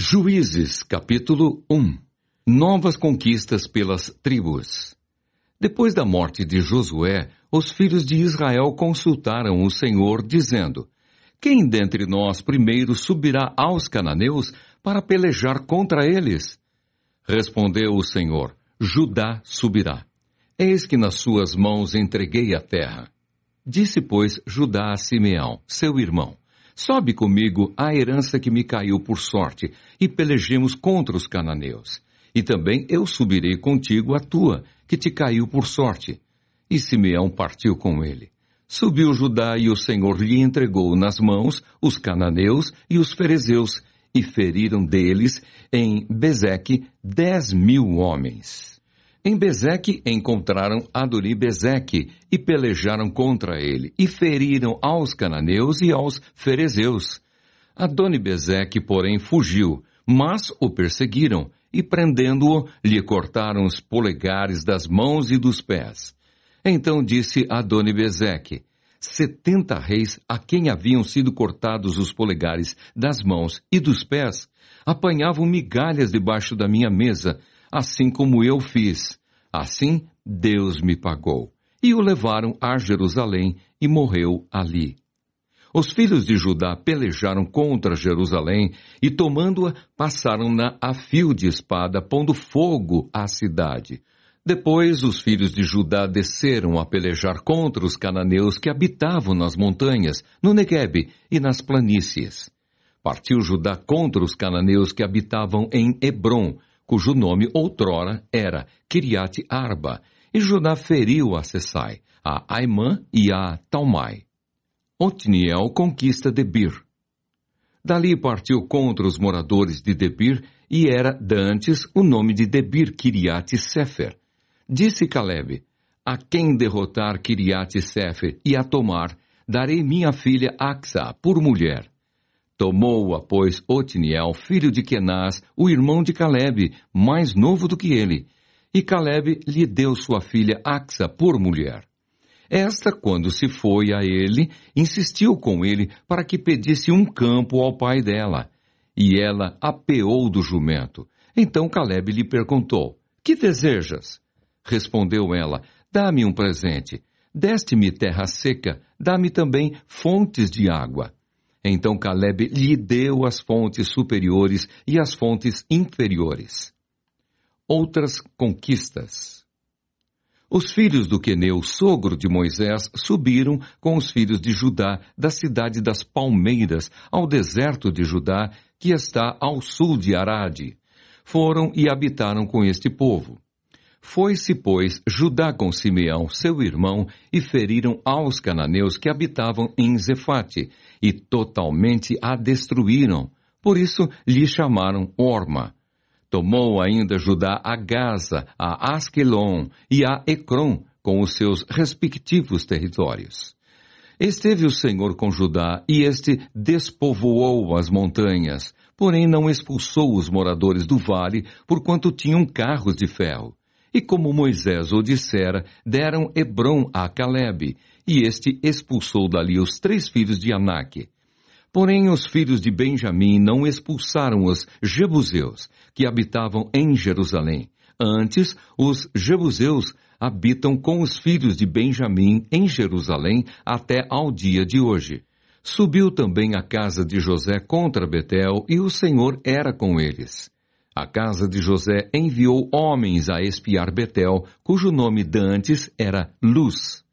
Juízes, capítulo 1 Novas conquistas pelas tribos. Depois da morte de Josué, os filhos de Israel consultaram o Senhor, dizendo: Quem dentre nós primeiro subirá aos cananeus para pelejar contra eles? Respondeu o Senhor: Judá subirá. Eis que nas suas mãos entreguei a terra. Disse, pois, Judá a Simeão, seu irmão: Sobe comigo a herança que me caiu por sorte, e pelejemos contra os cananeus. E também eu subirei contigo a tua, que te caiu por sorte. E Simeão partiu com ele. Subiu Judá e o Senhor lhe entregou nas mãos os cananeus e os ferezeus, e feriram deles em Bezeque dez mil homens. Em Bezeque encontraram Adoni-Bezeque e pelejaram contra ele, e feriram aos cananeus e aos ferezeus. Adoni-Bezeque, porém, fugiu, mas o perseguiram, e prendendo-o, lhe cortaram os polegares das mãos e dos pés. Então disse Adoni-Bezeque, setenta reis a quem haviam sido cortados os polegares das mãos e dos pés, apanhavam migalhas debaixo da minha mesa, assim como eu fiz. Assim Deus me pagou. E o levaram a Jerusalém e morreu ali. Os filhos de Judá pelejaram contra Jerusalém e, tomando-a, passaram-na a fio de espada, pondo fogo à cidade. Depois, os filhos de Judá desceram a pelejar contra os cananeus que habitavam nas montanhas, no Neguebe e nas planícies. Partiu Judá contra os cananeus que habitavam em Hebron, cujo nome outrora era Kiriat Arba, e Judá feriu a Sessai, a Aimã e a Talmai. Otniel conquista Debir. Dali partiu contra os moradores de Debir e era dantes o nome de Debir Kiriat Sefer. Disse Caleb, a quem derrotar Kiriat Sefer e a tomar, darei minha filha Axa por mulher. Tomou-a, pois, Otniel, filho de Kenaz, o irmão de Caleb, mais novo do que ele, e Caleb lhe deu sua filha Axa por mulher. Esta, quando se foi a ele, insistiu com ele para que pedisse um campo ao pai dela. E ela apeou do jumento. Então Caleb lhe perguntou: Que desejas? Respondeu ela: Dá-me um presente. Deste-me terra seca, dá-me também fontes de água. Então Caleb lhe deu as fontes superiores e as fontes inferiores. Outras conquistas. Os filhos do Queneu, sogro de Moisés, subiram com os filhos de Judá da cidade das Palmeiras ao deserto de Judá, que está ao sul de Arade. Foram e habitaram com este povo. Foi-se, pois, Judá com Simeão, seu irmão, e feriram aos cananeus que habitavam em Zefate, e totalmente a destruíram. Por isso lhe chamaram Orma. Tomou ainda Judá a Gaza, a Asquelon e a Ecrom, com os seus respectivos territórios. Esteve o Senhor com Judá, e este despovoou as montanhas, porém não expulsou os moradores do vale, porquanto tinham carros de ferro. E como Moisés o dissera, deram Hebron a Caleb, e este expulsou dali os três filhos de Anak. Porém, os filhos de Benjamim não expulsaram os Jebuseus, que habitavam em Jerusalém. Antes, os Jebuseus habitam com os filhos de Benjamim em Jerusalém até ao dia de hoje. Subiu também a casa de José contra Betel, e o Senhor era com eles. A casa de José enviou homens a espiar Betel, cujo nome dantes era Luz.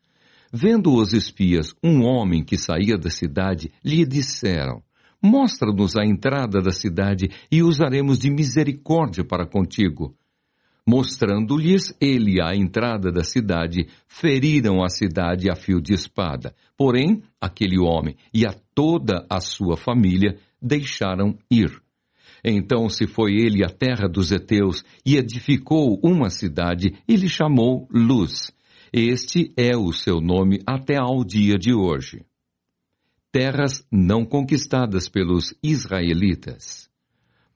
Vendo os espias um homem que saía da cidade, lhe disseram: Mostra-nos a entrada da cidade e usaremos de misericórdia para contigo. Mostrando-lhes ele a entrada da cidade, feriram a cidade a fio de espada. Porém, aquele homem e a toda a sua família deixaram ir. Então se foi ele à terra dos heteus e edificou uma cidade e lhe chamou Luz. Este é o seu nome até ao dia de hoje. Terras não conquistadas pelos israelitas.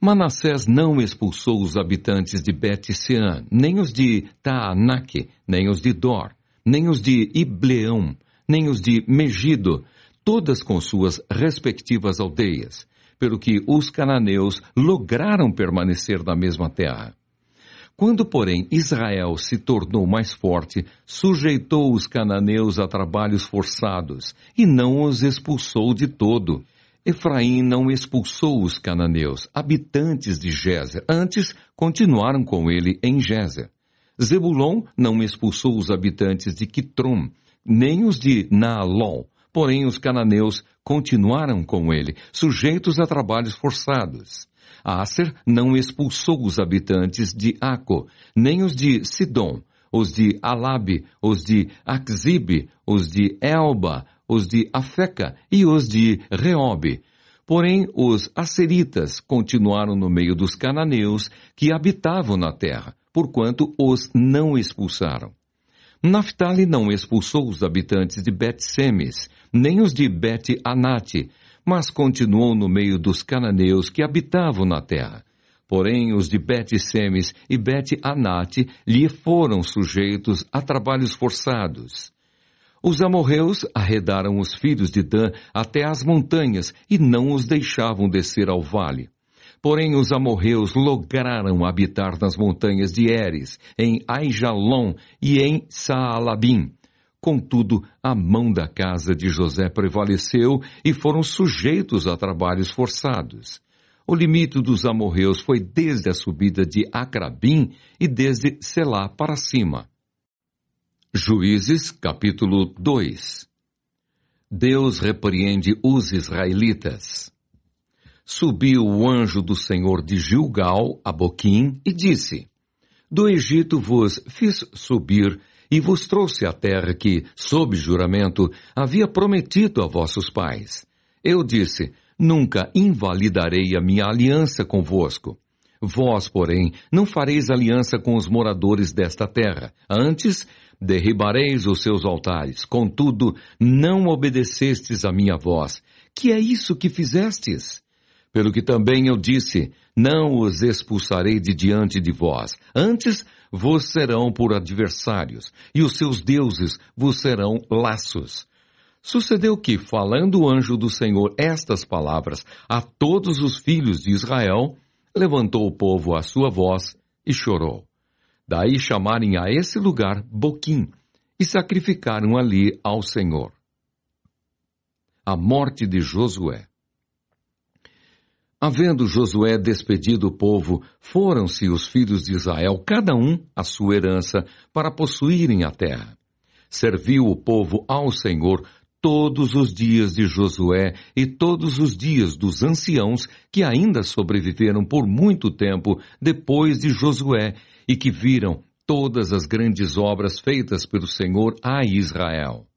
Manassés não expulsou os habitantes de Bet-Sean, nem os de Taanaque, nem os de Dor, nem os de Ibleão, nem os de Megido, todas com suas respectivas aldeias, pelo que os cananeus lograram permanecer na mesma terra. Quando, porém, Israel se tornou mais forte, sujeitou os cananeus a trabalhos forçados e não os expulsou de todo. Efraim não expulsou os cananeus, habitantes de Gézer, antes continuaram com ele em Gézer. Zebulon não expulsou os habitantes de Quitrom, nem os de Naalol, porém os cananeus continuaram com ele, sujeitos a trabalhos forçados. Aser não expulsou os habitantes de Aco, nem os de Sidom, os de Alabe, os de Akzibe, os de Elba, os de Afeca e os de Reobe. Porém, os asseritas continuaram no meio dos cananeus que habitavam na terra, porquanto os não expulsaram. Naphtali não expulsou os habitantes de Bet-Semes, nem os de Bet-Anate, mas continuou no meio dos cananeus que habitavam na terra. Porém, os de Bet-Semes e Bet-Anate lhe foram sujeitos a trabalhos forçados. Os amorreus arredaram os filhos de Dan até as montanhas e não os deixavam descer ao vale. Porém, os amorreus lograram habitar nas montanhas de Eres, em Aijalon e em Saalabim. Contudo, a mão da casa de José prevaleceu e foram sujeitos a trabalhos forçados. O limite dos amorreus foi desde a subida de Acrabim e desde Selá para cima. Juízes capítulo 2 Deus repreende os israelitas. Subiu o anjo do Senhor de Gilgal a Boquim e disse: Do Egito vos fiz subir e vos trouxe a terra que, sob juramento, havia prometido a vossos pais. Eu disse: Nunca invalidarei a minha aliança convosco. Vós, porém, não fareis aliança com os moradores desta terra. Antes, derribareis os seus altares. Contudo, não obedecestes a minha voz. Que é isso que fizestes? Pelo que também eu disse: Não os expulsarei de diante de vós. Antes, vos serão por adversários, e os seus deuses vos serão laços. Sucedeu que, falando o anjo do Senhor estas palavras a todos os filhos de Israel, levantou o povo a sua voz e chorou. Daí chamarem a esse lugar Boquim, e sacrificaram ali ao Senhor. A morte de Josué. Havendo Josué despedido o povo, foram-se os filhos de Israel, cada um a sua herança, para possuírem a terra. Serviu o povo ao Senhor todos os dias de Josué e todos os dias dos anciãos que ainda sobreviveram por muito tempo depois de Josué e que viram todas as grandes obras feitas pelo Senhor a Israel.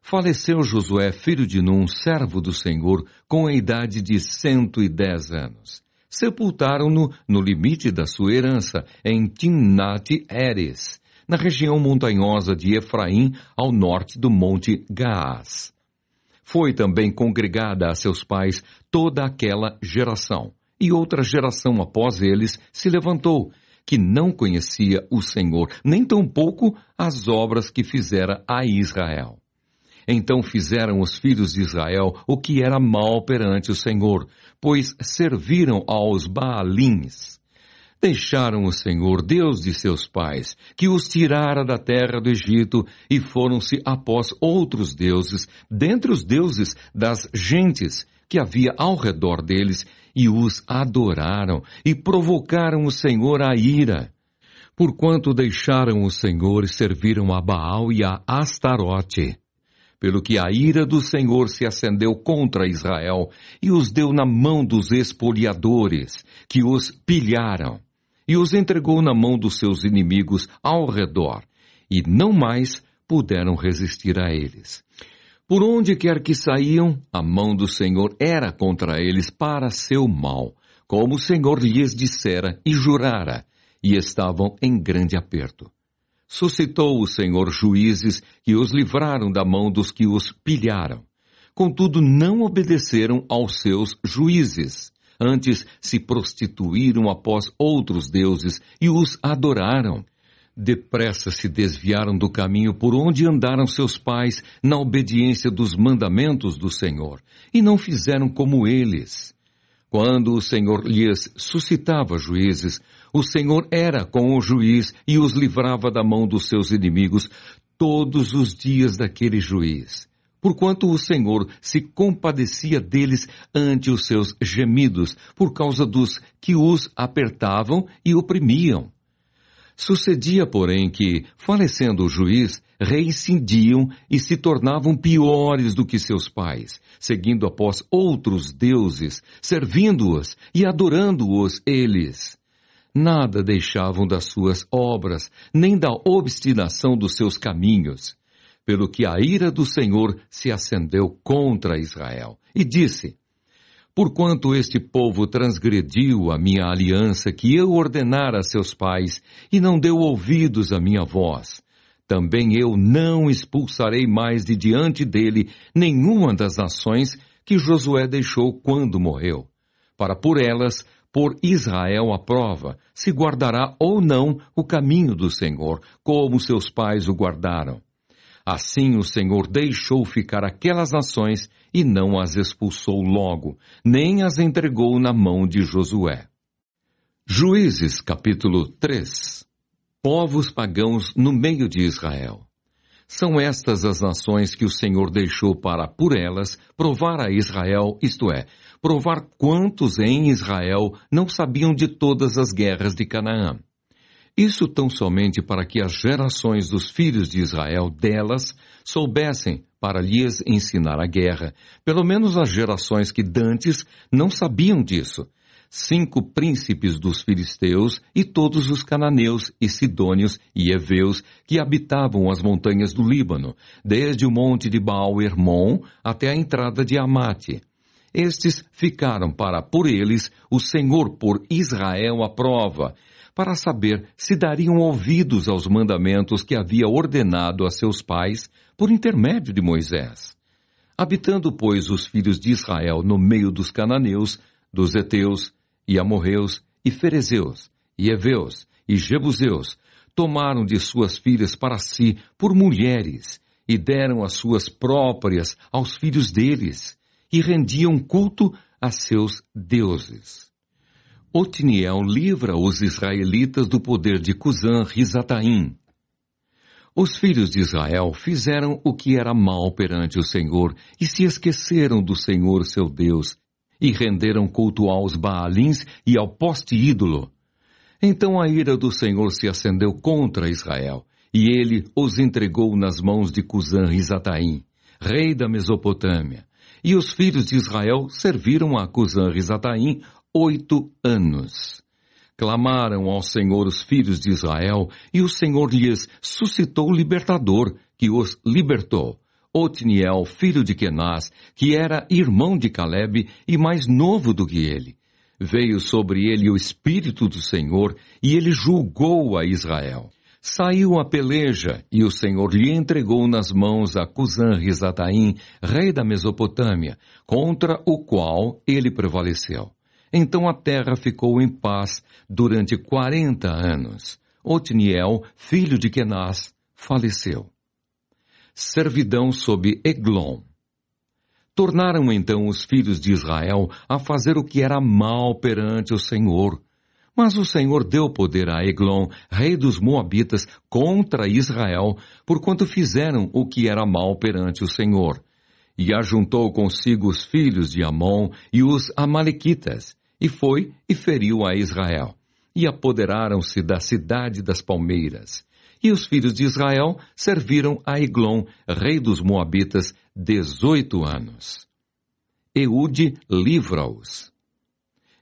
Faleceu Josué, filho de Num, servo do Senhor, com a idade de cento e dez anos. Sepultaram-no no limite da sua herança, em Timnate Eres, na região montanhosa de Efraim, ao norte do monte Gaás. Foi também congregada a seus pais toda aquela geração, e outra geração após eles se levantou, que não conhecia o Senhor, nem tampouco as obras que fizera a Israel. Então fizeram os filhos de Israel o que era mal perante o Senhor, pois serviram aos Baalins. Deixaram o Senhor, Deus de seus pais, que os tirara da terra do Egito, e foram-se após outros deuses, dentre os deuses das gentes que havia ao redor deles, e os adoraram, e provocaram o Senhor a ira porquanto deixaram o Senhor e serviram a Baal e a Astarote pelo que a ira do Senhor se acendeu contra Israel e os deu na mão dos espoliadores, que os pilharam, e os entregou na mão dos seus inimigos ao redor, e não mais puderam resistir a eles. Por onde quer que saíam, a mão do Senhor era contra eles para seu mal, como o Senhor lhes dissera e jurara, e estavam em grande aperto suscitou o Senhor juízes que os livraram da mão dos que os pilharam. Contudo, não obedeceram aos seus juízes. Antes se prostituíram após outros deuses e os adoraram. Depressa se desviaram do caminho por onde andaram seus pais na obediência dos mandamentos do Senhor, e não fizeram como eles. Quando o Senhor lhes suscitava juízes, o Senhor era com o juiz e os livrava da mão dos seus inimigos todos os dias daquele juiz. Porquanto o Senhor se compadecia deles ante os seus gemidos, por causa dos que os apertavam e oprimiam. Sucedia, porém, que, falecendo o juiz, reincidiam e se tornavam piores do que seus pais, seguindo após outros deuses, servindo-os e adorando-os eles. Nada deixavam das suas obras, nem da obstinação dos seus caminhos. Pelo que a ira do Senhor se acendeu contra Israel, e disse: Porquanto este povo transgrediu a minha aliança que eu ordenara a seus pais, e não deu ouvidos à minha voz, também eu não expulsarei mais de diante dele nenhuma das nações que Josué deixou quando morreu, para por elas pôr Israel à prova, se guardará ou não o caminho do Senhor, como seus pais o guardaram. Assim o Senhor deixou ficar aquelas nações e não as expulsou logo, nem as entregou na mão de Josué. Juízes capítulo 3 Povos pagãos no meio de Israel. São estas as nações que o Senhor deixou para, por elas, provar a Israel, isto é, provar quantos em Israel não sabiam de todas as guerras de Canaã. Isso tão somente para que as gerações dos filhos de Israel delas soubessem para lhes ensinar a guerra, pelo menos as gerações que dantes não sabiam disso. Cinco príncipes dos filisteus e todos os cananeus e sidônios e heveus que habitavam as montanhas do Líbano, desde o monte de Baal-Hermon até a entrada de Amate. Estes ficaram para, por eles, o Senhor por Israel à prova, para saber se dariam ouvidos aos mandamentos que havia ordenado a seus pais por intermédio de Moisés. Habitando, pois, os filhos de Israel no meio dos cananeus, dos heteus, e amorreus, e ferezeus, e heveus, e jebuseus, tomaram de suas filhas para si por mulheres, e deram as suas próprias aos filhos deles, e rendiam culto a seus deuses. Otiniel livra os israelitas do poder de Cusã Risataim. Os filhos de Israel fizeram o que era mal perante o Senhor e se esqueceram do Senhor seu Deus e renderam culto aos Baalins e ao poste ídolo. Então a ira do Senhor se acendeu contra Israel e ele os entregou nas mãos de Cusã Risataim, rei da Mesopotâmia. E os filhos de Israel serviram a Cusã Risataim oito anos. Clamaram ao Senhor os filhos de Israel, e o Senhor lhes suscitou o libertador, que os libertou. Otniel, filho de Kenaz, que era irmão de Caleb e mais novo do que ele. Veio sobre ele o Espírito do Senhor, e ele julgou a Israel. Saiu a peleja, e o Senhor lhe entregou nas mãos a Cusã Risataim, rei da Mesopotâmia, contra o qual ele prevaleceu. Então a terra ficou em paz durante quarenta anos. Otniel, filho de Kenaz, faleceu. Servidão sob Eglon. Tornaram então os filhos de Israel a fazer o que era mal perante o Senhor. Mas o Senhor deu poder a Eglon, rei dos Moabitas, contra Israel, porquanto fizeram o que era mal perante o Senhor. E ajuntou consigo os filhos de Amon e os Amalequitas, e foi e feriu a Israel. E apoderaram-se da cidade das palmeiras. E os filhos de Israel serviram a Eglon, rei dos Moabitas, dezoito anos. Eude livra-os.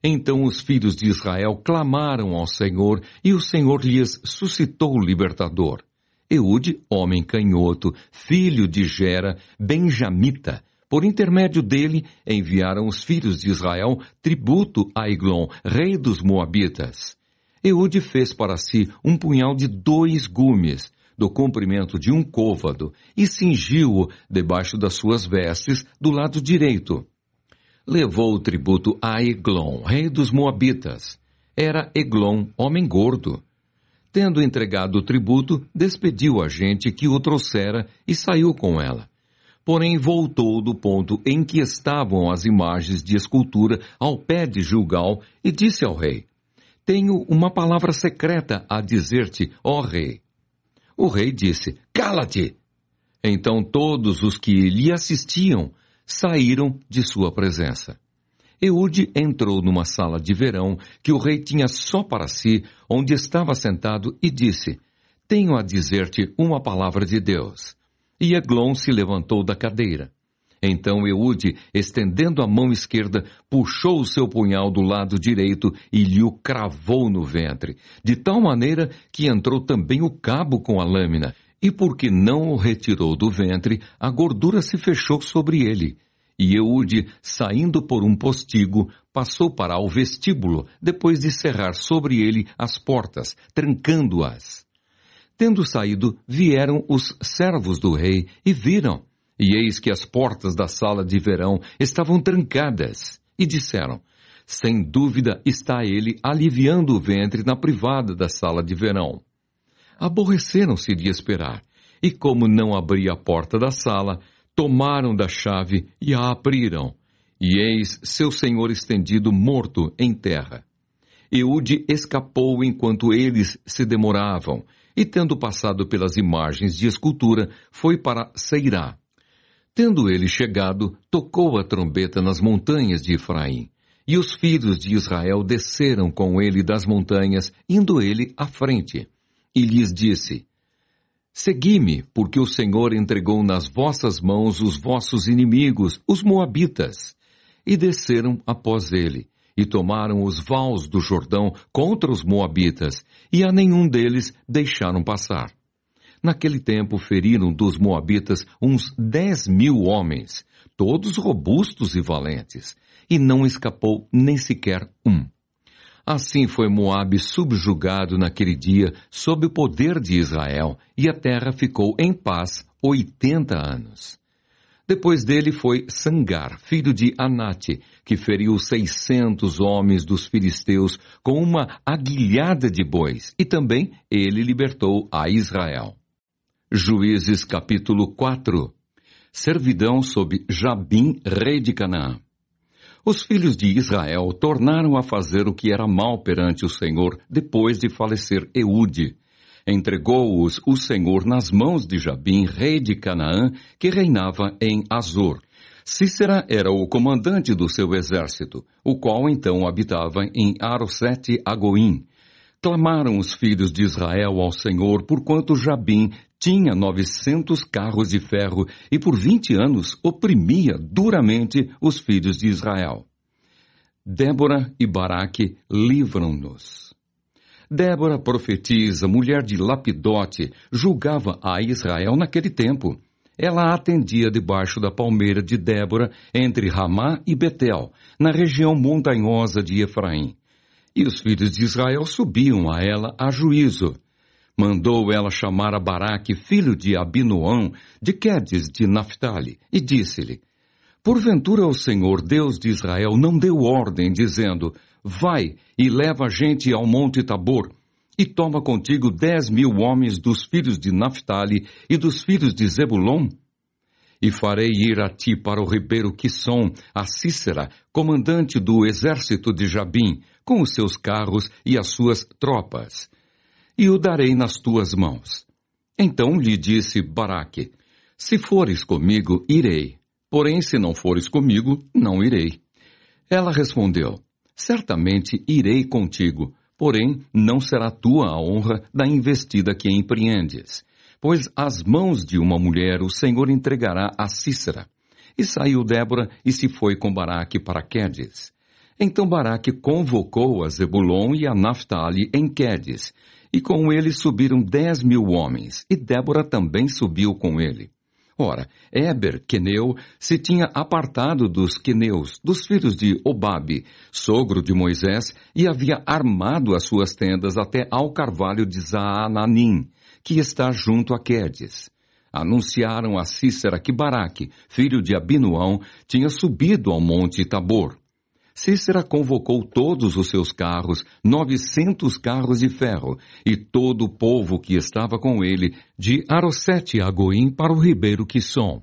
Então os filhos de Israel clamaram ao Senhor, e o Senhor lhes suscitou o libertador. Eude, homem canhoto, filho de Gera, benjamita, por intermédio dele, enviaram os filhos de Israel tributo a Eglon, rei dos Moabitas. Eude fez para si um punhal de dois gumes, do comprimento de um côvado, e cingiu-o debaixo das suas vestes, do lado direito. Levou o tributo a Eglon, rei dos Moabitas. Era Eglon, homem gordo. Tendo entregado o tributo, despediu a gente que o trouxera e saiu com ela. porém voltou do ponto em que estavam as imagens de escultura ao pé de Gilgal e disse ao rei: Tenho uma palavra secreta a dizer-te, ó rei. O rei disse: Cala-te! Então todos os que lhe assistiam saíram de sua presença. Eude entrou numa sala de verão que o rei tinha só para si, onde estava sentado, e disse: Tenho a dizer-te uma palavra de Deus. E Eglon se levantou da cadeira. Então Eude, estendendo a mão esquerda, puxou o seu punhal do lado direito e lhe o cravou no ventre, de tal maneira que entrou também o cabo com a lâmina, e porque não o retirou do ventre, a gordura se fechou sobre ele. E Eude, saindo por um postigo, passou para o vestíbulo, depois de cerrar sobre ele as portas, trancando-as. Tendo saído, vieram os servos do rei e viram, e eis que as portas da sala de verão estavam trancadas, e disseram: Sem dúvida está ele aliviando o ventre na privada da sala de verão. Aborreceram-se de esperar, e como não abria a porta da sala, tomaram da chave e a abriram, e eis seu senhor estendido morto em terra. Eude escapou enquanto eles se demoravam, e tendo passado pelas imagens de escultura, foi para Seirá. Tendo ele chegado, tocou a trombeta nas montanhas de Efraim. E os filhos de Israel desceram com ele das montanhas, indo ele à frente. E lhes disse: Segui-me, porque o Senhor entregou nas vossas mãos os vossos inimigos, os Moabitas. E desceram após ele, e tomaram os vãos do Jordão contra os Moabitas, e a nenhum deles deixaram passar. Naquele tempo feriram dos Moabitas uns dez mil homens, todos robustos e valentes, e não escapou nem sequer um. Assim foi Moabe subjugado naquele dia sob o poder de Israel, e a terra ficou em paz oitenta anos. Depois dele foi Sangar, filho de Anate, que feriu seiscentos homens dos filisteus com uma aguilhada de bois, e também ele libertou a Israel. Juízes capítulo 4 Servidão sob Jabim, rei de Canaã. Os filhos de Israel tornaram a fazer o que era mal perante o Senhor depois de falecer Eude. Entregou-os o Senhor nas mãos de Jabim, rei de Canaã, que reinava em Azor. Cícera era o comandante do seu exército, o qual então habitava em Arosete Agoim. Clamaram os filhos de Israel ao Senhor, porquanto Jabim tinha novecentos carros de ferro e por vinte anos oprimia duramente os filhos de Israel. Débora e Baraque livram-nos. Débora profetiza, mulher de Lapidote, julgava a Israel naquele tempo. Ela atendia debaixo da palmeira de Débora, entre Ramá e Betel, na região montanhosa de Efraim. E os filhos de Israel subiam a ela a juízo mandou ela chamar a Baraque, filho de Abinoão, de Quedes de Naphtali, e disse-lhe, Porventura o Senhor, Deus de Israel, não deu ordem, dizendo, Vai e leva a gente ao monte Tabor, e toma contigo dez mil homens dos filhos de Naphtali e dos filhos de Zebulon? E farei ir a ti para o ribeiro Quisson, a Cícera, comandante do exército de Jabim, com os seus carros e as suas tropas e o darei nas tuas mãos. Então lhe disse Baraque: Se fores comigo, irei. Porém, se não fores comigo, não irei. Ela respondeu: Certamente irei contigo, porém não será tua a honra da investida que empreendes. Pois as mãos de uma mulher o Senhor entregará a Cícera. E saiu Débora e se foi com Baraque para Quedes. Então Baraque convocou a Zebulon e a Naphtali em Quedes, e com ele subiram dez mil homens, e Débora também subiu com ele. Ora, Éber, queneu, se tinha apartado dos queneus, dos filhos de Obabe, sogro de Moisés, e havia armado as suas tendas até ao carvalho de Zaananim, que está junto a Quedes. Anunciaram a Cícera que Baraque, filho de Abinuão, tinha subido ao monte Tabor. Cícera convocou todos os seus carros, novecentos carros de ferro, e todo o povo que estava com ele, de Arosete a Goim para o ribeiro Quisson.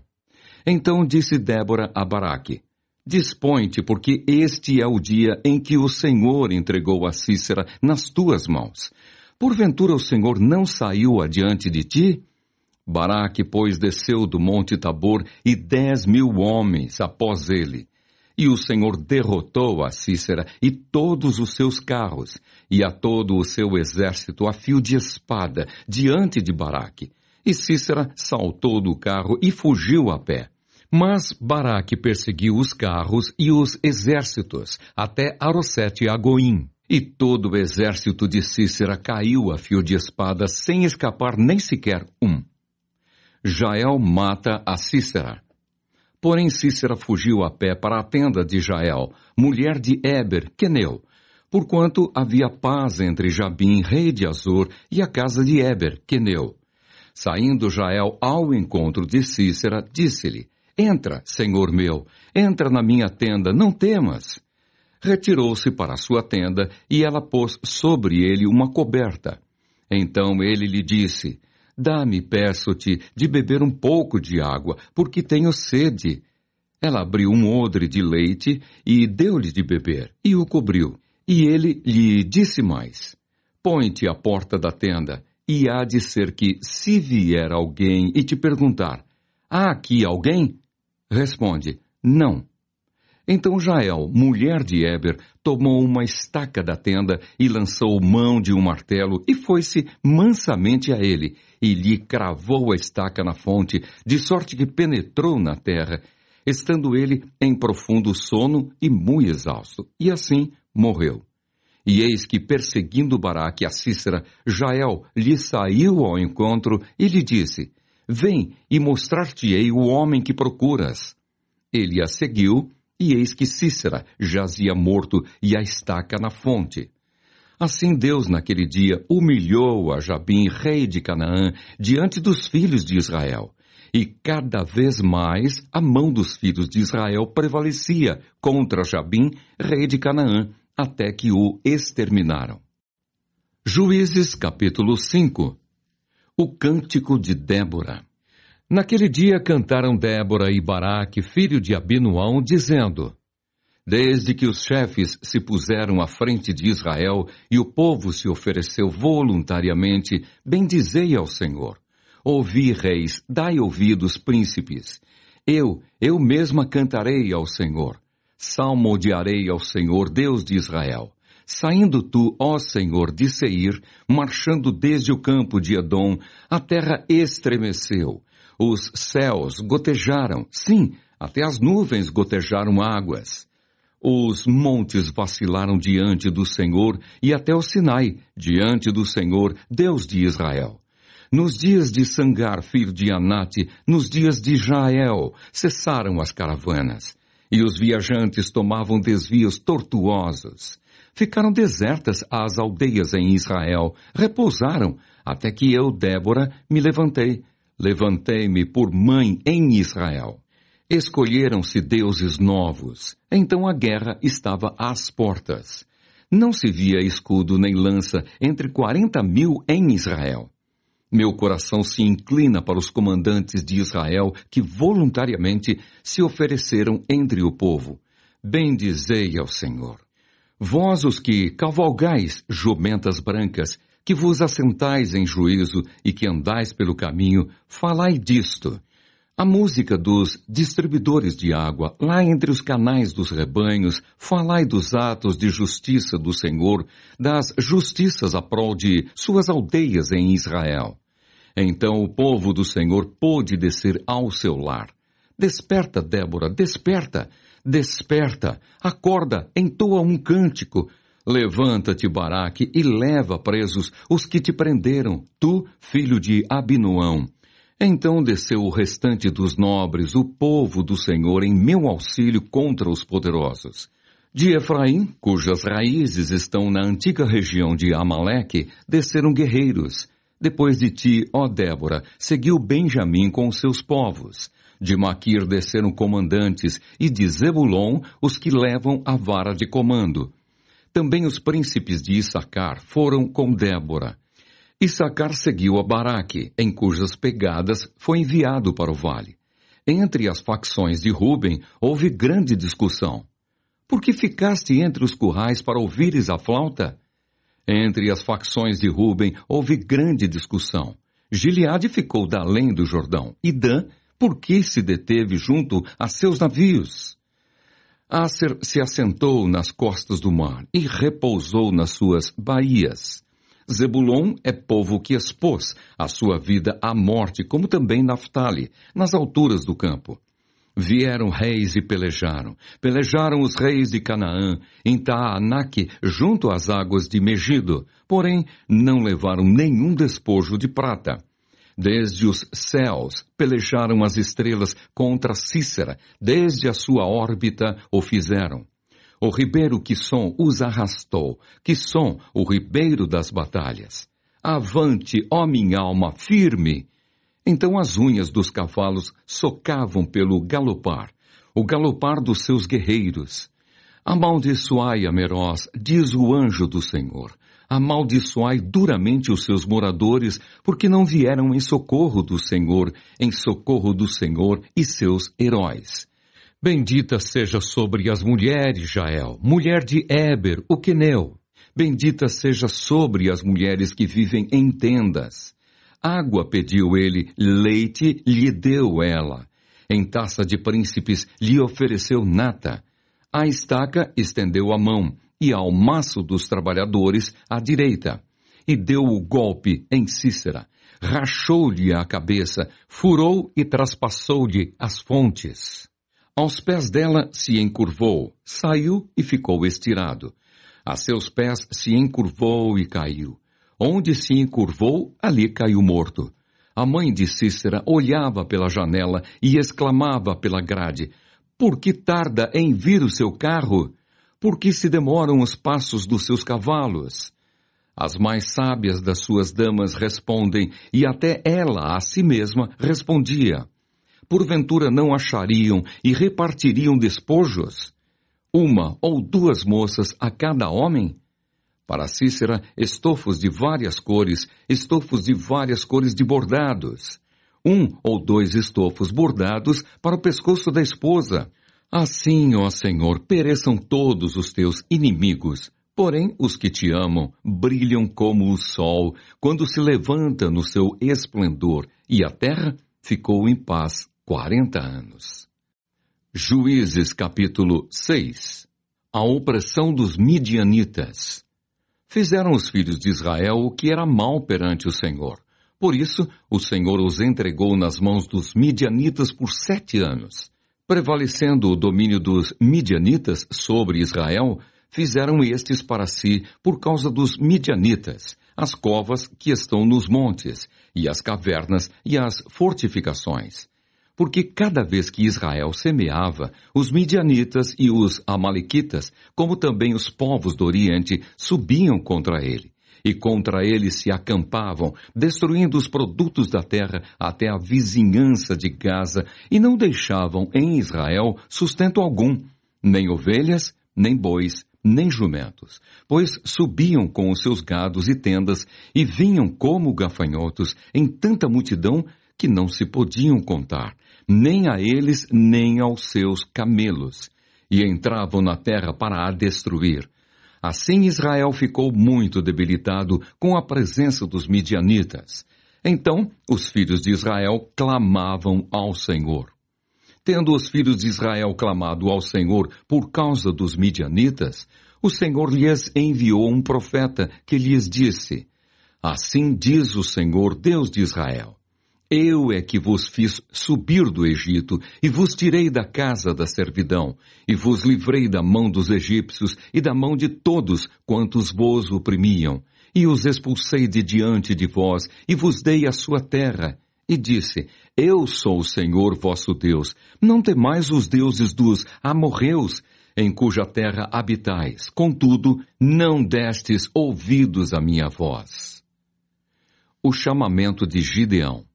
Então disse Débora a Baraque: Dispõe-te, porque este é o dia em que o Senhor entregou a Cícera nas tuas mãos. Porventura o Senhor não saiu adiante de ti? Baraque, pois, desceu do monte Tabor e dez mil homens após ele. E o Senhor derrotou a Cícera e todos os seus carros, e a todo o seu exército a fio de espada, diante de Baraque. E Cícera saltou do carro e fugiu a pé. Mas Baraque perseguiu os carros e os exércitos, até Arosete Agoim. E todo o exército de Cícera caiu a fio de espada, sem escapar nem sequer um. Jael mata a Cícera. Porém Cícera fugiu a pé para a tenda de Jael, mulher de Eber, queneu, porquanto havia paz entre Jabim, rei de Azor, e a casa de Eber, queneu. Saindo Jael ao encontro de Cícera, disse-lhe, Entra, senhor meu, entra na minha tenda, não temas. Retirou-se para sua tenda e ela pôs sobre ele uma coberta. Então ele lhe disse, Dá-me, peço-te, de beber um pouco de água, porque tenho sede. Ela abriu um odre de leite e deu-lhe de beber, e o cobriu. E ele lhe disse mais: Põe-te à porta da tenda, e há de ser que, se vier alguém e te perguntar: Há aqui alguém? Responde: Não. Então Jael, mulher de Eber, tomou uma estaca da tenda e lançou mão de um martelo e foi-se mansamente a ele e lhe cravou a estaca na fonte, de sorte que penetrou na terra, estando ele em profundo sono e muito exausto, e assim morreu. E eis que, perseguindo Baraque a Cícera, Jael lhe saiu ao encontro e lhe disse: Vem e mostrar-te-ei o homem que procuras. Ele a seguiu, e eis que Cícera jazia morto e a estaca na fonte. Assim Deus, naquele dia, humilhou a Jabim, rei de Canaã, diante dos filhos de Israel. E cada vez mais a mão dos filhos de Israel prevalecia contra Jabim, rei de Canaã, até que o exterminaram. Juízes capítulo 5 o cântico de Débora. Naquele dia cantaram Débora e Baraque, filho de Abinuão, dizendo: Desde que os chefes se puseram à frente de Israel e o povo se ofereceu voluntariamente, bendizei ao Senhor. Ouvi, reis, dai ouvidos, príncipes. Eu, eu mesma cantarei ao Senhor. Salmodiarei ao Senhor, Deus de Israel. Saindo tu, ó Senhor, de Seir, marchando desde o campo de Edom, a terra estremeceu. Os céus gotejaram, sim, até as nuvens gotejaram águas. Os montes vacilaram diante do Senhor e até o Sinai, diante do Senhor, Deus de Israel. Nos dias de Sangar, filho de Anate, nos dias de Jael, cessaram as caravanas, e os viajantes tomavam desvios tortuosos. Ficaram desertas as aldeias em Israel, repousaram, até que eu, Débora, me levantei. Levantei-me por mãe em Israel. Escolheram-se deuses novos. Então a guerra estava às portas. Não se via escudo nem lança entre quarenta mil em Israel. Meu coração se inclina para os comandantes de Israel que voluntariamente se ofereceram entre o povo. Bendizei ao Senhor. Vós os que cavalgais jumentas brancas, que vos assentais em juízo e que andais pelo caminho, falai disto. A música dos distribuidores de água, lá entre os canais dos rebanhos, falai dos atos de justiça do Senhor, das justiças a prol de suas aldeias em Israel. Então o povo do Senhor pôde descer ao seu lar. Desperta, Débora, desperta, Desperta, acorda, entoa um cântico. Levanta-te, Baraque, e leva presos os que te prenderam, tu, filho de Abinoão. Então desceu o restante dos nobres, o povo do Senhor, em meu auxílio contra os poderosos. De Efraim, cujas raízes estão na antiga região de Amaleque, desceram guerreiros. Depois de ti, ó Débora, seguiu Benjamim com seus povos. De Maquir desceram comandantes, e de Zebulon os que levam a vara de comando. Também os príncipes de Issacar foram com Débora. Issacar seguiu a Baraque, em cujas pegadas foi enviado para o vale. Entre as facções de Ruben houve grande discussão. Por que ficaste entre os currais para ouvires a flauta? Entre as facções de Ruben houve grande discussão. Gileade ficou da além do Jordão, e Dan, por que se deteve junto a seus navios? Acer se assentou nas costas do mar e repousou nas suas baías. Zebulon é povo que expôs a sua vida à morte, como também Naphtali, nas alturas do campo. Vieram reis e pelejaram. Pelejaram os reis de Canaã, em Taanaque, junto às águas de Megido. Porém, não levaram nenhum despojo de prata. Desde os céus pelejaram as estrelas contra Cícera, desde a sua órbita o fizeram. O ribeiro Quisson os arrastou, Quisson, o ribeiro das batalhas. Avante, ó minha alma, firme! Então as unhas dos cavalos socavam pelo galopar, o galopar dos seus guerreiros. Amaldiçoai a Meroz, diz o anjo do Senhor. Amaldiçoai duramente os seus moradores, porque não vieram em socorro do Senhor, em socorro do Senhor e seus heróis. Bendita seja sobre as mulheres, Jael, mulher de Éber, o queneu. Bendita seja sobre as mulheres que vivem em tendas. Água pediu ele, leite lhe deu ela. Em taça de príncipes lhe ofereceu nata. A estaca estendeu a mão, e ao maço dos trabalhadores à direita. E deu o golpe em Cícera. Rachou-lhe a cabeça, furou e traspassou-lhe as fontes. Aos pés dela se encurvou, saiu e ficou estirado. A seus pés se encurvou e caiu. Onde se encurvou, ali caiu morto. A mãe de Cícera olhava pela janela e exclamava pela grade: Por que tarda em vir o seu carro? Por que se demoram os passos dos seus cavalos? As mais sábias das suas damas respondem, e até ela a si mesma respondia: porventura não achariam e repartiriam despojos? Uma ou duas moças a cada homem? Para Cícera, estofos de várias cores, estofos de várias cores de bordados. Um ou dois estofos bordados para o pescoço da esposa. Assim, ó Senhor, pereçam todos os teus inimigos. Porém, os que te amam brilham como o sol quando se levanta no seu esplendor, e a terra ficou em paz 40 anos. Juízes capítulo 6 A opressão dos midianitas. Fizeram os filhos de Israel o que era mal perante o Senhor. Por isso, o Senhor os entregou nas mãos dos midianitas por sete anos. Prevalecendo o domínio dos midianitas sobre Israel, fizeram estes para si, por causa dos midianitas, as covas que estão nos montes, e as cavernas e as fortificações porque cada vez que Israel semeava, os midianitas e os amalequitas, como também os povos do Oriente, subiam contra ele. E contra ele se acampavam, destruindo os produtos da terra até a vizinhança de Gaza, e não deixavam em Israel sustento algum, nem ovelhas, nem bois, nem jumentos, pois subiam com os seus gados e tendas e vinham como gafanhotos em tanta multidão que não se podiam contar, nem a eles nem aos seus camelos, e entravam na terra para a destruir. Assim Israel ficou muito debilitado com a presença dos midianitas. Então os filhos de Israel clamavam ao Senhor. Tendo os filhos de Israel clamado ao Senhor por causa dos midianitas, o Senhor lhes enviou um profeta que lhes disse: Assim diz o Senhor, Deus de Israel: eu é que vos fiz subir do Egito, e vos tirei da casa da servidão, e vos livrei da mão dos egípcios e da mão de todos quantos vos oprimiam, e os expulsei de diante de vós, e vos dei a sua terra. E disse, Eu sou o Senhor vosso Deus, não temais os deuses dos amorreus, em cuja terra habitais, contudo, não destes ouvidos à minha voz. O chamamento de Gideão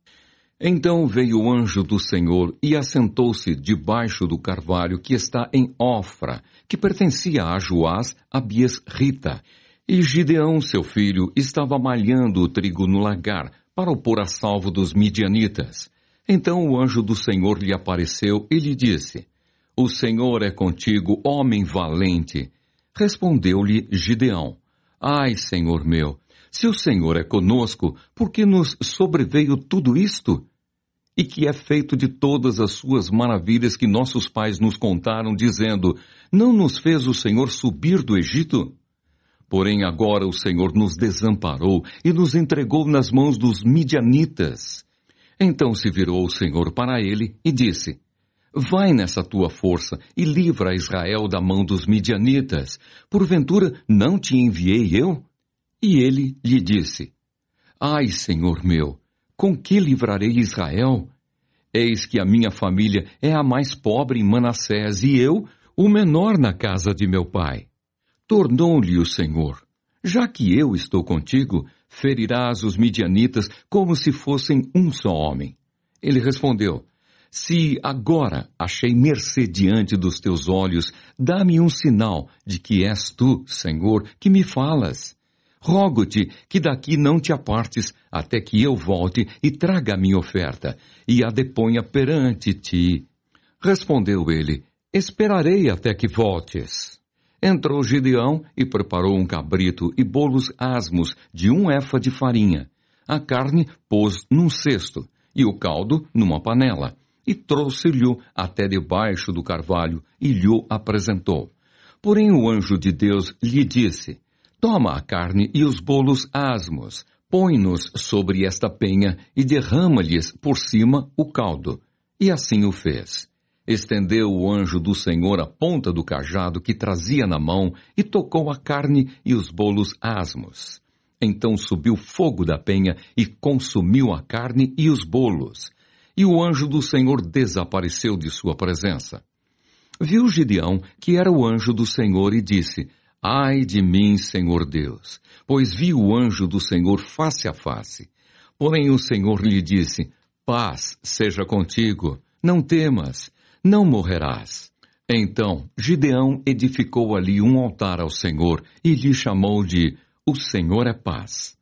então veio o anjo do Senhor e assentou-se debaixo do carvalho que está em Ofra, que pertencia a Joás, a Bies-Rita. E Gideão, seu filho, estava malhando o trigo no lagar, para o pôr a salvo dos midianitas. Então o anjo do Senhor lhe apareceu e lhe disse: O Senhor é contigo, homem valente. Respondeu-lhe Gideão: Ai, Senhor meu, se o Senhor é conosco, por que nos sobreveio tudo isto? E que é feito de todas as suas maravilhas que nossos pais nos contaram, dizendo: Não nos fez o Senhor subir do Egito? Porém agora o Senhor nos desamparou e nos entregou nas mãos dos midianitas. Então se virou o Senhor para ele e disse: Vai nessa tua força e livra Israel da mão dos midianitas. Porventura não te enviei eu? E ele lhe disse: Ai, Senhor meu, com que livrarei Israel? Eis que a minha família é a mais pobre em Manassés e eu, o menor na casa de meu pai. Tornou-lhe o Senhor: Já que eu estou contigo, ferirás os midianitas como se fossem um só homem. Ele respondeu: Se agora achei mercê diante dos teus olhos, dá-me um sinal de que és tu, Senhor, que me falas. Rogo-te que daqui não te apartes, até que eu volte e traga a minha oferta, e a deponha perante ti. Respondeu ele: Esperarei até que voltes. Entrou Gideão e preparou um cabrito e bolos asmos de um efa de farinha. A carne pôs num cesto e o caldo numa panela, e trouxe-lhe até debaixo do carvalho e lhe apresentou. Porém o anjo de Deus lhe disse: Toma a carne e os bolos asmos, põe-nos sobre esta penha e derrama-lhes por cima o caldo. E assim o fez. Estendeu o anjo do Senhor a ponta do cajado que trazia na mão e tocou a carne e os bolos asmos. Então subiu fogo da penha e consumiu a carne e os bolos. E o anjo do Senhor desapareceu de sua presença. Viu Gideão que era o anjo do Senhor e disse: Ai de mim, Senhor Deus, pois vi o anjo do Senhor face a face. Porém o Senhor lhe disse: Paz seja contigo, não temas não morrerás. Então Gideão edificou ali um altar ao Senhor e lhe chamou de O Senhor é Paz.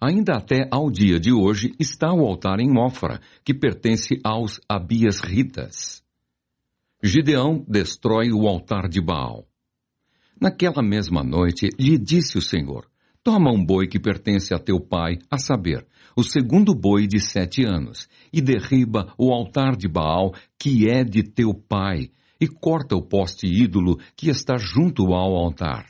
Ainda até ao dia de hoje está o altar em Ofra, que pertence aos Abias Ritas. Gideão destrói o altar de Baal. Naquela mesma noite lhe disse o Senhor: Toma um boi que pertence a teu pai, a saber, o segundo boi de sete anos, e derriba o altar de Baal, que é de teu pai, e corta o poste ídolo que está junto ao altar.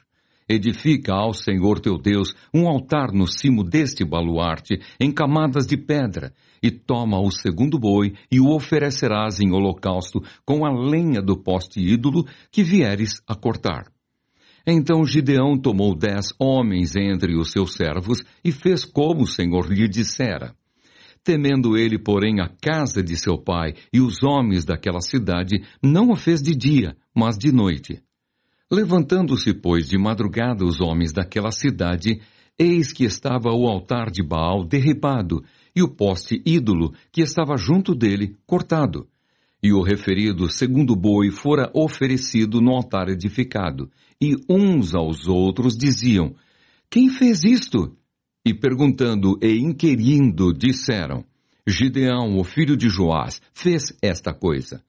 Edifica ao Senhor teu Deus um altar no cimo deste baluarte, em camadas de pedra, e toma o segundo boi e o oferecerás em holocausto com a lenha do poste ídolo que vieres a cortar. Então Gideão tomou dez homens entre os seus servos e fez como o Senhor lhe dissera. Temendo ele, porém, a casa de seu pai e os homens daquela cidade, não o fez de dia, mas de noite. Levantando-se, pois, de madrugada os homens daquela cidade, eis que estava o altar de Baal derribado e o poste ídolo que estava junto dele cortado. E o referido segundo boi fora oferecido no altar edificado, e uns aos outros diziam: Quem fez isto? E perguntando e inquirindo, disseram: Gideão, o filho de Joás, fez esta coisa.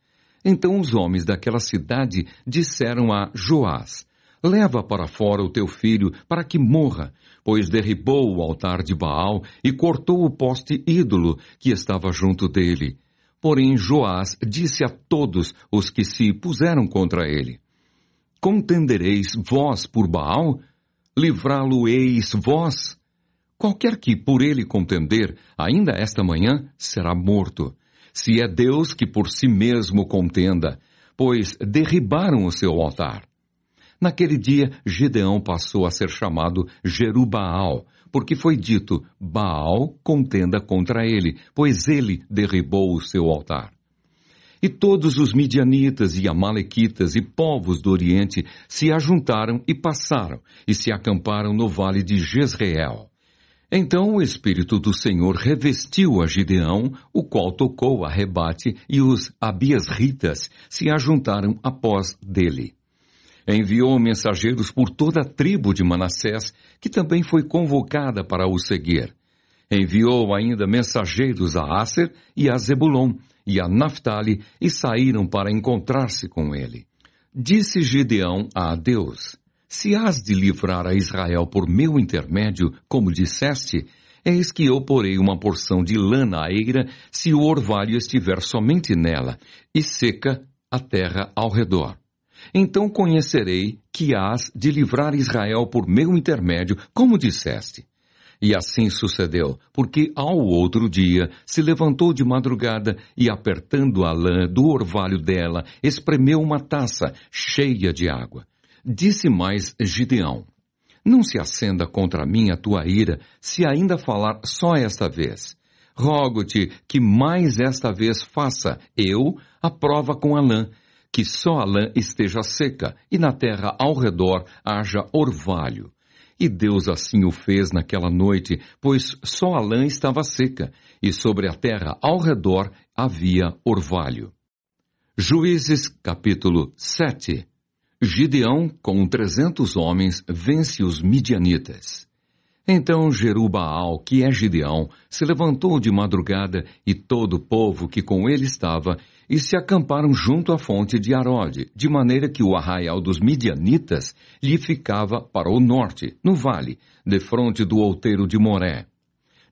Então os homens daquela cidade disseram a Joás: Leva para fora o teu filho, para que morra, pois derribou o altar de Baal e cortou o poste ídolo que estava junto dele. Porém, Joás disse a todos os que se puseram contra ele: Contendereis vós por Baal? Livrá-lo-eis vós? Qualquer que por ele contender, ainda esta manhã, será morto. Se é Deus que por si mesmo contenda, pois derribaram o seu altar. Naquele dia, Gedeão passou a ser chamado Jerubaal, porque foi dito: Baal contenda contra ele, pois ele derribou o seu altar. E todos os midianitas e amalequitas e povos do Oriente se ajuntaram e passaram, e se acamparam no vale de Jezreel. Então o Espírito do Senhor revestiu a Gideão, o qual tocou a rebate, e os Abias-ritas se ajuntaram após dele enviou mensageiros por toda a tribo de Manassés, que também foi convocada para o seguir. Enviou ainda mensageiros a Aser e a Zebulon e a Naphtali e saíram para encontrar-se com ele. Disse Gideão a Deus: Se has de livrar a Israel por meu intermédio, como disseste, eis que eu porei uma porção de lã na eira, se o orvalho estiver somente nela, e seca a terra ao redor. Então conhecerei que hás de livrar Israel por meu intermédio, como disseste. E assim sucedeu, porque ao outro dia se levantou de madrugada e, apertando a lã do orvalho dela, espremeu uma taça cheia de água. Disse mais Gideão: Não se acenda contra mim a tua ira, se ainda falar só esta vez. Rogo-te que mais esta vez faça eu a prova com a lã, que só a lã esteja seca e na terra ao redor haja orvalho e Deus assim o fez naquela noite, pois só a lã estava seca, e sobre a terra ao redor havia orvalho. Juízes capítulo 7 Gideão, com trezentos homens, vence os midianitas. Então Jerubaal, que é Gideão, se levantou de madrugada e todo o povo que com ele estava e se acamparam junto à fonte de Arode, de maneira que o arraial dos midianitas lhe ficava para o norte, no vale, defronte do outeiro de Moré.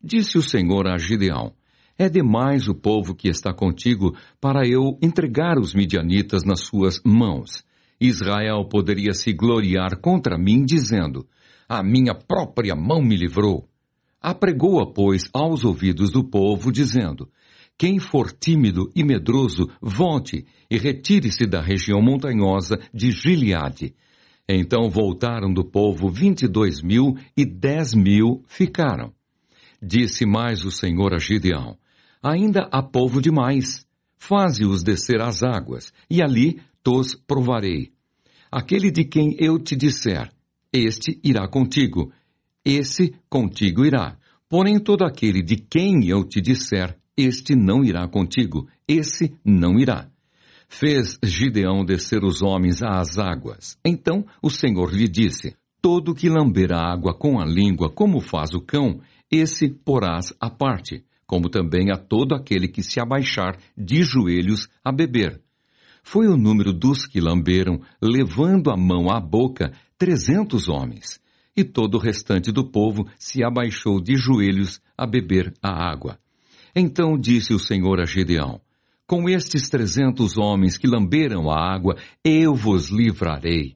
Disse o Senhor a Gideão: É demais o povo que está contigo para eu entregar os midianitas nas suas mãos. Israel poderia se gloriar contra mim, dizendo: A minha própria mão me livrou. Apregou-a, pois, aos ouvidos do povo, dizendo: quem for tímido e medroso, volte e retire-se da região montanhosa de Gileade. Então voltaram do povo vinte e dois mil e dez mil ficaram. Disse mais o Senhor a Gideão: Ainda há povo demais. Faze-os descer às águas, e ali tos provarei. Aquele de quem eu te disser, este irá contigo, esse contigo irá. Porém, todo aquele de quem eu te disser, este não irá contigo, esse não irá. Fez Gideão descer os homens às águas. Então o Senhor lhe disse: Todo que lamber a água com a língua, como faz o cão, esse porás à parte, como também a todo aquele que se abaixar de joelhos a beber. Foi o número dos que lamberam, levando a mão à boca, trezentos homens. E todo o restante do povo se abaixou de joelhos a beber a água. Então disse o Senhor a Gedeão: Com estes trezentos homens que lamberam a água, eu vos livrarei,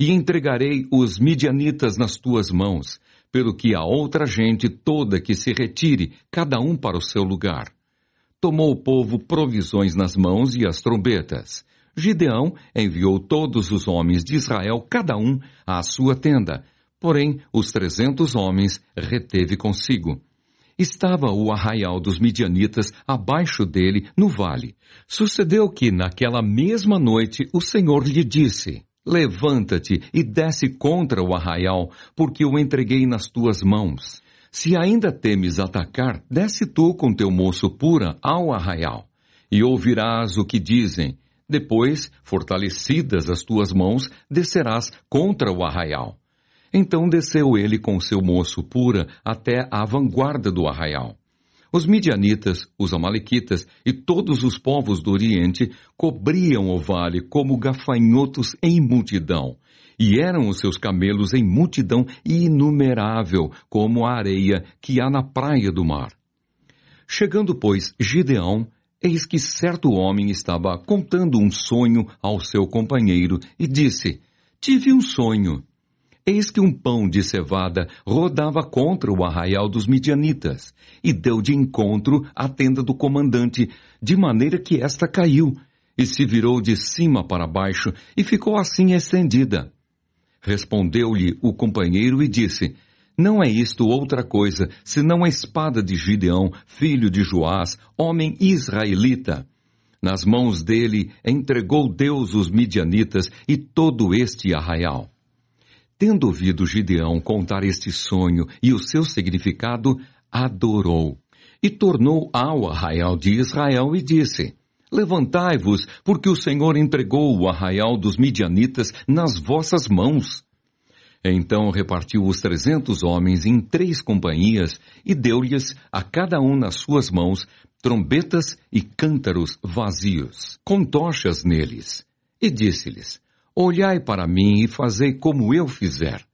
e entregarei os midianitas nas tuas mãos, pelo que a outra gente toda que se retire, cada um para o seu lugar. Tomou o povo provisões nas mãos e as trombetas. Gideão enviou todos os homens de Israel, cada um à sua tenda, porém os trezentos homens reteve consigo estava o arraial dos midianitas abaixo dele no vale. Sucedeu que, naquela mesma noite, o Senhor lhe disse: Levanta-te e desce contra o arraial, porque o entreguei nas tuas mãos. Se ainda temes atacar, desce tu com teu moço pura ao arraial, e ouvirás o que dizem. Depois, fortalecidas as tuas mãos, descerás contra o arraial. Então desceu ele com seu moço pura até a vanguarda do arraial. Os midianitas, os amalequitas e todos os povos do Oriente cobriam o vale como gafanhotos em multidão, e eram os seus camelos em multidão inumerável, como a areia que há na praia do mar. Chegando, pois, Gideão, eis que certo homem estava contando um sonho ao seu companheiro e disse: Tive um sonho. Eis que um pão de cevada rodava contra o arraial dos midianitas, e deu de encontro à tenda do comandante, de maneira que esta caiu, e se virou de cima para baixo, e ficou assim estendida. Respondeu-lhe o companheiro e disse: Não é isto outra coisa, senão a espada de Gideão, filho de Joás, homem israelita. Nas mãos dele entregou Deus os midianitas e todo este arraial. Tendo ouvido Gideão contar este sonho e o seu significado, adorou. E tornou ao arraial de Israel e disse: Levantai-vos, porque o Senhor entregou o arraial dos midianitas nas vossas mãos. Então repartiu os trezentos homens em três companhias e deu-lhes a cada um nas suas mãos trombetas e cântaros vazios, com tochas neles. E disse-lhes: Olhai para mim e fazei como eu fizer.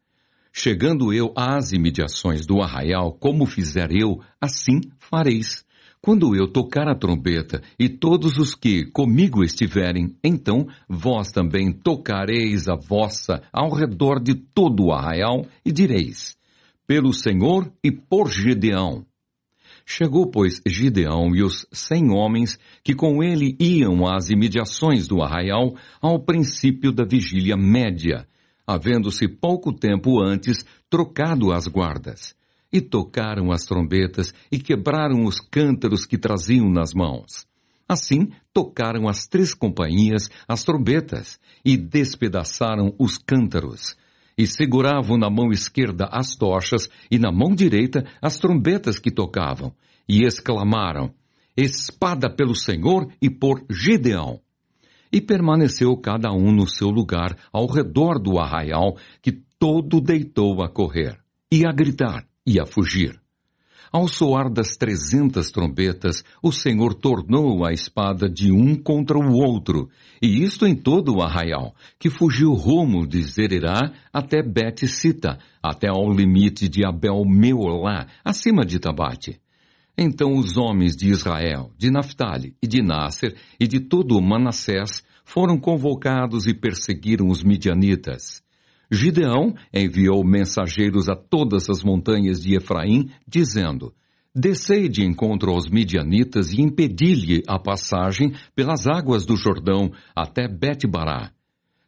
Chegando eu às imediações do arraial, como fizer eu, assim fareis. Quando eu tocar a trombeta e todos os que comigo estiverem, então vós também tocareis a vossa ao redor de todo o arraial e direis: Pelo Senhor e por Gedeão. Chegou, pois, Gideão e os cem homens que com ele iam às imediações do arraial ao princípio da vigília média, havendo-se pouco tempo antes trocado as guardas e tocaram as trombetas e quebraram os cântaros que traziam nas mãos. Assim, tocaram as três companhias as trombetas e despedaçaram os cântaros. E seguravam na mão esquerda as tochas e na mão direita as trombetas que tocavam. E exclamaram: Espada pelo Senhor e por Gideão. E permaneceu cada um no seu lugar ao redor do arraial, que todo deitou a correr e a gritar e a fugir. Ao soar das trezentas trombetas, o Senhor tornou a espada de um contra o outro, e isto em todo o arraial, que fugiu rumo de Zererá até Bet-Sita, até ao limite de Abel-Meolá, acima de Tabate. Então os homens de Israel, de Naphtali e de Nasser e de todo o Manassés foram convocados e perseguiram os midianitas. Gideão enviou mensageiros a todas as montanhas de Efraim, dizendo: Descei de encontro aos midianitas e impedi-lhe a passagem pelas águas do Jordão até Bet-Bará.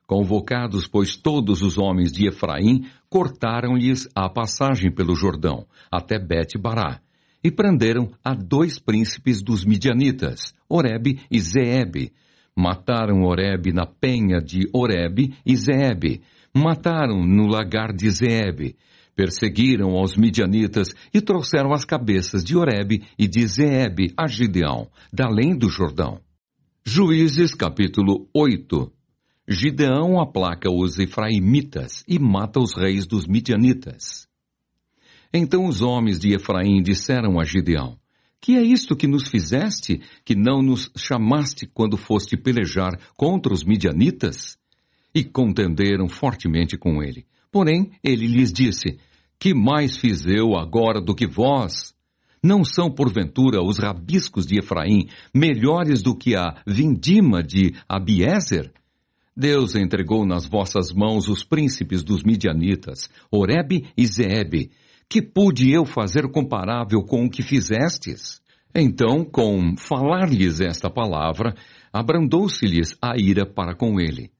Convocados, pois, todos os homens de Efraim, cortaram-lhes a passagem pelo Jordão, até Bet-Bará, e prenderam a dois príncipes dos midianitas, Oreb e Zeeb. Mataram Oreb na penha de Oreb e Zeeb, mataram no lagar de Zeeb, perseguiram aos midianitas e trouxeram as cabeças de Oreb e de Zeeb a Gideão, da além do Jordão. Juízes capítulo 8 Gideão aplaca os efraimitas e mata os reis dos midianitas. Então os homens de Efraim disseram a Gideão, que é isto que nos fizeste, que não nos chamaste quando foste pelejar contra os midianitas? E contenderam fortemente com ele. Porém, ele lhes disse: Que mais fiz eu agora do que vós? Não são, porventura, os rabiscos de Efraim melhores do que a vindima de Abiezer? Deus entregou nas vossas mãos os príncipes dos midianitas, Oreb e Zeeb. Que pude eu fazer comparável com o que fizestes? Então, com falar-lhes esta palavra, abrandou-se-lhes a ira para com ele.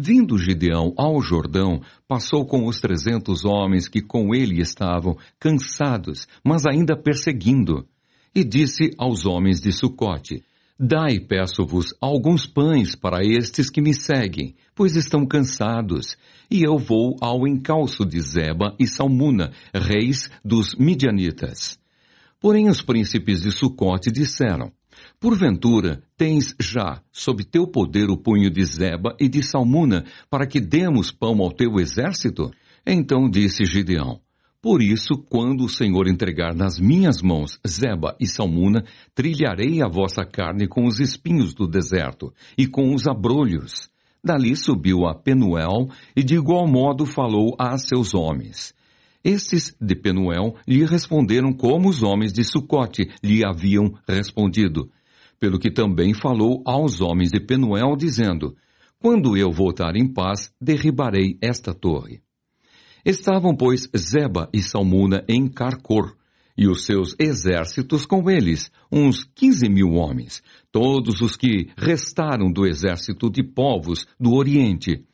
Vindo Gideão ao Jordão, passou com os trezentos homens que com ele estavam, cansados, mas ainda perseguindo. E disse aos homens de Sucote, Dai, peço-vos, alguns pães para estes que me seguem, pois estão cansados, e eu vou ao encalço de Zeba e Salmuna, reis dos Midianitas. Porém os príncipes de Sucote disseram, Porventura, tens já sob teu poder o punho de Zeba e de Salmuna, para que demos pão ao teu exército? Então disse Gideão, por isso, quando o Senhor entregar nas minhas mãos Zeba e Salmuna, trilharei a vossa carne com os espinhos do deserto e com os abrolhos. Dali subiu a Penuel e de igual modo falou a seus homens. Estes de Penuel lhe responderam como os homens de Sucote lhe haviam respondido pelo que também falou aos homens de Penuel, dizendo: Quando eu voltar em paz, derribarei esta torre. Estavam, pois, Zeba e Salmuna em Carcor, e os seus exércitos com eles, uns quinze mil homens, todos os que restaram do exército de povos do Oriente.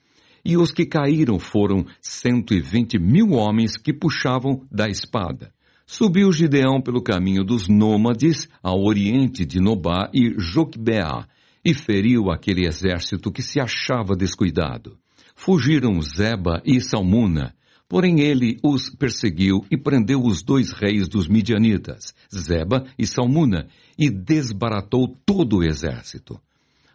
E os que caíram foram cento e vinte mil homens que puxavam da espada. Subiu Gideão pelo caminho dos nômades ao oriente de Nobá e Joqubeá, e feriu aquele exército que se achava descuidado. Fugiram Zeba e Salmuna, porém ele os perseguiu e prendeu os dois reis dos midianitas, Zeba e Salmuna, e desbaratou todo o exército.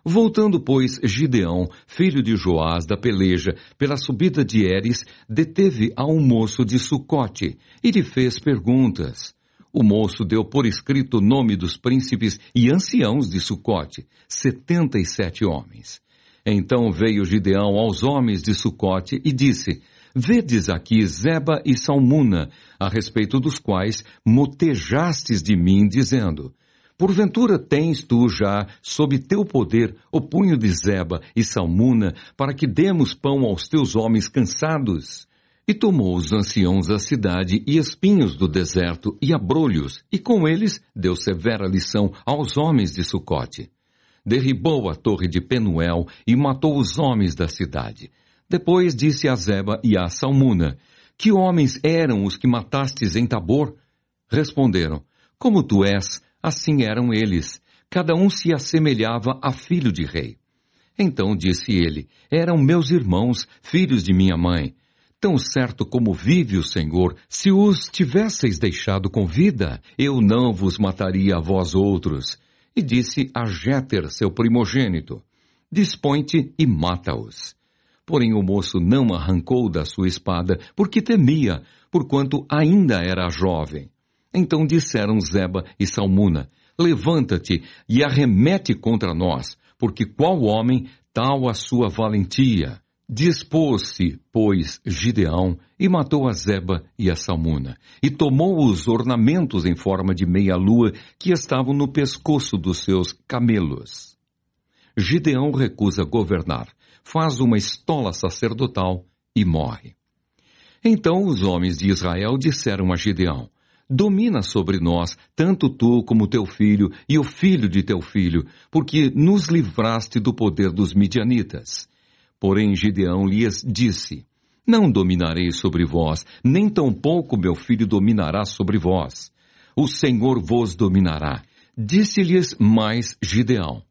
Voltando, pois, Gideão, filho de Joás, da peleja, pela subida de Eres, deteve a um moço de Sucote e lhe fez perguntas. O moço deu por escrito o nome dos príncipes e anciãos de Sucote, setenta e sete homens. Então veio Gideão aos homens de Sucote e disse, Vedes aqui Zeba e Salmuna, a respeito dos quais motejastes de mim, dizendo, Porventura tens tu já, sob teu poder, o punho de Zeba e Salmuna, para que demos pão aos teus homens cansados? E tomou os anciãos da cidade e espinhos do deserto e abrolhos, e com eles deu severa lição aos homens de Sucote. Derribou a torre de Penuel e matou os homens da cidade. Depois disse a Zeba e a Salmuna, Que homens eram os que matastes em Tabor? Responderam, Como tu és, Assim eram eles, cada um se assemelhava a filho de rei. Então disse ele: Eram meus irmãos, filhos de minha mãe. Tão certo como vive o Senhor, se os tivesseis deixado com vida, eu não vos mataria a vós outros. E disse a Jéter, seu primogênito: Dispõe-te e mata-os. Porém o moço não arrancou da sua espada, porque temia, porquanto ainda era jovem. Então disseram Zeba e Salmuna: Levanta-te e arremete contra nós, porque qual homem, tal a sua valentia? Dispôs-se, pois, Gideão e matou a Zeba e a Salmuna, e tomou os ornamentos em forma de meia-lua que estavam no pescoço dos seus camelos. Gideão recusa governar, faz uma estola sacerdotal e morre. Então os homens de Israel disseram a Gideão: Domina sobre nós, tanto tu como teu filho e o filho de teu filho, porque nos livraste do poder dos midianitas. Porém Gideão lhes disse, Não dominarei sobre vós, nem tampouco meu filho dominará sobre vós. O Senhor vos dominará. Disse-lhes mais Gideão,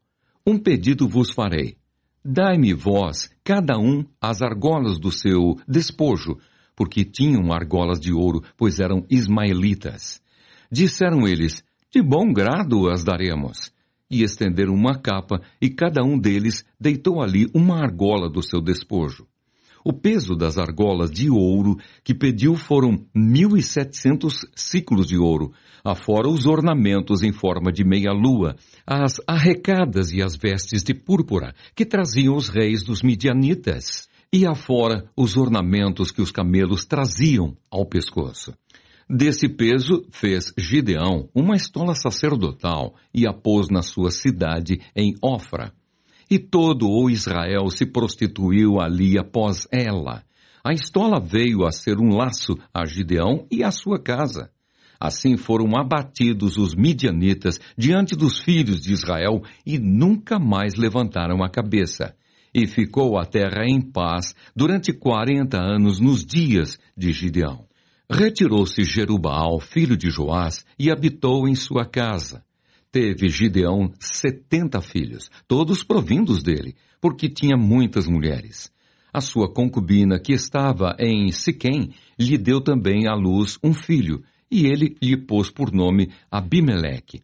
Um pedido vos farei. Dai-me vós, cada um, as argolas do seu despojo, porque tinham argolas de ouro, pois eram ismaelitas. Disseram eles, de bom grado as daremos. E estenderam uma capa, e cada um deles deitou ali uma argola do seu despojo. O peso das argolas de ouro que pediu foram mil e setecentos ciclos de ouro, afora os ornamentos em forma de meia-lua, as arrecadas e as vestes de púrpura que traziam os reis dos midianitas e afora os ornamentos que os camelos traziam ao pescoço. Desse peso fez Gideão uma estola sacerdotal e a pôs na sua cidade em Ofra. E todo o Israel se prostituiu ali após ela. A estola veio a ser um laço a Gideão e a sua casa. Assim foram abatidos os midianitas diante dos filhos de Israel e nunca mais levantaram a cabeça e ficou a terra em paz durante quarenta anos nos dias de Gideão. Retirou-se Jerubaal, filho de Joás, e habitou em sua casa. Teve Gideão setenta filhos, todos provindos dele, porque tinha muitas mulheres. A sua concubina, que estava em Siquém, lhe deu também à luz um filho, e ele lhe pôs por nome Abimeleque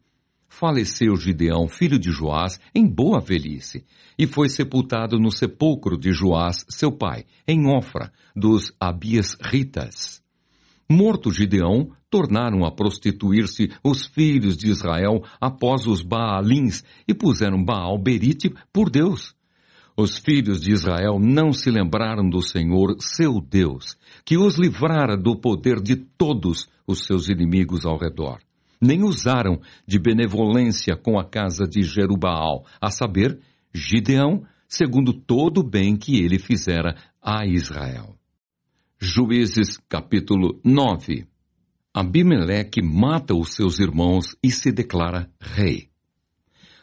faleceu Gideão, filho de Joás, em boa velhice, e foi sepultado no sepulcro de Joás, seu pai, em Ofra, dos Abias Ritas. Morto Gideão, tornaram a prostituir-se os filhos de Israel após os Baalins e puseram Baal Berite por Deus. Os filhos de Israel não se lembraram do Senhor, seu Deus, que os livrara do poder de todos os seus inimigos ao redor nem usaram de benevolência com a casa de Jerubaal, a saber, Gideão, segundo todo o bem que ele fizera a Israel. Juízes capítulo 9 Abimeleque mata os seus irmãos e se declara rei.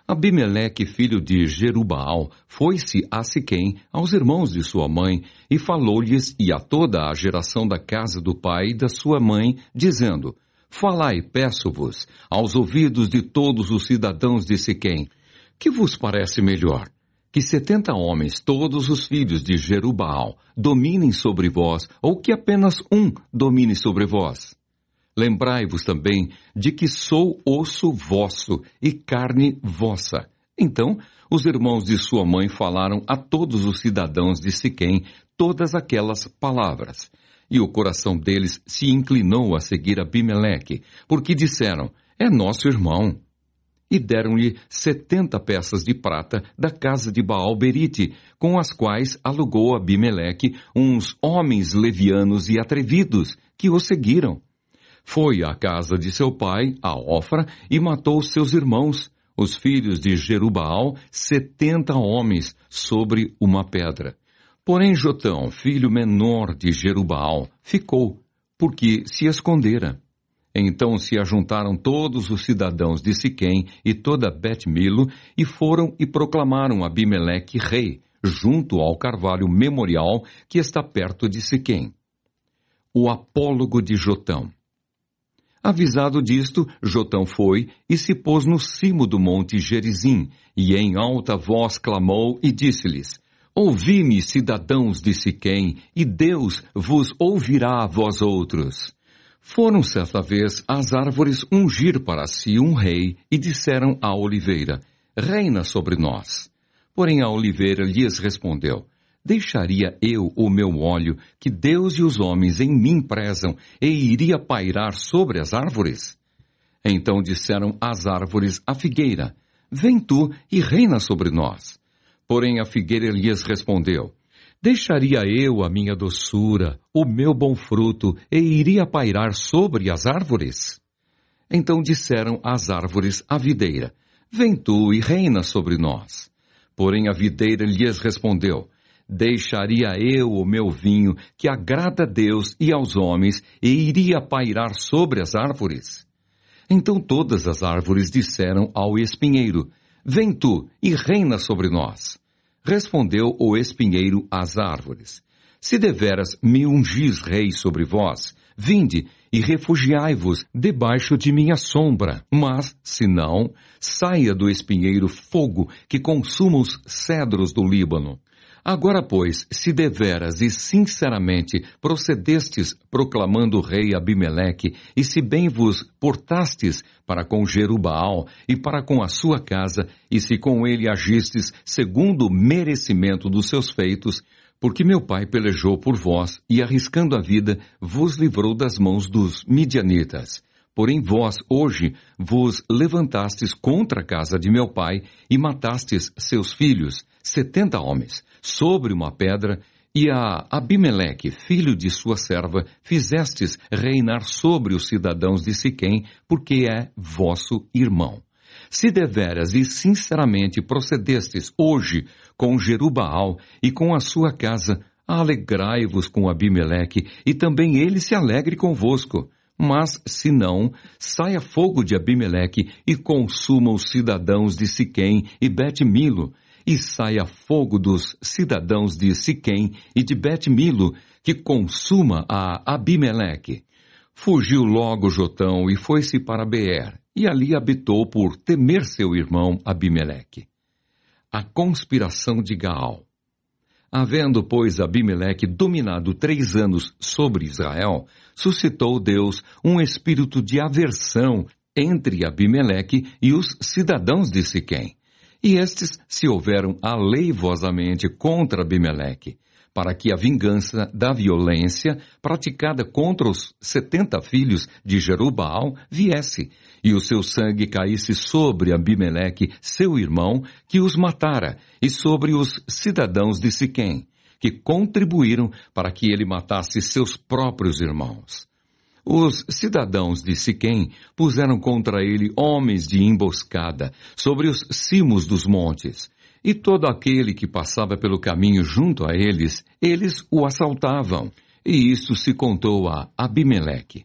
Abimeleque, filho de Jerubaal, foi-se a Siquém, aos irmãos de sua mãe, e falou-lhes e a toda a geração da casa do pai e da sua mãe, dizendo, Falai, peço-vos, aos ouvidos de todos os cidadãos de Siquém, que vos parece melhor? Que setenta homens, todos os filhos de Jerubaal, dominem sobre vós, ou que apenas um domine sobre vós? Lembrai-vos também de que sou osso vosso e carne vossa. Então os irmãos de sua mãe falaram a todos os cidadãos de Siquém todas aquelas palavras. E o coração deles se inclinou a seguir Abimeleque, porque disseram: É nosso irmão. E deram-lhe setenta peças de prata da casa de Baal-Berite, com as quais alugou Abimeleque uns homens levianos e atrevidos que o seguiram. Foi à casa de seu pai, a Ofra, e matou seus irmãos, os filhos de Jerubaal, setenta homens, sobre uma pedra. Porém Jotão, filho menor de Jerubaal, ficou, porque se escondera. Então se ajuntaram todos os cidadãos de Siquém e toda Bet-Milo e foram e proclamaram Abimeleque rei, junto ao carvalho memorial que está perto de Siquém. O apólogo de Jotão. Avisado disto, Jotão foi e se pôs no cimo do monte Gerizim, e em alta voz clamou e disse-lhes: Ouvi-me, cidadãos de Siquém, e Deus vos ouvirá a vós outros. Foram certa vez as árvores ungir para si um rei, e disseram à oliveira: Reina sobre nós. Porém a oliveira lhes respondeu: Deixaria eu o meu óleo, que Deus e os homens em mim prezam, e iria pairar sobre as árvores? Então disseram as árvores à figueira: Vem tu e reina sobre nós. Porém a figueira lhes respondeu: Deixaria eu a minha doçura, o meu bom fruto, e iria pairar sobre as árvores? Então disseram as árvores à videira: Vem tu e reina sobre nós. Porém a videira lhes respondeu: deixaria eu o meu vinho, que agrada a Deus e aos homens, e iria pairar sobre as árvores? Então todas as árvores disseram ao espinheiro: Vem tu e reina sobre nós. Respondeu o espinheiro às árvores: Se deveras me ungis rei sobre vós, vinde e refugiai-vos debaixo de minha sombra. Mas, se não, saia do espinheiro fogo que consuma os cedros do Líbano. Agora, pois, se deveras e sinceramente procedestes proclamando o rei Abimeleque, e se bem vos portastes para com Jerubaal e para com a sua casa, e se com ele agistes segundo o merecimento dos seus feitos, porque meu pai pelejou por vós e, arriscando a vida, vos livrou das mãos dos midianitas. Porém vós, hoje, vos levantastes contra a casa de meu pai e matastes seus filhos, setenta homens sobre uma pedra, e a Abimeleque, filho de sua serva, fizestes reinar sobre os cidadãos de Siquém, porque é vosso irmão. Se deveras e sinceramente procedestes hoje com Jerubaal e com a sua casa, alegrai-vos com Abimeleque, e também ele se alegre convosco. Mas, se não, saia fogo de Abimeleque e consuma os cidadãos de Siquém e Bet-Milo, e saia fogo dos cidadãos de Siquém e de Bet-Milo, que consuma a Abimeleque. Fugiu logo Jotão e foi-se para Beer, e ali habitou por temer seu irmão Abimeleque. A conspiração de Gaal. Havendo, pois, Abimeleque dominado três anos sobre Israel, suscitou Deus um espírito de aversão entre Abimeleque e os cidadãos de Siquém e estes se houveram aleivosamente contra Abimeleque, para que a vingança da violência praticada contra os setenta filhos de Jerubal viesse, e o seu sangue caísse sobre Abimeleque, seu irmão, que os matara, e sobre os cidadãos de Siquém, que contribuíram para que ele matasse seus próprios irmãos. Os cidadãos de Siquém puseram contra ele homens de emboscada sobre os cimos dos montes, e todo aquele que passava pelo caminho junto a eles, eles o assaltavam, e isso se contou a Abimeleque.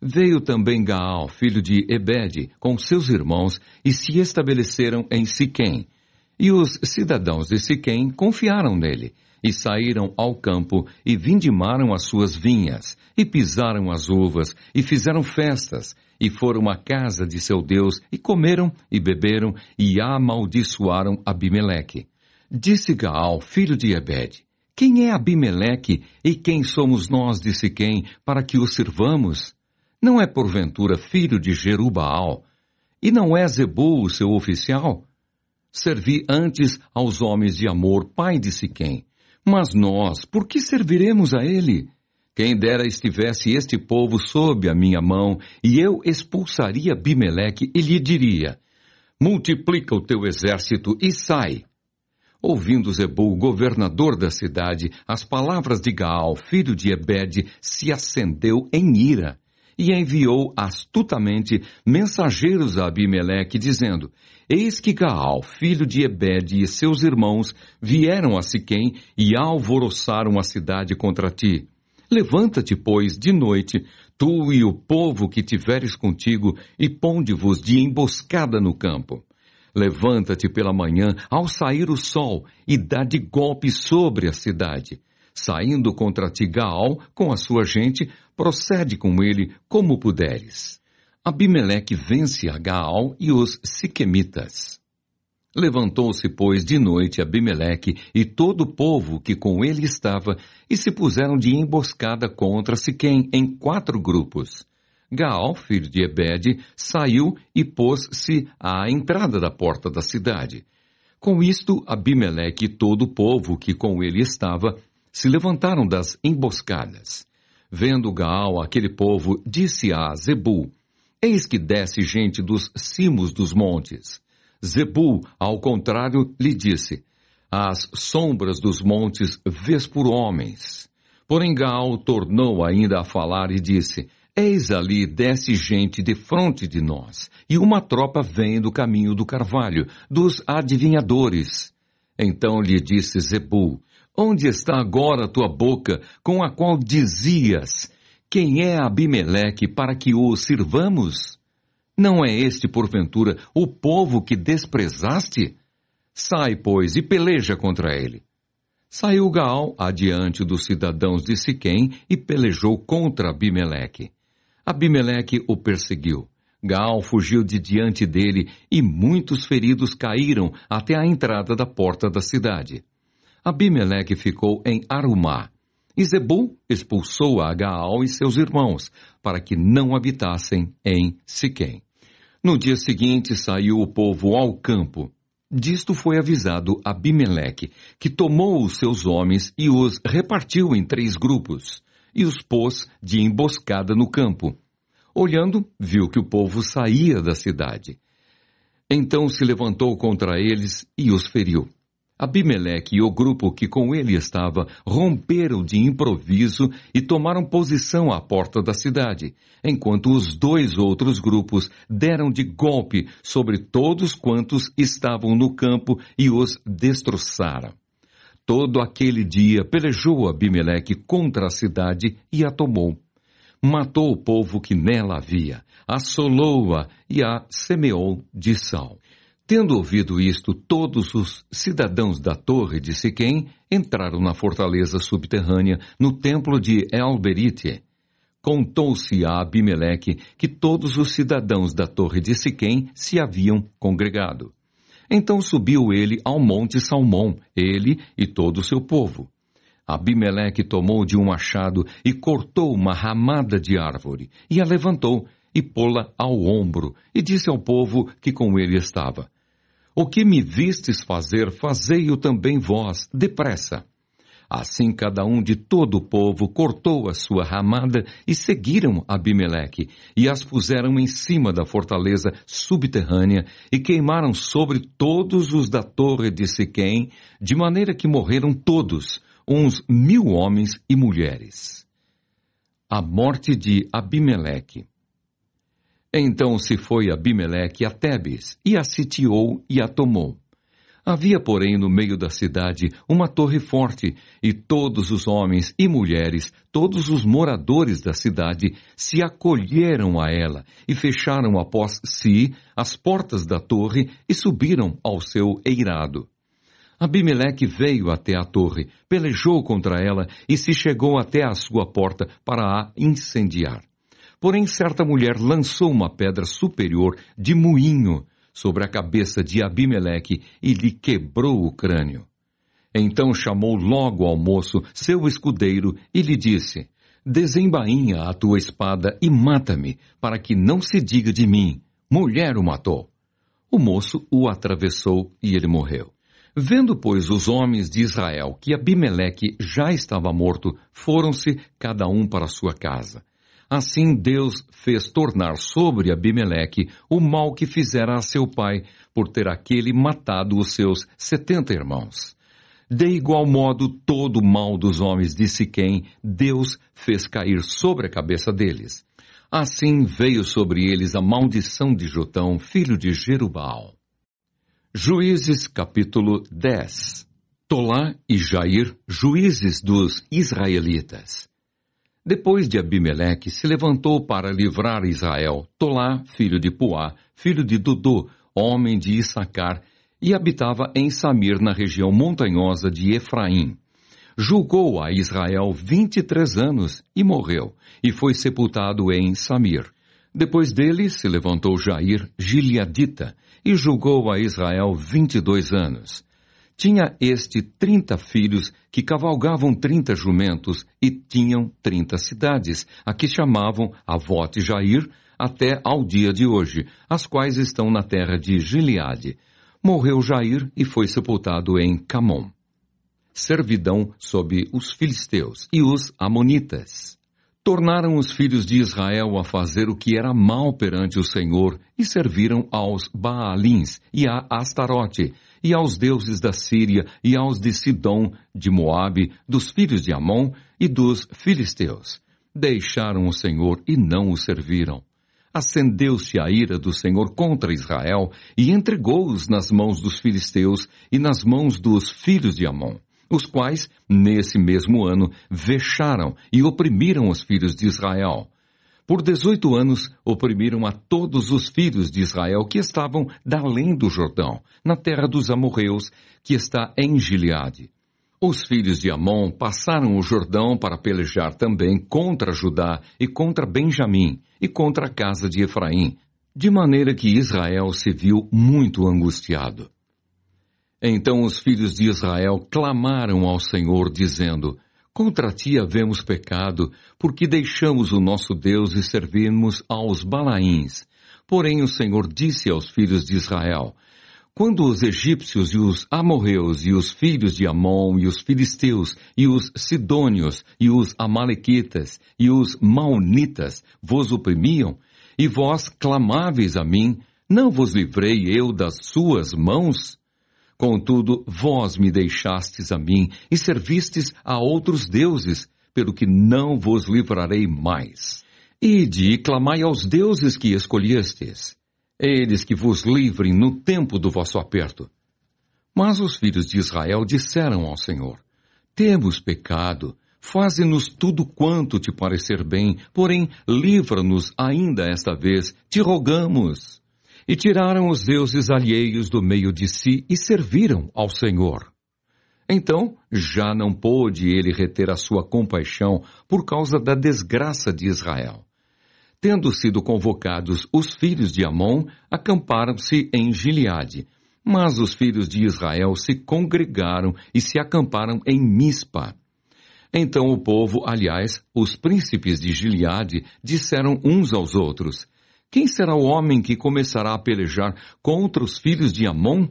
Veio também Gaal, filho de Ebed, com seus irmãos, e se estabeleceram em Siquém. E os cidadãos de Siquém confiaram nele, e saíram ao campo e vindimaram as suas vinhas, e pisaram as uvas, e fizeram festas, e foram à casa de seu Deus, e comeram e beberam, e amaldiçoaram Abimeleque. Disse Gaal, filho de Ebed, quem é Abimeleque e quem somos nós de Siquém para que o sirvamos? Não é porventura filho de Jerubaal? E não é Zebul o seu oficial? Servi antes aos homens de amor, pai de Siquém. Mas nós, por que serviremos a ele? Quem dera estivesse este povo sob a minha mão, e eu expulsaria Bimeleque e lhe diria: Multiplica o teu exército e sai. Ouvindo Zebul, governador da cidade, as palavras de Gaal, filho de Ebed, se acendeu em ira e enviou astutamente mensageiros a Abimeleque, dizendo: Eis que Gaal, filho de Ebed, e seus irmãos vieram a Siquém e alvoroçaram a cidade contra ti. Levanta-te, pois, de noite, tu e o povo que tiveres contigo, e ponde-vos de emboscada no campo. Levanta-te pela manhã, ao sair o sol, e dá de golpe sobre a cidade. Saindo contra ti Gaal, com a sua gente, procede com ele como puderes. Abimeleque vence a Gaal e os Siquemitas. Levantou-se, pois, de noite Abimeleque e todo o povo que com ele estava, e se puseram de emboscada contra Siquém em quatro grupos. Gaal, filho de Ebed, saiu e pôs-se à entrada da porta da cidade. Com isto, Abimeleque e todo o povo que com ele estava se levantaram das emboscadas. Vendo Gaal aquele povo, disse a Zebul: Eis que desce gente dos cimos dos montes. Zebul, ao contrário, lhe disse: As sombras dos montes vês por homens. Porém Gaal tornou ainda a falar e disse: Eis ali desce gente de frente de nós, e uma tropa vem do caminho do carvalho, dos adivinhadores. Então lhe disse Zebul: Onde está agora a tua boca, com a qual dizias: Quem é Abimeleque para que o sirvamos? Não é este, porventura, o povo que desprezaste? Sai, pois, e peleja contra ele. Saiu Gaal adiante dos cidadãos de Siquém e pelejou contra Abimeleque. Abimeleque o perseguiu. Gaal fugiu de diante dele e muitos feridos caíram até a entrada da porta da cidade. Abimeleque ficou em Arumá. E Zebul expulsou a Gaal e seus irmãos, para que não habitassem em Siquém. No dia seguinte saiu o povo ao campo. Disto foi avisado Abimeleque, que tomou os seus homens e os repartiu em três grupos, e os pôs de emboscada no campo. Olhando, viu que o povo saía da cidade. Então se levantou contra eles e os feriu. Abimeleque e o grupo que com ele estava romperam de improviso e tomaram posição à porta da cidade, enquanto os dois outros grupos deram de golpe sobre todos quantos estavam no campo e os destroçaram. Todo aquele dia pelejou Abimeleque contra a cidade e a tomou. Matou o povo que nela havia, assolou-a e a semeou de sal. Tendo ouvido isto, todos os cidadãos da torre de Siquém entraram na fortaleza subterrânea, no templo de Elberite. Contou-se a Abimeleque que todos os cidadãos da torre de Siquém se haviam congregado. Então subiu ele ao monte Salmão, ele e todo o seu povo. Abimeleque tomou de um machado e cortou uma ramada de árvore, e a levantou, e pô-la ao ombro, e disse ao povo que com ele estava: o que me vistes fazer, fazei-o também vós, depressa. Assim cada um de todo o povo cortou a sua ramada e seguiram Abimeleque, e as puseram em cima da fortaleza subterrânea, e queimaram sobre todos os da torre de Siquém, de maneira que morreram todos, uns mil homens e mulheres. A morte de Abimeleque. Então se foi Abimeleque a Tebes, e a sitiou e a tomou. Havia, porém, no meio da cidade uma torre forte, e todos os homens e mulheres, todos os moradores da cidade, se acolheram a ela, e fecharam após si as portas da torre e subiram ao seu eirado. Abimeleque veio até a torre, pelejou contra ela e se chegou até a sua porta para a incendiar. Porém, certa mulher lançou uma pedra superior de moinho sobre a cabeça de Abimeleque e lhe quebrou o crânio. Então chamou logo ao moço, seu escudeiro, e lhe disse: Desembainha a tua espada e mata-me, para que não se diga de mim: mulher o matou. O moço o atravessou e ele morreu. Vendo, pois, os homens de Israel que Abimeleque já estava morto, foram-se cada um para sua casa. Assim Deus fez tornar sobre Abimeleque o mal que fizera a seu pai, por ter aquele matado os seus setenta irmãos. De igual modo, todo o mal dos homens de Siquém, Deus fez cair sobre a cabeça deles. Assim veio sobre eles a maldição de Jotão, filho de Jerubal. Juízes capítulo 10 Tolá e Jair, juízes dos israelitas. Depois de Abimeleque, se levantou para livrar Israel, Tolá, filho de Puá, filho de Dudu, homem de Issacar, e habitava em Samir, na região montanhosa de Efraim. Julgou a Israel vinte e três anos e morreu, e foi sepultado em Samir. Depois dele se levantou Jair, Gileadita, e julgou a Israel vinte e dois anos. Tinha este trinta filhos que cavalgavam trinta jumentos e tinham trinta cidades, a que chamavam Avote Jair, até ao dia de hoje, as quais estão na terra de Gileade morreu Jair e foi sepultado em Camon. Servidão sob os filisteus e os amonitas. Tornaram os filhos de Israel a fazer o que era mal perante o Senhor e serviram aos Baalins e a Astarote e aos deuses da Síria e aos de Sidom, de Moabe, dos filhos de Amon e dos filisteus. Deixaram o Senhor e não o serviram acendeu-se a ira do Senhor contra Israel e entregou-os nas mãos dos filisteus e nas mãos dos filhos de Amon, os quais, nesse mesmo ano, vexaram e oprimiram os filhos de Israel. Por dezoito anos, oprimiram a todos os filhos de Israel que estavam da além do Jordão, na terra dos amorreus, que está em Gileade. Os filhos de Amon passaram o Jordão para pelejar também contra Judá e contra Benjamim e contra a casa de Efraim, de maneira que Israel se viu muito angustiado. Então os filhos de Israel clamaram ao Senhor, dizendo: Contra ti havemos pecado, porque deixamos o nosso Deus e servimos aos Balaíns. Porém o Senhor disse aos filhos de Israel: quando os egípcios e os amorreus e os filhos de Amon e os filisteus e os sidônios e os amalequitas e os maonitas vos oprimiam, e vós clamáveis a mim, não vos livrei eu das suas mãos? Contudo, vós me deixastes a mim e servistes a outros deuses, pelo que não vos livrarei mais. Ide e clamai aos deuses que escolhestes eles que vos livrem no tempo do vosso aperto. Mas os filhos de Israel disseram ao Senhor: Temos pecado, faze-nos tudo quanto te parecer bem, porém livra-nos ainda esta vez, te rogamos. E tiraram os deuses alheios do meio de si e serviram ao Senhor. Então já não pôde ele reter a sua compaixão por causa da desgraça de Israel. Tendo sido convocados os filhos de Amon, acamparam-se em Gileade. Mas os filhos de Israel se congregaram e se acamparam em Mispa. Então o povo, aliás, os príncipes de Gileade, disseram uns aos outros: Quem será o homem que começará a pelejar contra os filhos de Amon?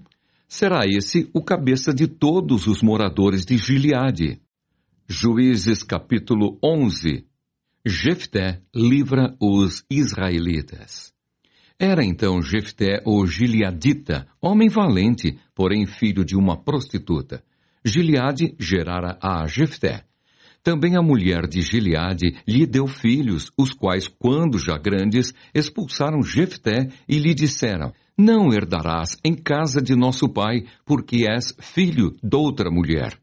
Será esse o cabeça de todos os moradores de Gileade. Juízes capítulo 11 Jefté livra os israelitas. Era então Jefté o Gileadita, homem valente, porém filho de uma prostituta. Gileade gerara a Jefté. Também a mulher de Gileade lhe deu filhos, os quais, quando já grandes, expulsaram Jefté e lhe disseram: Não herdarás em casa de nosso pai, porque és filho doutra mulher.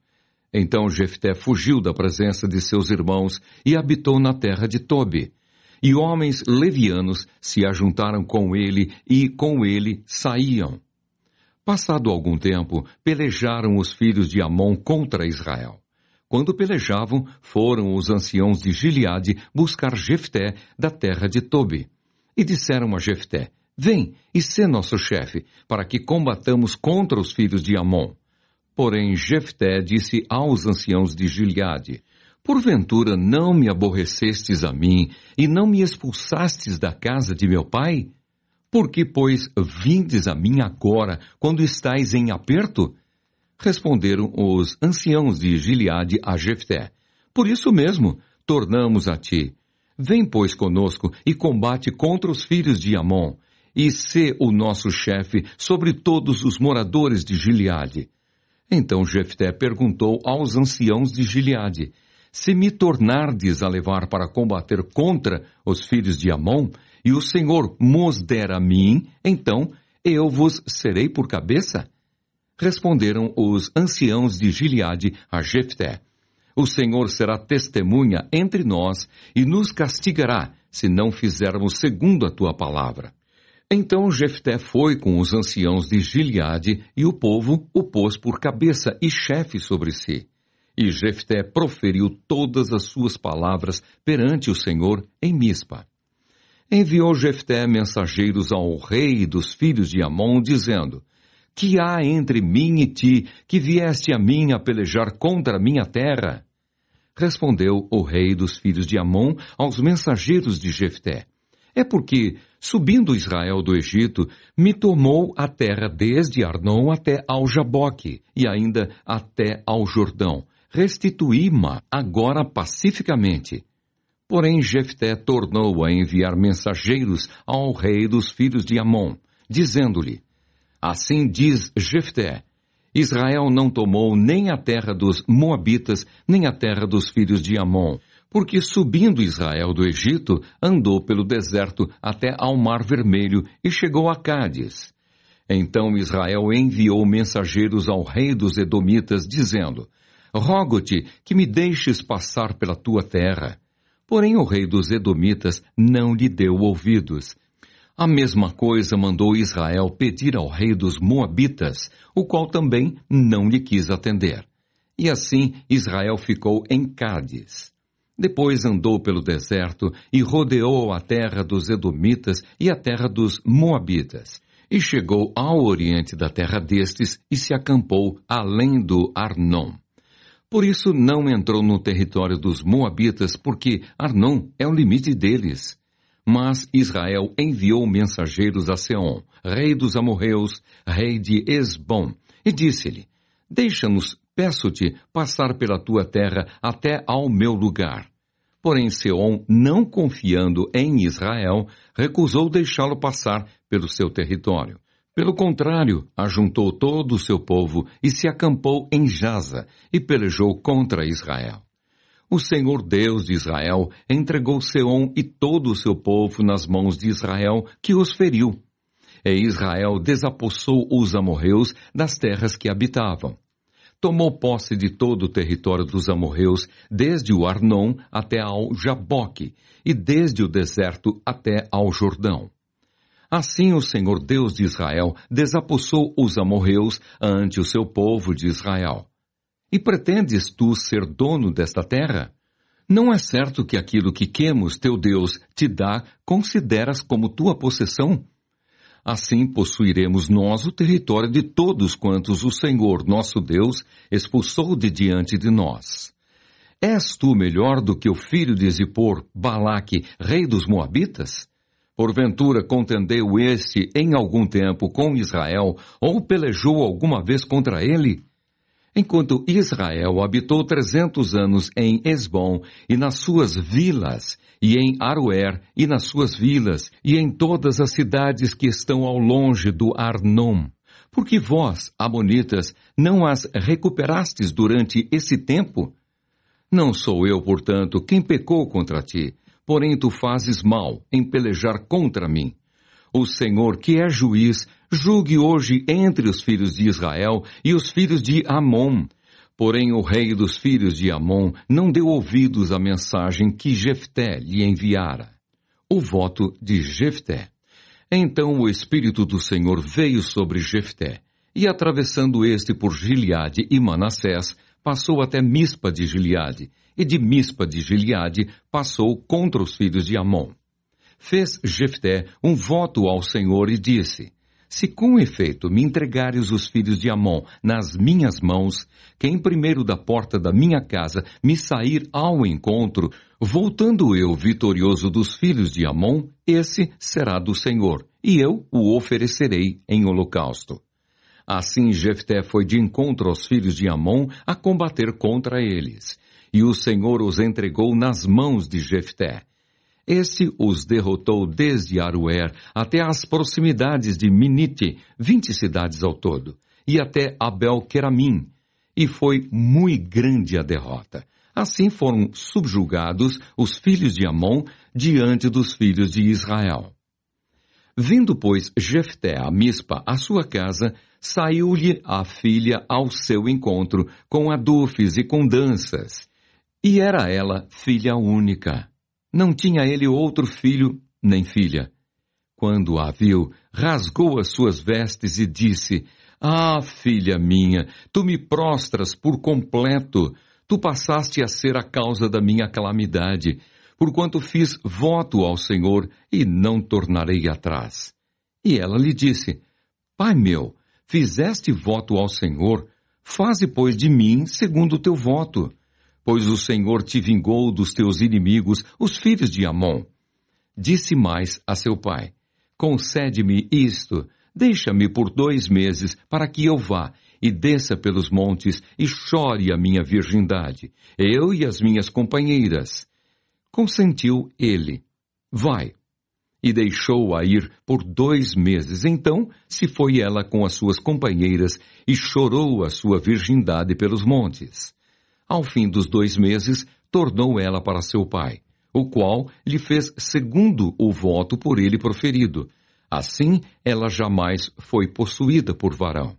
Então Jefté fugiu da presença de seus irmãos e habitou na terra de Tobi. E homens levianos se ajuntaram com ele e com ele saíam. Passado algum tempo, pelejaram os filhos de Amon contra Israel. Quando pelejavam, foram os anciãos de Gileade buscar Jefté da terra de Tobi. E disseram a Jefté, Vem e sê nosso chefe, para que combatamos contra os filhos de Amon. Porém, Jefté disse aos anciãos de Gileade, Porventura não me aborrecestes a mim e não me expulsastes da casa de meu pai? Por que, pois, vindes a mim agora, quando estáis em aperto? Responderam os anciãos de Gileade a Jefté. Por isso mesmo, tornamos a ti. Vem, pois, conosco e combate contra os filhos de Amon, e sê o nosso chefe sobre todos os moradores de Gileade. Então Jefté perguntou aos anciãos de Gileade, se me tornardes a levar para combater contra os filhos de Amon, e o Senhor mos der a mim, então eu vos serei por cabeça? Responderam os anciãos de Gileade a Jefté, o Senhor será testemunha entre nós e nos castigará se não fizermos segundo a tua palavra. Então Jefté foi com os anciãos de Gileade e o povo o pôs por cabeça e chefe sobre si. E Jefté proferiu todas as suas palavras perante o Senhor em Mispa. Enviou Jefté mensageiros ao rei dos filhos de Amon, dizendo: Que há entre mim e ti, que vieste a mim a pelejar contra minha terra? Respondeu o rei dos filhos de Amon aos mensageiros de Jefté: É porque, subindo Israel do Egito, me tomou a terra desde Arnon até ao Jaboque, e ainda até ao Jordão. Restituí-ma agora pacificamente. Porém, Jefté tornou a enviar mensageiros ao rei dos filhos de Amon, dizendo-lhe: Assim diz Jefté: Israel não tomou nem a terra dos Moabitas, nem a terra dos filhos de Amon, porque subindo Israel do Egito, andou pelo deserto até ao Mar Vermelho e chegou a Cádiz. Então Israel enviou mensageiros ao rei dos Edomitas, dizendo: Rogo-te que me deixes passar pela tua terra. Porém o rei dos Edomitas não lhe deu ouvidos. A mesma coisa mandou Israel pedir ao rei dos Moabitas, o qual também não lhe quis atender. E assim Israel ficou em Cádiz. Depois andou pelo deserto e rodeou a terra dos Edomitas e a terra dos Moabitas. E chegou ao oriente da terra destes e se acampou além do Arnon. Por isso não entrou no território dos Moabitas, porque Arnon é o limite deles. Mas Israel enviou mensageiros a Seom, rei dos amorreus, rei de Esbom, e disse-lhe: Deixa-nos, peço-te, passar pela tua terra até ao meu lugar. Porém, Seom, não confiando em Israel, recusou deixá-lo passar pelo seu território. Pelo contrário, ajuntou todo o seu povo e se acampou em Jaza e pelejou contra Israel o Senhor Deus de Israel entregou Seom e todo o seu povo nas mãos de Israel, que os feriu. E Israel desapossou os amorreus das terras que habitavam. Tomou posse de todo o território dos amorreus, desde o Arnon até ao Jaboque, e desde o deserto até ao Jordão. Assim o Senhor Deus de Israel desapossou os amorreus ante o seu povo de Israel. E pretendes tu ser dono desta terra? Não é certo que aquilo que Quemos, teu Deus, te dá, consideras como tua possessão? Assim possuiremos nós o território de todos quantos o Senhor, nosso Deus, expulsou de diante de nós. És tu melhor do que o filho de Zippor, Balaque, rei dos Moabitas? Porventura contendeu este em algum tempo com Israel, ou pelejou alguma vez contra ele? Enquanto Israel habitou trezentos anos em Esbom e nas suas vilas, e em Aroer e nas suas vilas, e em todas as cidades que estão ao longe do Arnon. Porque vós, Amonitas, não as recuperastes durante esse tempo? Não sou eu, portanto, quem pecou contra ti, porém tu fazes mal em pelejar contra mim. O Senhor, que é juiz, julgue hoje entre os filhos de Israel e os filhos de Amon. Porém, o rei dos filhos de Amon não deu ouvidos à mensagem que Jefté lhe enviara. O voto de Jefté. Então o Espírito do Senhor veio sobre Jefté, e atravessando este por Gileade e Manassés, passou até Mispa de Gileade, e de Mispa de Gileade passou contra os filhos de Amon fez Jefté um voto ao Senhor e disse: Se com efeito me entregares os filhos de Amon nas minhas mãos, quem primeiro da porta da minha casa me sair ao encontro, voltando eu vitorioso dos filhos de Amon, esse será do Senhor, e eu o oferecerei em holocausto. Assim Jefté foi de encontro aos filhos de Amon a combater contra eles, e o Senhor os entregou nas mãos de Jefté. Este os derrotou desde Aruer até as proximidades de Minite, vinte cidades ao todo, e até Abel-Queramim, e foi muito grande a derrota. Assim foram subjugados os filhos de Amon diante dos filhos de Israel. Vindo, pois, Jefté a Mispa à sua casa, saiu-lhe a filha ao seu encontro, com adufes e com danças. E era ela filha única. Não tinha ele outro filho nem filha. Quando a viu, rasgou as suas vestes e disse: Ah, filha minha, tu me prostras por completo. Tu passaste a ser a causa da minha calamidade, porquanto fiz voto ao Senhor e não tornarei atrás. E ela lhe disse: Pai meu, fizeste voto ao Senhor, faze, pois, de mim segundo o teu voto pois o Senhor te vingou dos teus inimigos, os filhos de Amon. Disse mais a seu pai: Concede-me isto, deixa-me por dois meses, para que eu vá e desça pelos montes e chore a minha virgindade, eu e as minhas companheiras. Consentiu ele. Vai. E deixou-a ir por dois meses. Então se foi ela com as suas companheiras e chorou a sua virgindade pelos montes. Ao fim dos dois meses, tornou ela para seu pai, o qual lhe fez segundo o voto por ele proferido. Assim, ela jamais foi possuída por varão.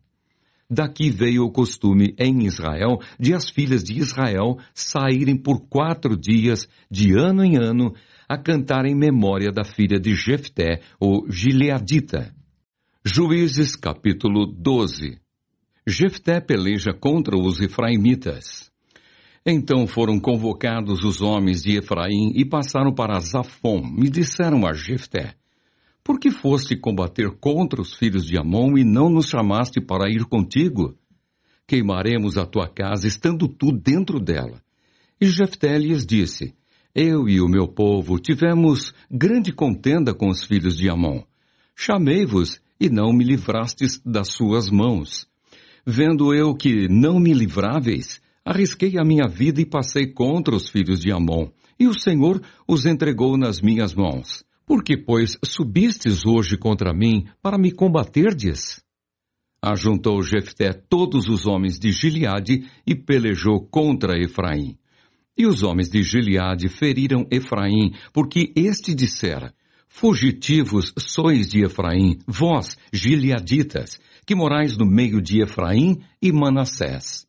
Daqui veio o costume em Israel de as filhas de Israel saírem por quatro dias, de ano em ano, a cantar em memória da filha de Jefté, o Gileadita. Juízes capítulo 12 Jefté peleja contra os Efraimitas. Então foram convocados os homens de Efraim e passaram para Zafon e disseram a Jefté, Por que foste combater contra os filhos de Amon e não nos chamaste para ir contigo? Queimaremos a tua casa, estando tu dentro dela. E Jefté lhes disse, Eu e o meu povo tivemos grande contenda com os filhos de Amon. Chamei-vos e não me livrastes das suas mãos. Vendo eu que não me livráveis, Arrisquei a minha vida e passei contra os filhos de Amon, e o Senhor os entregou nas minhas mãos. Por que, pois, subistes hoje contra mim para me combaterdes? Ajuntou Jefté todos os homens de Gileade e pelejou contra Efraim. E os homens de Gileade feriram Efraim, porque este dissera, Fugitivos sois de Efraim, vós, gileaditas, que morais no meio de Efraim e Manassés.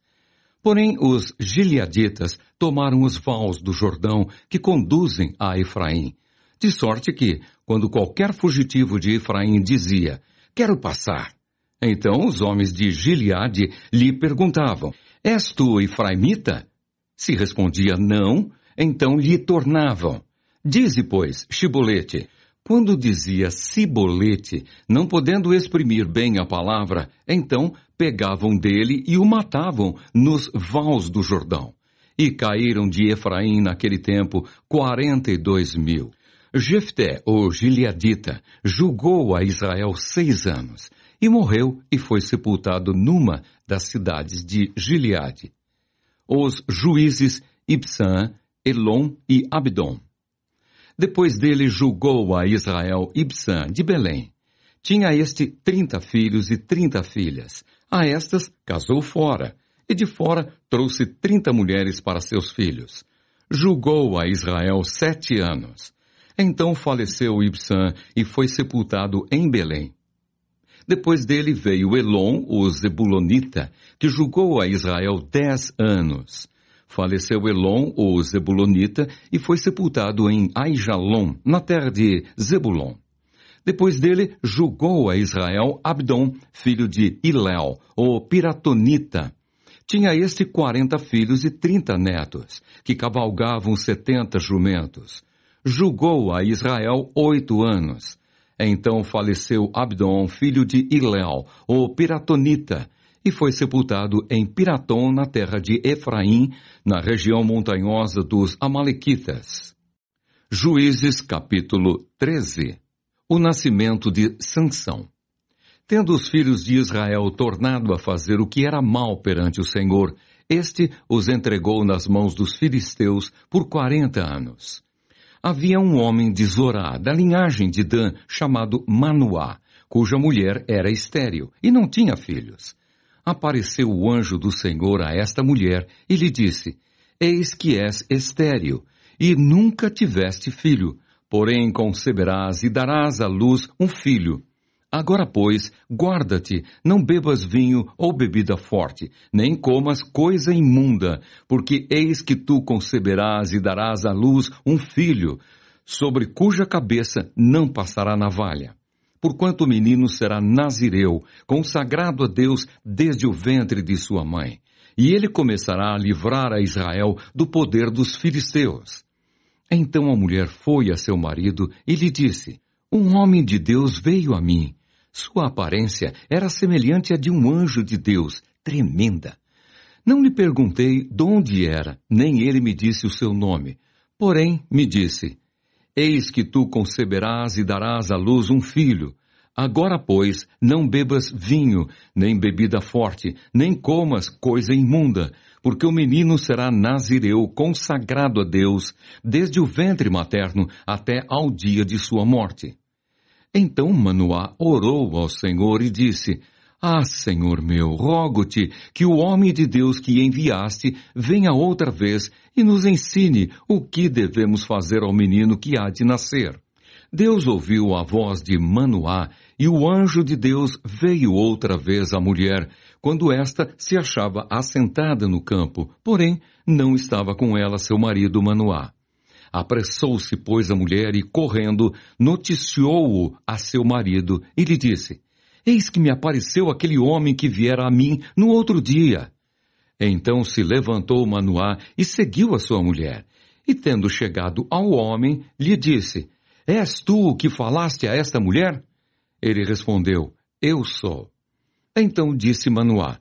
Porém, os gileaditas tomaram os vãos do Jordão que conduzem a Efraim. De sorte que, quando qualquer fugitivo de Efraim dizia, quero passar, então os homens de Gileade lhe perguntavam, és tu Efraimita? Se respondia não, então lhe tornavam, dize, pois, Chibolete, quando dizia cibolete, não podendo exprimir bem a palavra, então pegavam dele e o matavam nos vãos do Jordão. E caíram de Efraim naquele tempo quarenta e dois mil. Jefté, o Gileadita, julgou a Israel seis anos, e morreu e foi sepultado numa das cidades de Gileade. Os juízes Ibsã, Elon e Abdom. Depois dele julgou a Israel Ibsã de Belém. Tinha este trinta filhos e trinta filhas. A estas casou fora, e de fora trouxe trinta mulheres para seus filhos. Julgou a Israel sete anos. Então faleceu Ibsã e foi sepultado em Belém. Depois dele veio Elon, o Zebulonita, que julgou a Israel dez anos. Faleceu Elon, o Zebulonita, e foi sepultado em Aijalon, na terra de Zebulon. Depois dele, julgou a Israel Abdon, filho de Iléu, o Piratonita. Tinha este quarenta filhos e trinta netos, que cavalgavam setenta jumentos. Julgou a Israel oito anos. Então faleceu Abdon, filho de Iléu, o Piratonita, e foi sepultado em Piratom, na terra de Efraim, na região montanhosa dos Amalequitas. Juízes capítulo 13 O nascimento de Sansão Tendo os filhos de Israel tornado a fazer o que era mal perante o Senhor, este os entregou nas mãos dos filisteus por quarenta anos. Havia um homem de Zorá, da linhagem de Dan, chamado Manoá, cuja mulher era estéril e não tinha filhos apareceu o anjo do Senhor a esta mulher e lhe disse: Eis que és estéril, e nunca tiveste filho, porém conceberás e darás à luz um filho. Agora, pois, guarda-te, não bebas vinho ou bebida forte, nem comas coisa imunda, porque eis que tu conceberás e darás à luz um filho, sobre cuja cabeça não passará navalha porquanto o menino será nazireu, consagrado a Deus desde o ventre de sua mãe. E ele começará a livrar a Israel do poder dos filisteus. Então a mulher foi a seu marido e lhe disse: Um homem de Deus veio a mim. Sua aparência era semelhante à de um anjo de Deus, tremenda. Não lhe perguntei de onde era, nem ele me disse o seu nome. Porém, me disse: Eis que tu conceberás e darás à luz um filho. Agora, pois, não bebas vinho, nem bebida forte, nem comas coisa imunda, porque o menino será nazireu, consagrado a Deus, desde o ventre materno até ao dia de sua morte. Então Manoá orou ao Senhor e disse, ah, Senhor meu, rogo-te que o homem de Deus que enviaste venha outra vez e nos ensine o que devemos fazer ao menino que há de nascer. Deus ouviu a voz de Manoá e o anjo de Deus veio outra vez à mulher, quando esta se achava assentada no campo, porém não estava com ela seu marido Manoá. Apressou-se, pois, a mulher e, correndo, noticiou-o a seu marido e lhe disse: Eis que me apareceu aquele homem que viera a mim no outro dia. Então se levantou Manoá e seguiu a sua mulher. E tendo chegado ao homem, lhe disse: És tu o que falaste a esta mulher? Ele respondeu: Eu sou. Então disse Manoá: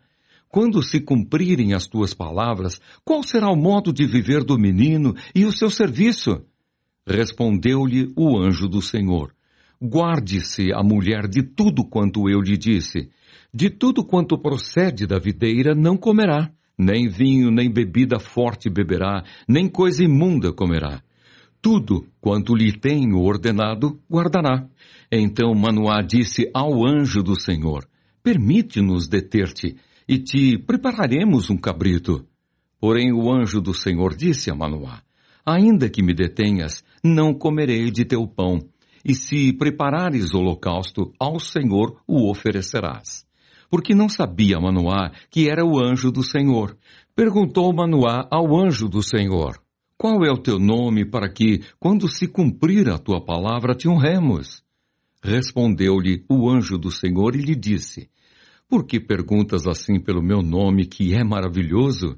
Quando se cumprirem as tuas palavras, qual será o modo de viver do menino e o seu serviço? Respondeu-lhe o anjo do Senhor: Guarde-se a mulher de tudo quanto eu lhe disse. De tudo quanto procede da videira não comerá, nem vinho, nem bebida forte beberá, nem coisa imunda comerá. Tudo quanto lhe tenho ordenado, guardará. Então Manoá disse ao anjo do Senhor: Permite-nos deter-te, e te prepararemos um cabrito. Porém o anjo do Senhor disse a Manoá: Ainda que me detenhas, não comerei de teu pão e se preparares holocausto, ao Senhor o oferecerás. Porque não sabia Manoá que era o anjo do Senhor. Perguntou Manoá ao anjo do Senhor: Qual é o teu nome para que, quando se cumprir a tua palavra, te honremos? Respondeu-lhe o anjo do Senhor e lhe disse: Por que perguntas assim pelo meu nome, que é maravilhoso?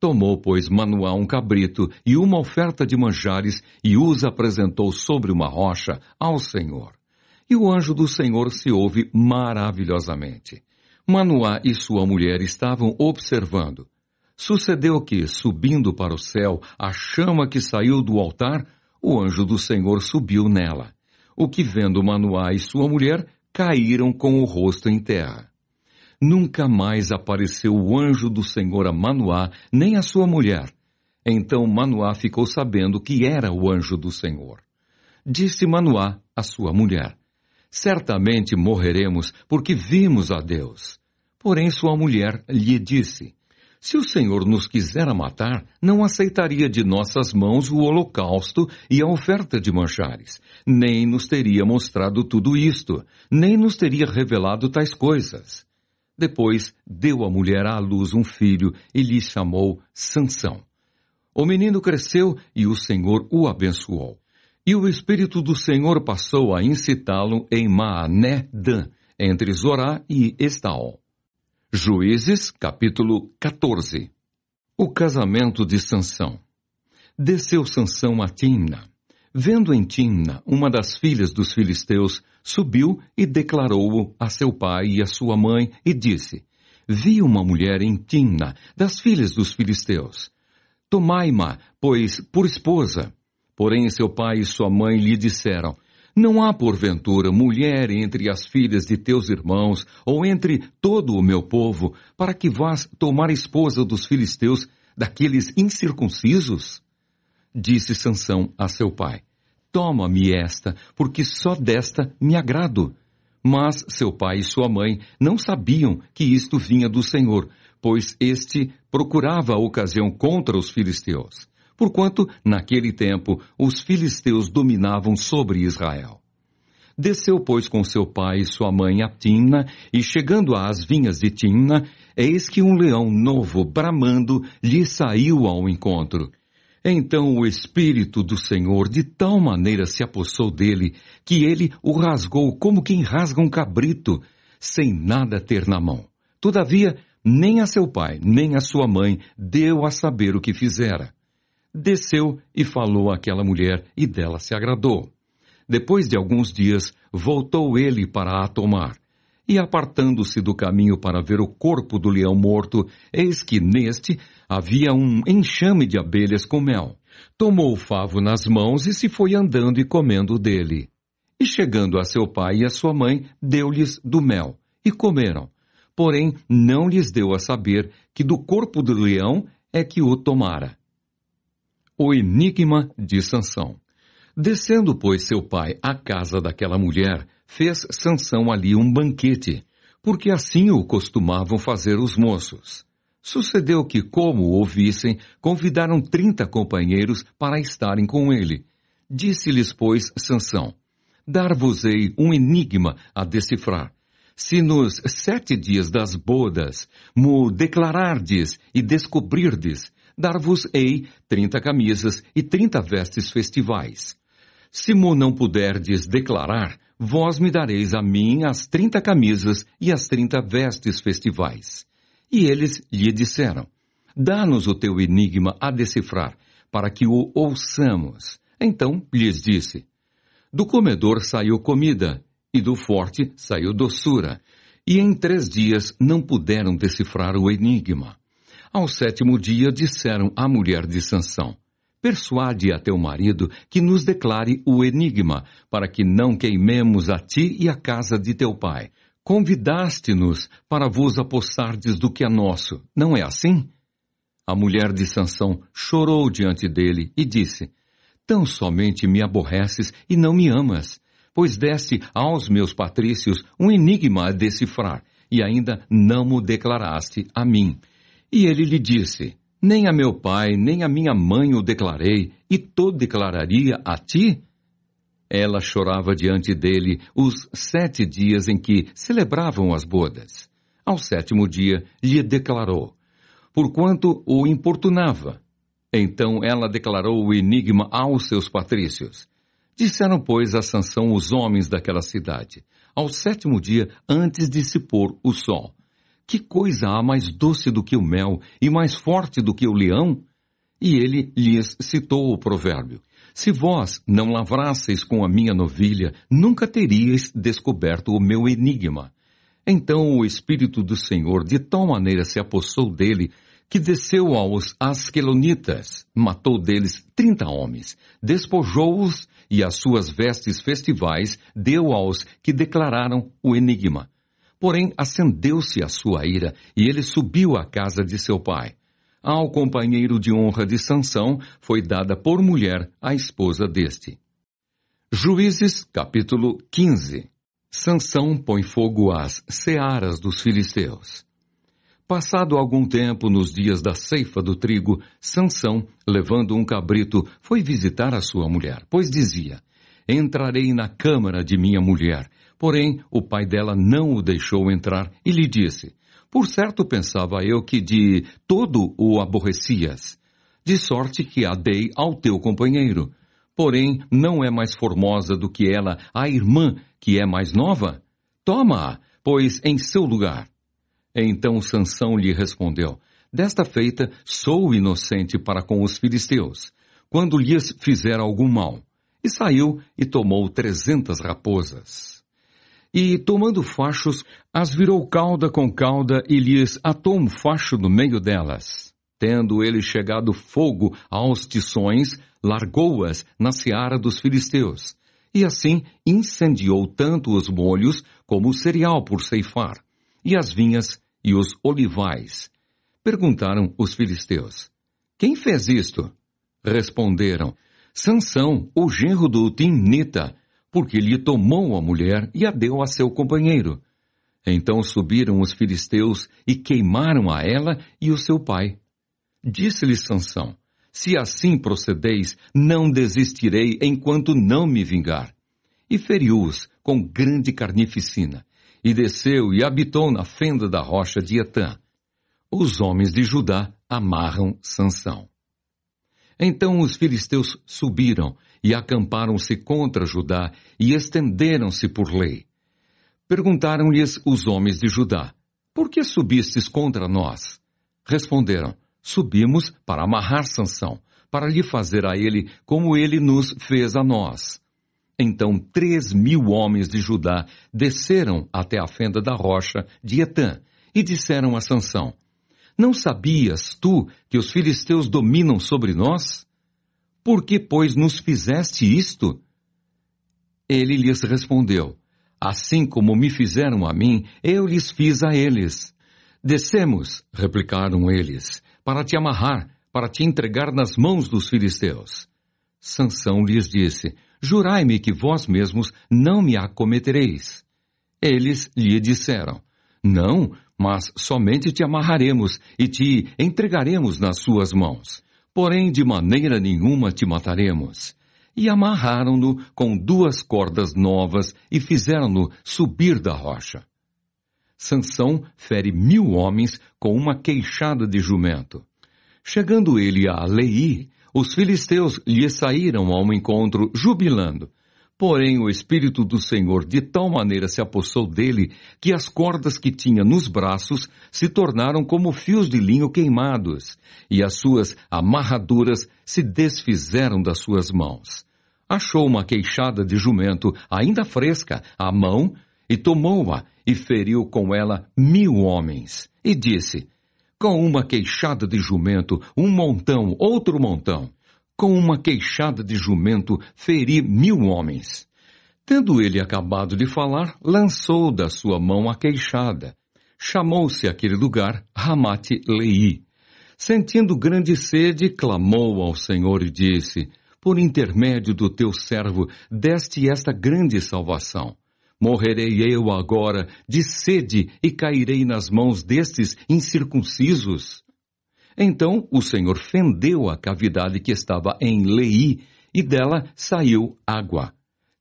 Tomou, pois, Manoá um cabrito e uma oferta de manjares e os apresentou sobre uma rocha ao Senhor. E o anjo do Senhor se ouve maravilhosamente. Manoá e sua mulher estavam observando. Sucedeu que, subindo para o céu, a chama que saiu do altar, o anjo do Senhor subiu nela. O que vendo Manoá e sua mulher, caíram com o rosto em terra. Nunca mais apareceu o anjo do Senhor a Manoá, nem a sua mulher. Então Manoá ficou sabendo que era o anjo do Senhor. Disse Manoá à sua mulher: Certamente morreremos, porque vimos a Deus. Porém, sua mulher lhe disse: Se o Senhor nos quisera matar, não aceitaria de nossas mãos o holocausto e a oferta de manchares, nem nos teria mostrado tudo isto, nem nos teria revelado tais coisas. Depois deu a mulher à luz um filho e lhe chamou Sansão. O menino cresceu e o Senhor o abençoou. E o Espírito do Senhor passou a incitá-lo em Maané-Dan, entre Zorá e Estaol. Juízes, capítulo 14 O casamento de Sansão Desceu Sansão a Timna. Vendo em Timna uma das filhas dos filisteus, subiu e declarou-o a seu pai e a sua mãe, e disse: Vi uma mulher em Timna, das filhas dos filisteus. Tomai-ma, pois, por esposa. Porém, seu pai e sua mãe lhe disseram: Não há, porventura, mulher entre as filhas de teus irmãos, ou entre todo o meu povo, para que vás tomar esposa dos filisteus, daqueles incircuncisos? Disse Sansão a seu pai: Toma-me esta, porque só desta me agrado. Mas seu pai e sua mãe não sabiam que isto vinha do Senhor, pois este procurava a ocasião contra os filisteus, porquanto, naquele tempo, os filisteus dominavam sobre Israel. Desceu, pois, com seu pai e sua mãe a Timna, e chegando às vinhas de Timna, eis que um leão novo, bramando, lhe saiu ao encontro. Então o Espírito do Senhor de tal maneira se apossou dele, que ele o rasgou como quem rasga um cabrito, sem nada ter na mão. Todavia, nem a seu pai, nem a sua mãe deu a saber o que fizera. Desceu e falou àquela mulher, e dela se agradou. Depois de alguns dias, voltou ele para a tomar. E apartando-se do caminho para ver o corpo do leão morto, eis que neste havia um enxame de abelhas com mel. Tomou o favo nas mãos e se foi andando e comendo dele. E chegando a seu pai e a sua mãe, deu-lhes do mel, e comeram. Porém, não lhes deu a saber que do corpo do leão é que o tomara. O enigma de Sansão. Descendo, pois, seu pai à casa daquela mulher, fez Sansão ali um banquete, porque assim o costumavam fazer os moços. Sucedeu que, como o ouvissem, convidaram trinta companheiros para estarem com ele. Disse-lhes, pois, Sansão, Dar-vos-ei um enigma a decifrar. Se nos sete dias das bodas mo declarardes e descobrirdes, dar-vos-ei trinta camisas e trinta vestes festivais. Se mo não puderdes declarar, vós me dareis a mim as trinta camisas e as trinta vestes festivais. E eles lhe disseram: Dá-nos o teu enigma a decifrar, para que o ouçamos. Então lhes disse: Do comedor saiu comida, e do forte saiu doçura. E em três dias não puderam decifrar o enigma. Ao sétimo dia disseram à mulher de Sansão: Persuade a teu marido que nos declare o enigma, para que não queimemos a ti e a casa de teu pai, Convidaste-nos para vos apossardes do que é nosso, não é assim? A mulher de Sansão chorou diante dele e disse: Tão somente me aborreces e não me amas, pois deste aos meus patrícios um enigma a decifrar, e ainda não mo declaraste a mim. E ele lhe disse: Nem a meu pai, nem a minha mãe o declarei, e tu declararia a ti? Ela chorava diante dele os sete dias em que celebravam as bodas. Ao sétimo dia lhe declarou, porquanto o importunava. Então ela declarou o enigma aos seus patrícios. Disseram, pois, a Sansão os homens daquela cidade, ao sétimo dia, antes de se pôr o sol. Que coisa há mais doce do que o mel e mais forte do que o leão? E ele lhes citou o provérbio. Se vós não lavrasseis com a minha novilha, nunca teríeis descoberto o meu enigma. Então o Espírito do Senhor de tal maneira se apossou dele, que desceu aos Asquelonitas, matou deles trinta homens, despojou-os e as suas vestes festivais deu aos que declararam o enigma. Porém, acendeu-se a sua ira, e ele subiu à casa de seu pai ao companheiro de honra de Sansão foi dada por mulher a esposa deste. Juízes capítulo 15 Sansão põe fogo às searas dos filisteus. Passado algum tempo, nos dias da ceifa do trigo, Sansão, levando um cabrito, foi visitar a sua mulher, pois dizia: Entrarei na câmara de minha mulher. Porém, o pai dela não o deixou entrar e lhe disse: por certo pensava eu que de todo o aborrecias, de sorte que a dei ao teu companheiro. Porém, não é mais formosa do que ela a irmã, que é mais nova? Toma-a, pois, em seu lugar. Então Sansão lhe respondeu, Desta feita sou inocente para com os filisteus, quando lhes fizer algum mal. E saiu e tomou trezentas raposas. E, tomando fachos, as virou cauda com cauda e lhes atou um facho no meio delas. Tendo ele chegado fogo aos tições, largou-as na seara dos filisteus. E assim incendiou tanto os molhos como o cereal por ceifar, e as vinhas e os olivais. Perguntaram os filisteus: Quem fez isto? Responderam: Sansão, o genro do Timnita, porque lhe tomou a mulher e a deu a seu companheiro. Então subiram os filisteus e queimaram a ela e o seu pai. Disse-lhe Sansão: Se assim procedeis, não desistirei enquanto não me vingar. E feriu-os com grande carnificina, e desceu e habitou na fenda da rocha de Etã. Os homens de Judá amarram Sansão. Então os filisteus subiram e acamparam-se contra Judá e estenderam-se por lei. Perguntaram-lhes os homens de Judá: Por que subistes contra nós? Responderam: Subimos para amarrar Sansão, para lhe fazer a ele como ele nos fez a nós. Então três mil homens de Judá desceram até a fenda da rocha de Etã e disseram a Sansão: Não sabias tu que os filisteus dominam sobre nós? Por que, pois, nos fizeste isto? Ele lhes respondeu: Assim como me fizeram a mim, eu lhes fiz a eles. Descemos, replicaram eles, para te amarrar, para te entregar nas mãos dos filisteus. Sansão lhes disse: Jurai-me que vós mesmos não me acometereis. Eles lhe disseram: Não, mas somente te amarraremos e te entregaremos nas suas mãos. Porém, de maneira nenhuma te mataremos. E amarraram-no com duas cordas novas e fizeram-no subir da rocha. Sansão fere mil homens com uma queixada de jumento. Chegando ele a Leí, os filisteus lhe saíram ao encontro jubilando. Porém, o Espírito do Senhor de tal maneira se apossou dele que as cordas que tinha nos braços se tornaram como fios de linho queimados, e as suas amarraduras se desfizeram das suas mãos. Achou uma queixada de jumento ainda fresca à mão e tomou-a e feriu com ela mil homens. E disse: Com uma queixada de jumento, um montão, outro montão. Com uma queixada de jumento, feri mil homens. Tendo ele acabado de falar, lançou da sua mão a queixada. Chamou-se aquele lugar Ramate Lei. Sentindo grande sede, clamou ao Senhor e disse: Por intermédio do teu servo, deste esta grande salvação. Morrerei eu agora de sede e cairei nas mãos destes incircuncisos? Então o Senhor fendeu a cavidade que estava em Lei, e dela saiu água.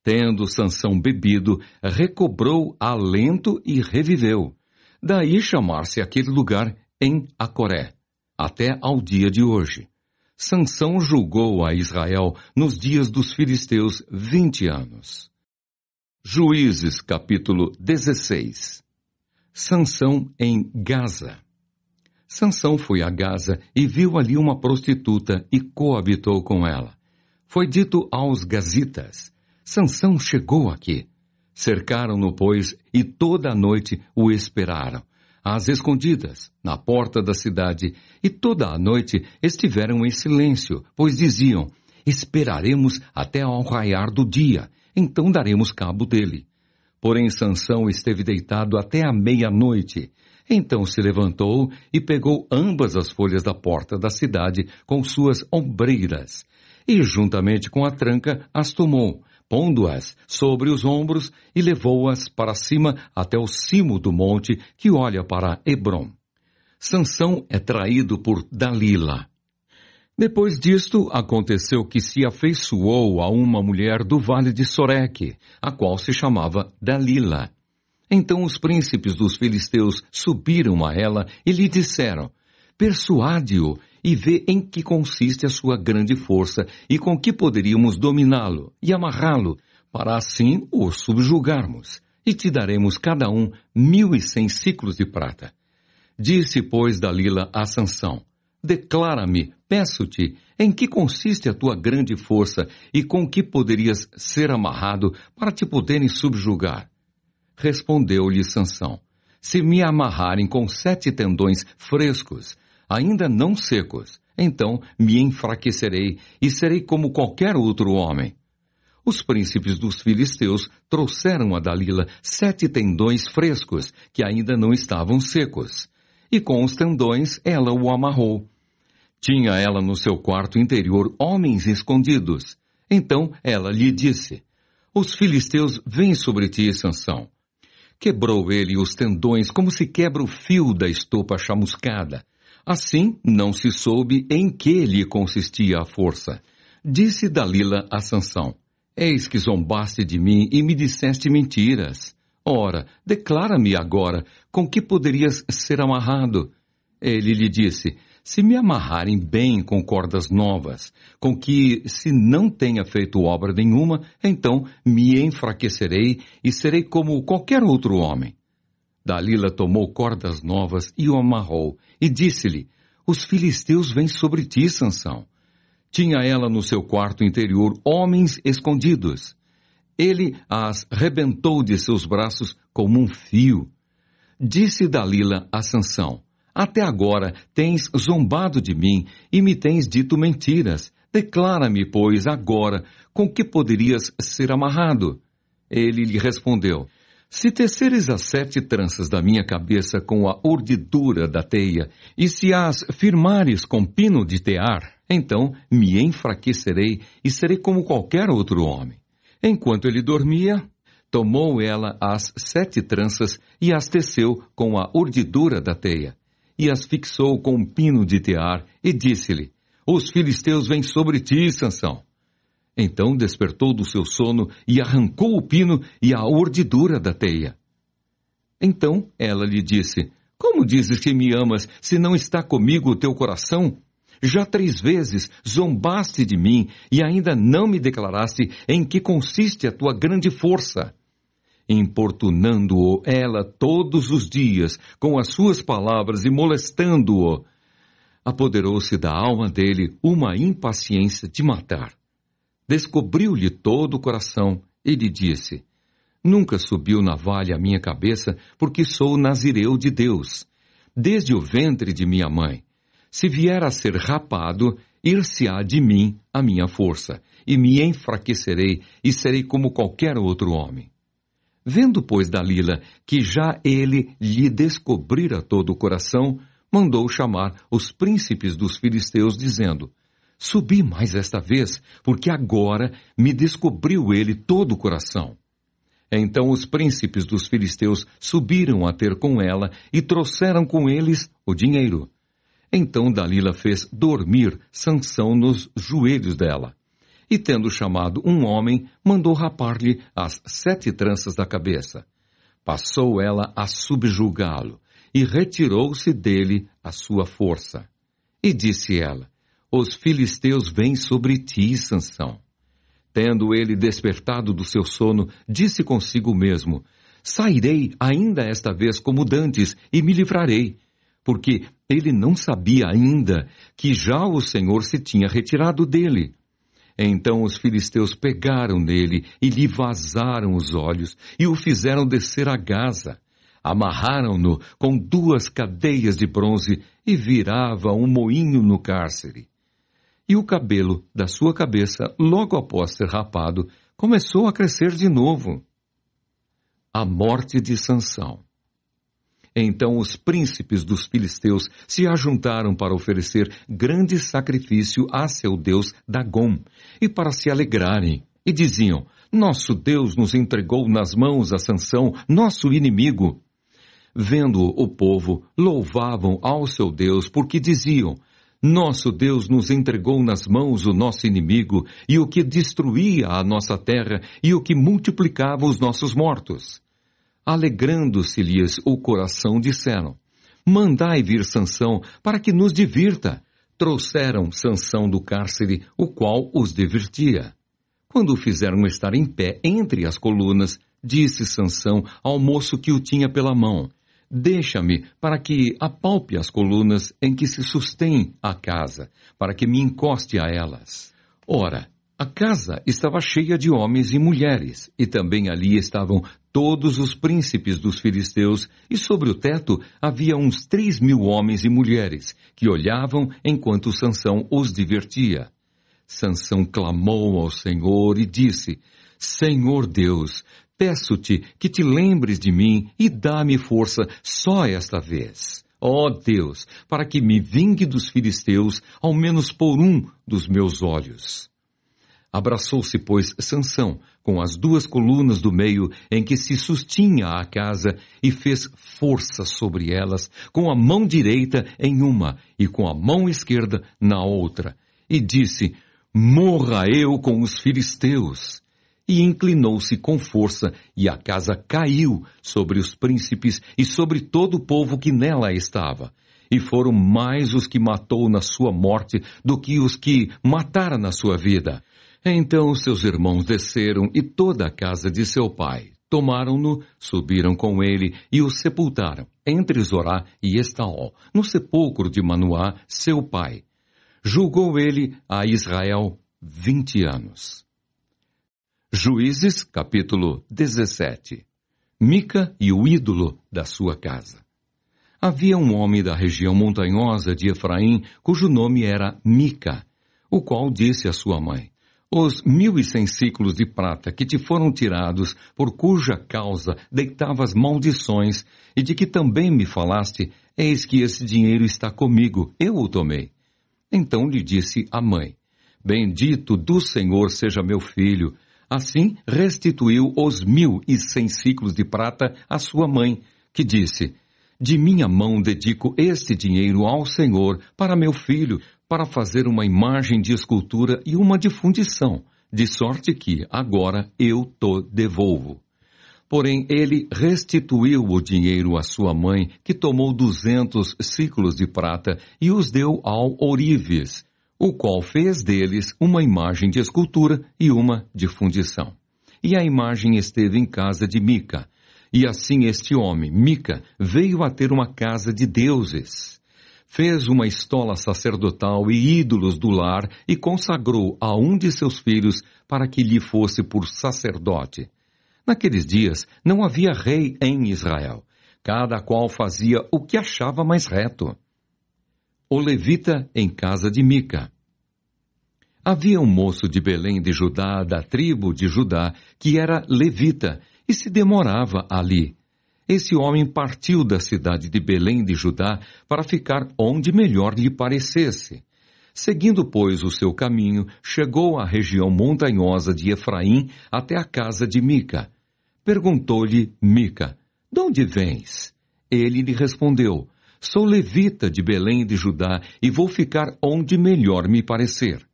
Tendo Sansão bebido, recobrou alento e reviveu. Daí chamar-se aquele lugar em Acoré, até ao dia de hoje. Sansão julgou a Israel nos dias dos filisteus vinte anos. Juízes capítulo 16 Sansão em Gaza Sansão foi a Gaza e viu ali uma prostituta e coabitou com ela. Foi dito aos gazitas: Sansão chegou aqui. Cercaram-no, pois, e toda a noite o esperaram, às escondidas, na porta da cidade, e toda a noite estiveram em silêncio, pois diziam: Esperaremos até ao raiar do dia, então daremos cabo dele. Porém Sansão esteve deitado até a meia-noite, então se levantou e pegou ambas as folhas da porta da cidade com suas ombreiras, e juntamente com a tranca as tomou, pondo-as sobre os ombros e levou-as para cima até o cimo do monte que olha para Hebron. Sansão é traído por Dalila. Depois disto, aconteceu que se afeiçoou a uma mulher do vale de Soreque, a qual se chamava Dalila. Então os príncipes dos filisteus subiram a ela e lhe disseram: Persuade-o e vê em que consiste a sua grande força e com que poderíamos dominá-lo e amarrá-lo, para assim o subjugarmos. E te daremos cada um mil e cem ciclos de prata. Disse, pois, Dalila a Sansão: Declara-me Peço-te, em que consiste a tua grande força e com que poderias ser amarrado para te poderem subjugar? Respondeu-lhe Sansão: Se me amarrarem com sete tendões frescos, ainda não secos, então me enfraquecerei e serei como qualquer outro homem. Os príncipes dos filisteus trouxeram a Dalila sete tendões frescos, que ainda não estavam secos, e com os tendões ela o amarrou. Tinha ela no seu quarto interior homens escondidos. Então ela lhe disse: Os filisteus vêm sobre ti, Sansão. Quebrou ele os tendões como se quebra o fio da estopa chamuscada. Assim, não se soube em que lhe consistia a força. Disse Dalila a Sansão: Eis que zombaste de mim e me disseste mentiras. Ora, declara-me agora, com que poderias ser amarrado? Ele lhe disse: Se me amarrarem bem com cordas novas, com que se não tenha feito obra nenhuma, então me enfraquecerei e serei como qualquer outro homem. Dalila tomou cordas novas e o amarrou, e disse-lhe: Os filisteus vêm sobre ti, Sansão. Tinha ela no seu quarto interior homens escondidos. Ele as rebentou de seus braços como um fio. Disse Dalila a Sansão: Até agora tens zombado de mim e me tens dito mentiras. Declara-me, pois, agora, com que poderias ser amarrado? Ele lhe respondeu: se teceres as sete tranças da minha cabeça com a urdidura da teia, e se as firmares com pino de tear, então me enfraquecerei e serei como qualquer outro homem. Enquanto ele dormia, tomou ela as sete tranças e as teceu com a urdidura da teia, e as fixou com um pino de tear, e disse-lhe: Os filisteus vêm sobre ti, Sansão. Então despertou do seu sono e arrancou o pino e a urdidura da teia. Então ela lhe disse: Como dizes que me amas se não está comigo o teu coração? Já três vezes zombaste de mim e ainda não me declaraste em que consiste a tua grande força. Importunando-o ela todos os dias com as suas palavras e molestando-o, apoderou-se da alma dele uma impaciência de matar descobriu-lhe todo o coração e lhe disse: Nunca subiu navalha a minha cabeça, porque sou nazireu de Deus, desde o ventre de minha mãe. Se vier a ser rapado, ir-se-á de mim a minha força, e me enfraquecerei e serei como qualquer outro homem. Vendo, pois, Dalila que já ele lhe descobrira todo o coração, mandou chamar os príncipes dos filisteus, dizendo: Subi mais esta vez, porque agora me descobriu ele todo o coração. Então os príncipes dos filisteus subiram a ter com ela e trouxeram com eles o dinheiro. Então Dalila fez dormir Sansão nos joelhos dela. E tendo chamado um homem, mandou rapar-lhe as sete tranças da cabeça. Passou ela a subjugá-lo, e retirou-se dele a sua força. E disse ela: os filisteus vêm sobre ti, Sansão. Tendo ele despertado do seu sono, disse consigo mesmo: Sairei ainda esta vez como dantes e me livrarei. Porque ele não sabia ainda que já o Senhor se tinha retirado dele. Então os filisteus pegaram nele e lhe vazaram os olhos e o fizeram descer a Gaza. Amarraram-no com duas cadeias de bronze e virava um moinho no cárcere e o cabelo da sua cabeça, logo após ser rapado, começou a crescer de novo. A morte de Sansão. Então os príncipes dos filisteus se ajuntaram para oferecer grande sacrifício a seu deus Dagom e para se alegrarem, e diziam: Nosso Deus nos entregou nas mãos a Sansão, nosso inimigo. Vendo o povo, louvavam ao seu Deus, porque diziam: nosso Deus nos entregou nas mãos o nosso inimigo e o que destruía a nossa terra e o que multiplicava os nossos mortos. Alegrando-se-lhes o coração, disseram: Mandai vir Sansão para que nos divirta. Trouxeram Sansão do cárcere, o qual os divertia. Quando o fizeram estar em pé entre as colunas, disse Sansão ao moço que o tinha pela mão: Deixa-me para que apalpe as colunas em que se sustém a casa, para que me encoste a elas. Ora, a casa estava cheia de homens e mulheres, e também ali estavam todos os príncipes dos filisteus, e sobre o teto havia uns três mil homens e mulheres, que olhavam enquanto Sansão os divertia. Sansão clamou ao Senhor e disse, Senhor Deus, peço-te que te lembres de mim e dá-me força só esta vez. Ó oh Deus, para que me vingue dos filisteus, ao menos por um dos meus olhos. Abraçou-se, pois, Sansão com as duas colunas do meio em que se sustinha a casa e fez força sobre elas, com a mão direita em uma e com a mão esquerda na outra, e disse: Morra eu com os filisteus. E inclinou-se com força, e a casa caiu sobre os príncipes e sobre todo o povo que nela estava. E foram mais os que matou na sua morte do que os que matara na sua vida. Então seus irmãos desceram e toda a casa de seu pai. Tomaram-no, subiram com ele e o sepultaram, entre Zorá e Estaol, no sepulcro de Manoá, seu pai. Julgou ele a Israel vinte anos. Juízes, capítulo 17 Mica e o ídolo da sua casa. Havia um homem da região montanhosa de Efraim, cujo nome era Mica, o qual disse à sua mãe, os mil e cem ciclos de prata que te foram tirados, por cuja causa deitavas maldições, e de que também me falaste, eis que esse dinheiro está comigo, eu o tomei. Então lhe disse a mãe, Bendito do Senhor seja meu filho. Assim restituiu os mil e cem ciclos de prata à sua mãe, que disse, De minha mão dedico este dinheiro ao Senhor para meu filho, para fazer uma imagem de escultura e uma de fundição, de sorte que agora eu te devolvo. Porém, ele restituiu o dinheiro à sua mãe, que tomou duzentos ciclos de prata e os deu ao Orives, o qual fez deles uma imagem de escultura e uma de fundição. E a imagem esteve em casa de Mica. E assim este homem, Mica, veio a ter uma casa de deuses fez uma estola sacerdotal e ídolos do lar e consagrou a um de seus filhos para que lhe fosse por sacerdote. Naqueles dias não havia rei em Israel. Cada qual fazia o que achava mais reto. O levita em casa de Mica. Havia um moço de Belém de Judá, da tribo de Judá, que era levita e se demorava ali esse homem partiu da cidade de Belém de Judá para ficar onde melhor lhe parecesse. Seguindo, pois, o seu caminho, chegou à região montanhosa de Efraim até a casa de Mica. Perguntou-lhe Mica: De onde vens? Ele lhe respondeu: Sou levita de Belém de Judá e vou ficar onde melhor me parecer.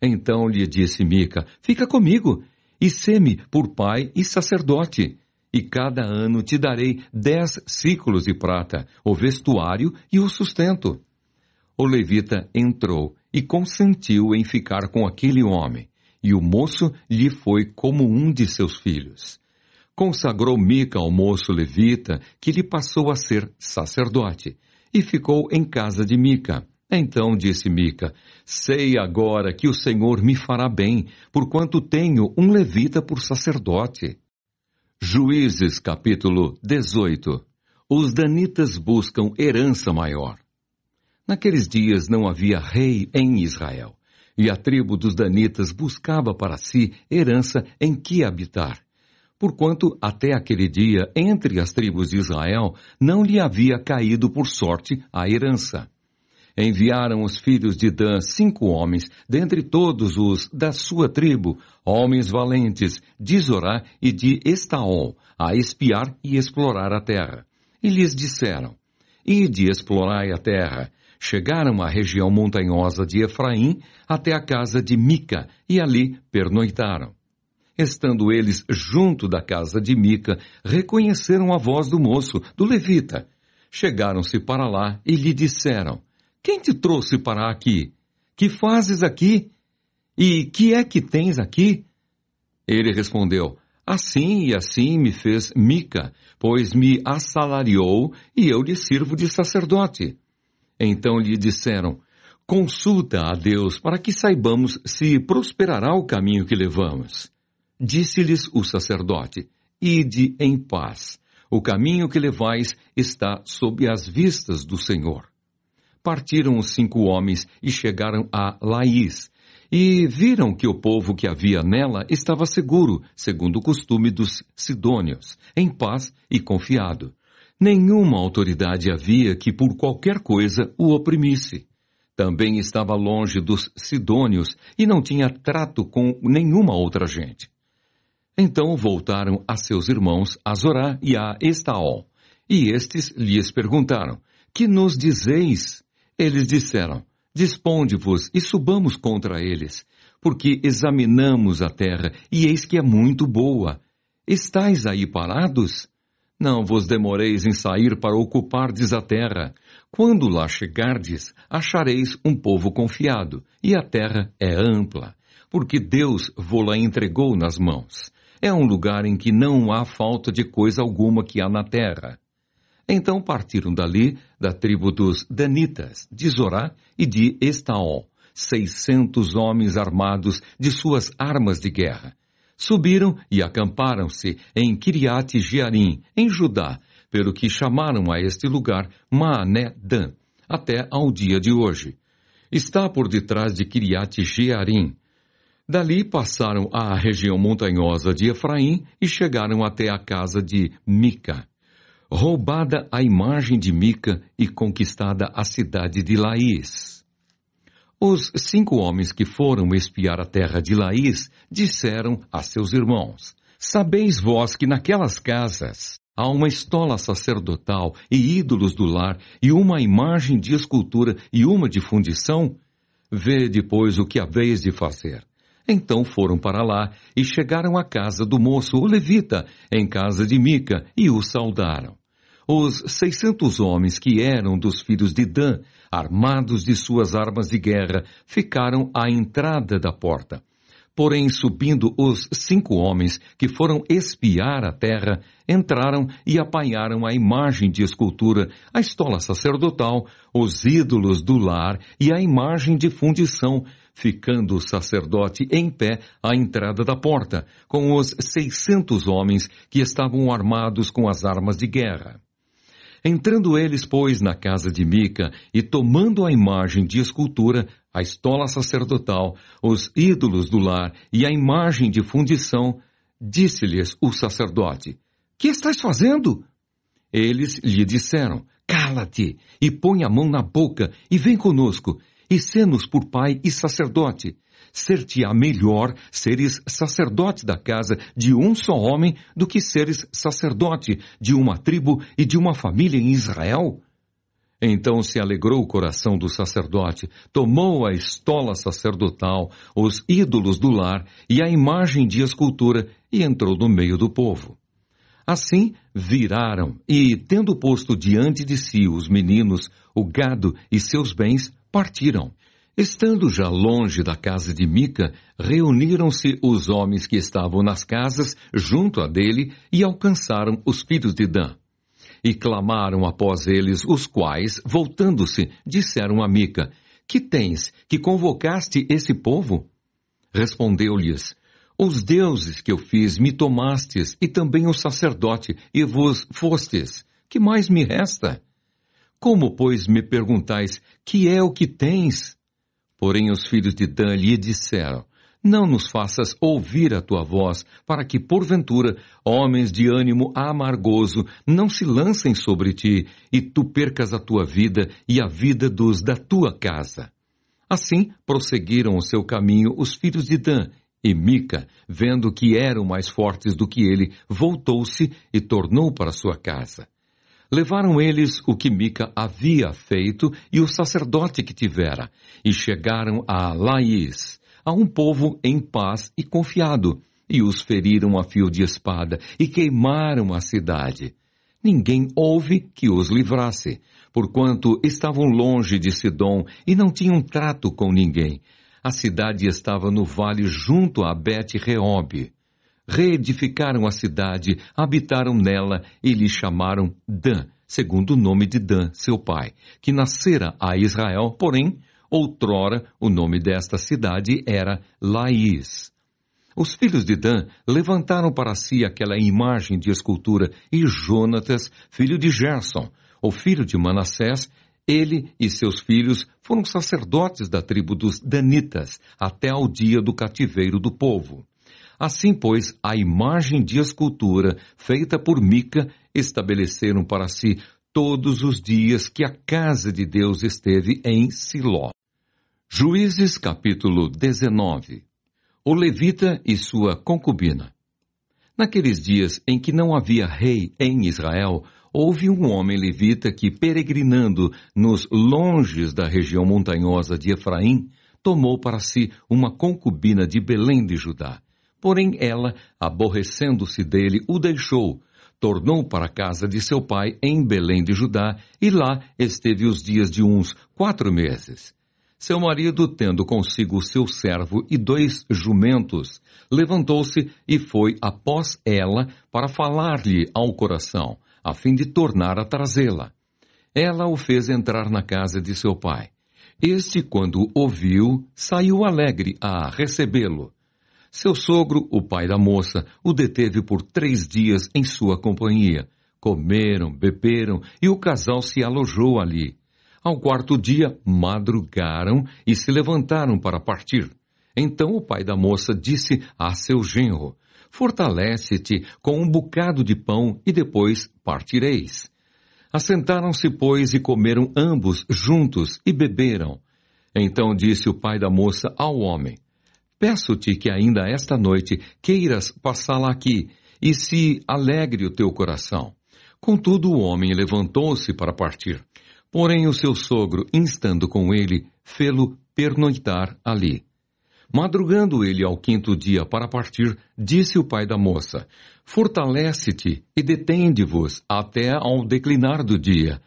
Então lhe disse Mica: Fica comigo e sê-me por pai e sacerdote e cada ano te darei dez ciclos de prata, o vestuário e o sustento. O levita entrou e consentiu em ficar com aquele homem, e o moço lhe foi como um de seus filhos. Consagrou Mica ao moço levita, que lhe passou a ser sacerdote, e ficou em casa de Mica. Então disse Mica: Sei agora que o Senhor me fará bem, porquanto tenho um levita por sacerdote. Juízes capítulo 18 Os danitas buscam herança maior. Naqueles dias não havia rei em Israel, e a tribo dos danitas buscava para si herança em que habitar. Porquanto até aquele dia, entre as tribos de Israel, não lhe havia caído por sorte a herança enviaram os filhos de Dan cinco homens, dentre todos os da sua tribo, homens valentes, de Zorá e de Estaol, a espiar e explorar a terra. E lhes disseram, Ide explorai a terra. Chegaram à região montanhosa de Efraim, até a casa de Mica, e ali pernoitaram. Estando eles junto da casa de Mica, reconheceram a voz do moço, do levita. Chegaram-se para lá e lhe disseram, quem te trouxe para aqui? Que fazes aqui? E que é que tens aqui? Ele respondeu: Assim e assim me fez Mica, pois me assalariou e eu lhe sirvo de sacerdote. Então lhe disseram, Consulta a Deus para que saibamos se prosperará o caminho que levamos. Disse-lhes o sacerdote, Ide em paz. O caminho que levais está sob as vistas do Senhor. Partiram os cinco homens e chegaram a Laís, e viram que o povo que havia nela estava seguro, segundo o costume dos sidônios, em paz e confiado. Nenhuma autoridade havia que por qualquer coisa o oprimisse. Também estava longe dos sidônios e não tinha trato com nenhuma outra gente. Então voltaram a seus irmãos a Zorá e a Estaol, e estes lhes perguntaram, que nos dizeis? Eles disseram, Disponde-vos e subamos contra eles, porque examinamos a terra e eis que é muito boa. Estais aí parados? Não vos demoreis em sair para ocupardes a terra. Quando lá chegardes, achareis um povo confiado, e a terra é ampla, porque Deus vô-la entregou nas mãos. É um lugar em que não há falta de coisa alguma que há na terra. Então partiram dali, da tribo dos Danitas, de Zorá e de Estaol, seiscentos homens armados de suas armas de guerra. Subiram e acamparam-se em Kiriat Jearim, em Judá, pelo que chamaram a este lugar Maané Dan, até ao dia de hoje. Está por detrás de Kiriat Jearim. Dali passaram à região montanhosa de Efraim e chegaram até a casa de Mica roubada a imagem de Mica e conquistada a cidade de Laís. Os cinco homens que foram espiar a terra de Laís disseram a seus irmãos: Sabeis vós que naquelas casas há uma estola sacerdotal e ídolos do lar e uma imagem de escultura e uma de fundição? Vê depois o que haveis de fazer. Então foram para lá e chegaram à casa do moço, o levita, em casa de Mica, e o saudaram. Os seiscentos homens que eram dos filhos de Dan, armados de suas armas de guerra, ficaram à entrada da porta. Porém, subindo os cinco homens que foram espiar a terra, entraram e apanharam a imagem de escultura, a estola sacerdotal, os ídolos do lar e a imagem de fundição, ficando o sacerdote em pé à entrada da porta, com os seiscentos homens que estavam armados com as armas de guerra. Entrando eles, pois, na casa de Mica e tomando a imagem de escultura, a estola sacerdotal, os ídolos do lar e a imagem de fundição, disse-lhes o sacerdote: Que estás fazendo? Eles lhe disseram: Cala-te e põe a mão na boca e vem conosco, e sê-nos por pai e sacerdote ser-te-á melhor seres sacerdote da casa de um só homem do que seres sacerdote de uma tribo e de uma família em Israel? Então se alegrou o coração do sacerdote, tomou a estola sacerdotal, os ídolos do lar e a imagem de escultura e entrou no meio do povo. Assim viraram e, tendo posto diante de si os meninos, o gado e seus bens, partiram. Estando já longe da casa de Mica, reuniram-se os homens que estavam nas casas junto a dele e alcançaram os filhos de Dan. E clamaram após eles, os quais, voltando-se, disseram a Mica: Que tens, que convocaste esse povo? Respondeu-lhes: Os deuses que eu fiz me tomastes, e também o sacerdote, e vos fostes. Que mais me resta? Como, pois, me perguntais, que é o que tens? Porém os filhos de Dan lhe disseram, não nos faças ouvir a tua voz, para que, porventura, homens de ânimo amargoso não se lancem sobre ti, e tu percas a tua vida e a vida dos da tua casa. Assim prosseguiram o seu caminho os filhos de Dan, e Mica, vendo que eram mais fortes do que ele, voltou-se e tornou para sua casa. Levaram eles o que Mica havia feito e o sacerdote que tivera, e chegaram a Laís, a um povo em paz e confiado, e os feriram a fio de espada e queimaram a cidade. Ninguém houve que os livrasse, porquanto estavam longe de Sidom e não tinham trato com ninguém. A cidade estava no vale junto a Bet-Reob. Reedificaram a cidade, habitaram nela e lhe chamaram Dan, segundo o nome de Dan, seu pai, que nascera a Israel, porém, outrora o nome desta cidade era Laís. Os filhos de Dan levantaram para si aquela imagem de escultura e Jonatas, filho de Gerson, o filho de Manassés, ele e seus filhos foram sacerdotes da tribo dos Danitas até ao dia do cativeiro do povo. Assim, pois, a imagem de escultura feita por Mica estabeleceram para si todos os dias que a casa de Deus esteve em Siló. Juízes capítulo 19 O levita e sua concubina Naqueles dias em que não havia rei em Israel, houve um homem levita que, peregrinando nos longes da região montanhosa de Efraim, tomou para si uma concubina de Belém de Judá. Porém, ela, aborrecendo-se dele, o deixou, tornou para a casa de seu pai em Belém de Judá e lá esteve os dias de uns quatro meses. Seu marido, tendo consigo seu servo e dois jumentos, levantou-se e foi após ela para falar-lhe ao coração a fim de tornar a trazê-la. Ela o fez entrar na casa de seu pai. Este, quando ouviu, saiu alegre a recebê-lo. Seu sogro, o pai da moça, o deteve por três dias em sua companhia. Comeram, beberam e o casal se alojou ali. Ao quarto dia, madrugaram e se levantaram para partir. Então o pai da moça disse a seu genro: Fortalece-te com um bocado de pão e depois partireis. Assentaram-se, pois, e comeram ambos juntos e beberam. Então disse o pai da moça ao homem: Peço-te que ainda esta noite queiras passá-la aqui, e se alegre o teu coração. Contudo, o homem levantou-se para partir. Porém, o seu sogro, instando com ele, fê-lo pernoitar ali. Madrugando ele ao quinto dia para partir, disse o pai da moça: Fortalece-te e detende-vos até ao declinar do dia.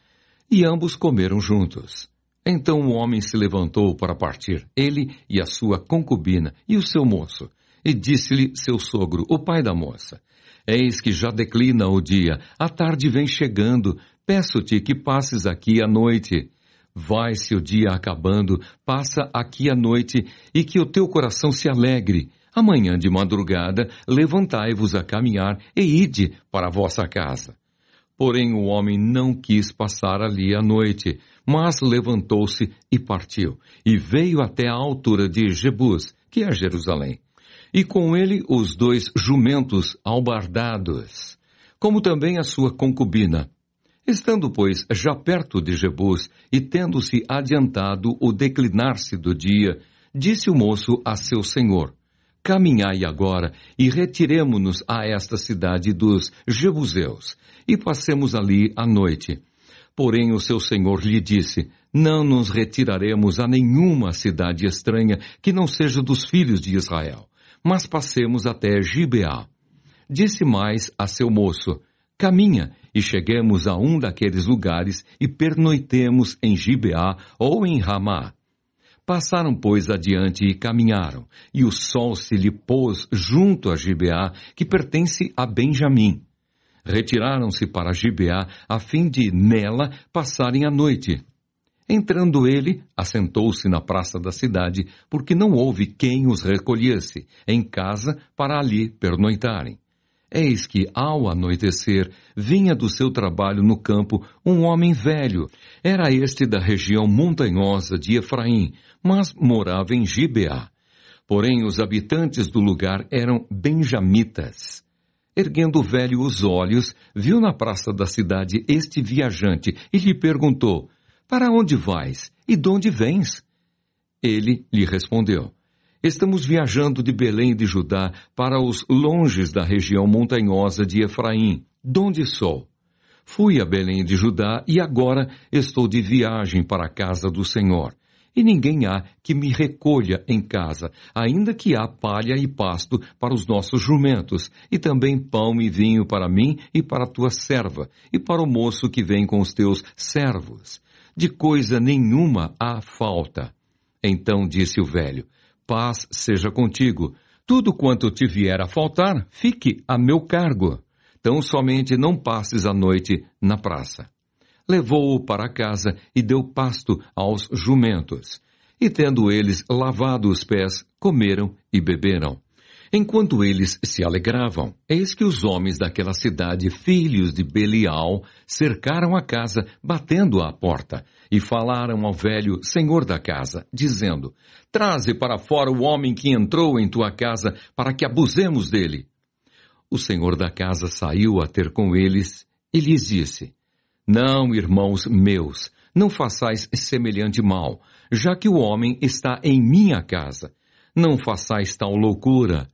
E ambos comeram juntos. Então o homem se levantou para partir, ele e a sua concubina e o seu moço. E disse-lhe seu sogro, o pai da moça: Eis que já declina o dia, a tarde vem chegando, peço-te que passes aqui a noite. Vai-se o dia acabando, passa aqui a noite, e que o teu coração se alegre. Amanhã de madrugada, levantai-vos a caminhar e ide para a vossa casa. Porém o homem não quis passar ali a noite, mas levantou-se e partiu, e veio até a altura de Jebus, que é Jerusalém. E com ele os dois jumentos albardados, como também a sua concubina, Estando, pois, já perto de Jebus e tendo-se adiantado o declinar-se do dia, disse o moço a seu senhor: Caminhai agora e retiremo-nos a esta cidade dos Jebuseus e passemos ali a noite. Porém, o seu senhor lhe disse: Não nos retiraremos a nenhuma cidade estranha que não seja dos filhos de Israel, mas passemos até Gibeá. Disse mais a seu moço: Caminha e cheguemos a um daqueles lugares e pernoitemos em Gibeá ou em Ramá. Passaram, pois, adiante e caminharam, e o sol se lhe pôs junto a Gibeá, que pertence a Benjamim. Retiraram-se para Gibeá, a fim de nela passarem a noite. Entrando ele, assentou-se na praça da cidade, porque não houve quem os recolhesse, em casa, para ali pernoitarem. Eis que, ao anoitecer, vinha do seu trabalho no campo um homem velho. Era este da região montanhosa de Efraim, mas morava em Gibeá. Porém, os habitantes do lugar eram benjamitas. Erguendo o velho os olhos, viu na praça da cidade este viajante e lhe perguntou: Para onde vais e de onde vens? Ele lhe respondeu: Estamos viajando de Belém de Judá para os longes da região montanhosa de Efraim, donde sou. Fui a Belém de Judá e agora estou de viagem para a casa do Senhor. E ninguém há que me recolha em casa, ainda que há palha e pasto para os nossos jumentos, e também pão e vinho para mim e para a tua serva, e para o moço que vem com os teus servos. De coisa nenhuma há falta. Então disse o velho: Paz seja contigo. Tudo quanto te vier a faltar, fique a meu cargo. Tão somente não passes a noite na praça. Levou-o para casa e deu pasto aos jumentos. E tendo eles lavado os pés, comeram e beberam. Enquanto eles se alegravam, eis que os homens daquela cidade, filhos de Belial, cercaram a casa, batendo à porta, e falaram ao velho senhor da casa, dizendo: Traze para fora o homem que entrou em tua casa, para que abusemos dele. O senhor da casa saiu a ter com eles e lhes disse: Não, irmãos meus, não façais semelhante mal, já que o homem está em minha casa. Não façais tal loucura.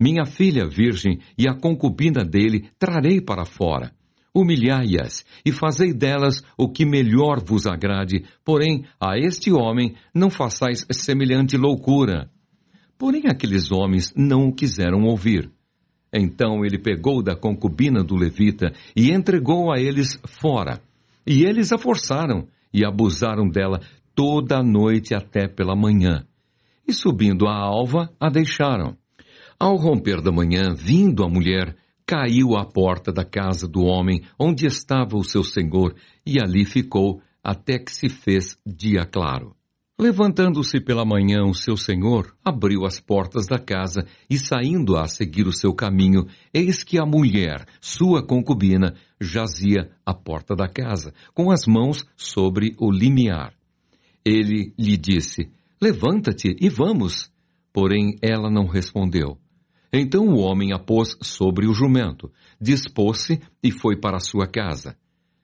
Minha filha virgem e a concubina dele trarei para fora. Humilhai-as e fazei delas o que melhor vos agrade, porém a este homem não façais semelhante loucura. Porém aqueles homens não o quiseram ouvir. Então ele pegou da concubina do levita e entregou a eles fora. E eles a forçaram e abusaram dela toda a noite até pela manhã. E subindo a alva, a deixaram. Ao romper da manhã, vindo a mulher, caiu à porta da casa do homem onde estava o seu senhor e ali ficou até que se fez dia claro. Levantando-se pela manhã o seu senhor, abriu as portas da casa e saindo a seguir o seu caminho, eis que a mulher, sua concubina, jazia à porta da casa, com as mãos sobre o limiar. Ele lhe disse: Levanta-te e vamos. Porém ela não respondeu. Então o homem a pôs sobre o jumento, dispôs-se e foi para sua casa.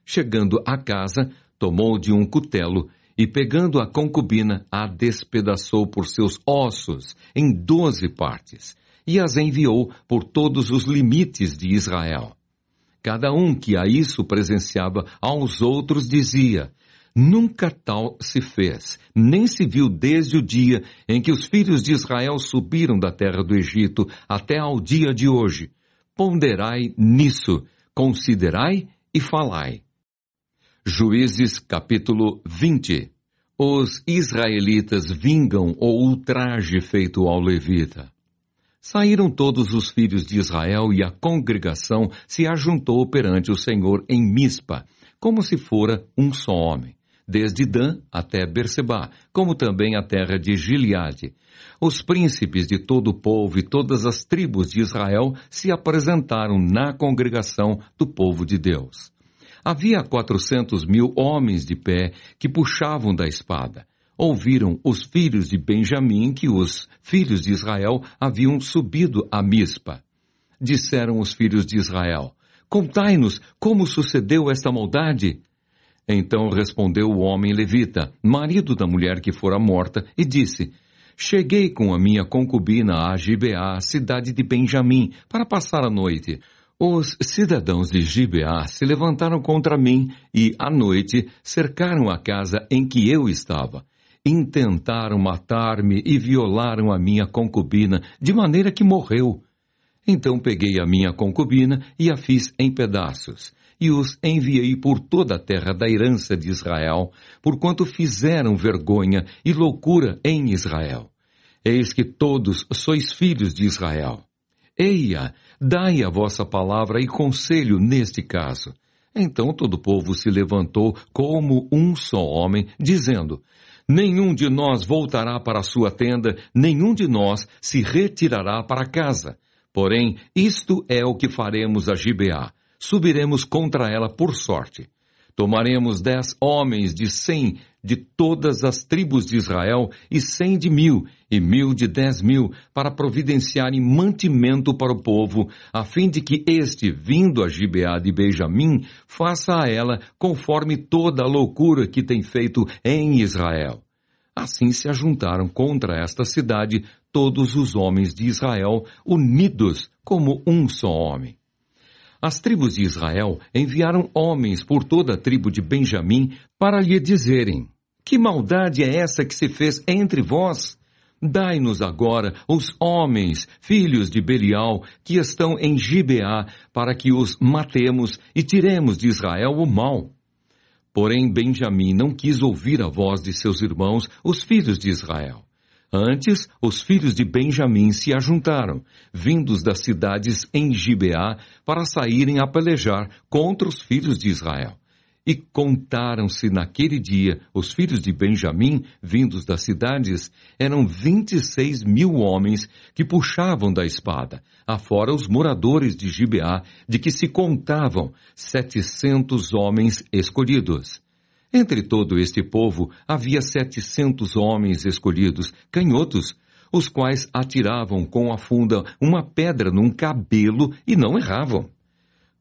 Chegando à casa, tomou de um cutelo e, pegando a concubina, a despedaçou por seus ossos em doze partes e as enviou por todos os limites de Israel. Cada um que a isso presenciava aos outros dizia: Nunca tal se fez, nem se viu desde o dia em que os filhos de Israel subiram da terra do Egito até ao dia de hoje. Ponderai nisso, considerai e falai. Juízes capítulo 20 Os israelitas vingam o ultraje feito ao levita. Saíram todos os filhos de Israel e a congregação se ajuntou perante o Senhor em Mispa, como se fora um só homem desde Dan até Berseba, como também a terra de Gileade. Os príncipes de todo o povo e todas as tribos de Israel se apresentaram na congregação do povo de Deus. Havia quatrocentos mil homens de pé que puxavam da espada. Ouviram os filhos de Benjamim que os filhos de Israel haviam subido a Mispa. Disseram os filhos de Israel: Contai-nos como sucedeu esta maldade. Então respondeu o homem levita, marido da mulher que fora morta, e disse: Cheguei com a minha concubina a Gibeá, cidade de Benjamim, para passar a noite. Os cidadãos de Gibeá se levantaram contra mim e, à noite, cercaram a casa em que eu estava. Intentaram matar-me e violaram a minha concubina, de maneira que morreu. Então peguei a minha concubina e a fiz em pedaços e os enviei por toda a terra da herança de Israel, porquanto fizeram vergonha e loucura em Israel. Eis que todos sois filhos de Israel. Eia, dai a vossa palavra e conselho neste caso. Então todo o povo se levantou como um só homem, dizendo: Nenhum de nós voltará para a sua tenda, nenhum de nós se retirará para casa. Porém, isto é o que faremos a Gibeá subiremos contra ela por sorte. Tomaremos dez homens de cem de todas as tribos de Israel, e cem de mil, e mil de dez mil, para providenciarem mantimento para o povo, a fim de que este, vindo a Gibeá de Benjamim, faça a ela conforme toda a loucura que tem feito em Israel. Assim se ajuntaram contra esta cidade todos os homens de Israel, unidos como um só homem. As tribos de Israel enviaram homens por toda a tribo de Benjamim para lhe dizerem: Que maldade é essa que se fez entre vós? Dai-nos agora os homens, filhos de Belial, que estão em Gibeá, para que os matemos e tiremos de Israel o mal. Porém, Benjamim não quis ouvir a voz de seus irmãos, os filhos de Israel. Antes, os filhos de Benjamim se ajuntaram, vindos das cidades em Gibeá, para saírem a pelejar contra os filhos de Israel. E contaram-se naquele dia os filhos de Benjamim, vindos das cidades, eram vinte e seis mil homens que puxavam da espada, afora os moradores de Gibeá, de que se contavam setecentos homens escolhidos. Entre todo este povo havia setecentos homens escolhidos, canhotos, os quais atiravam com a funda uma pedra num cabelo e não erravam.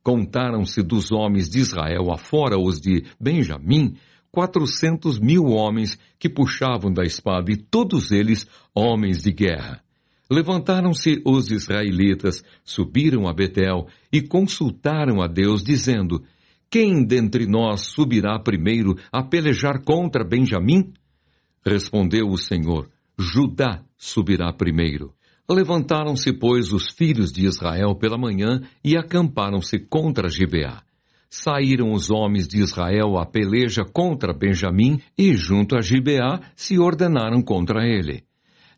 Contaram-se dos homens de Israel afora os de Benjamim, quatrocentos mil homens que puxavam da espada, e todos eles homens de guerra. Levantaram-se os israelitas, subiram a Betel e consultaram a Deus, dizendo: Quem dentre nós subirá primeiro a pelejar contra Benjamim? Respondeu o Senhor: Judá subirá primeiro. Levantaram-se, pois, os filhos de Israel pela manhã e acamparam-se contra Gibeá. Saíram os homens de Israel à peleja contra Benjamim e, junto a Gibeá, se ordenaram contra ele.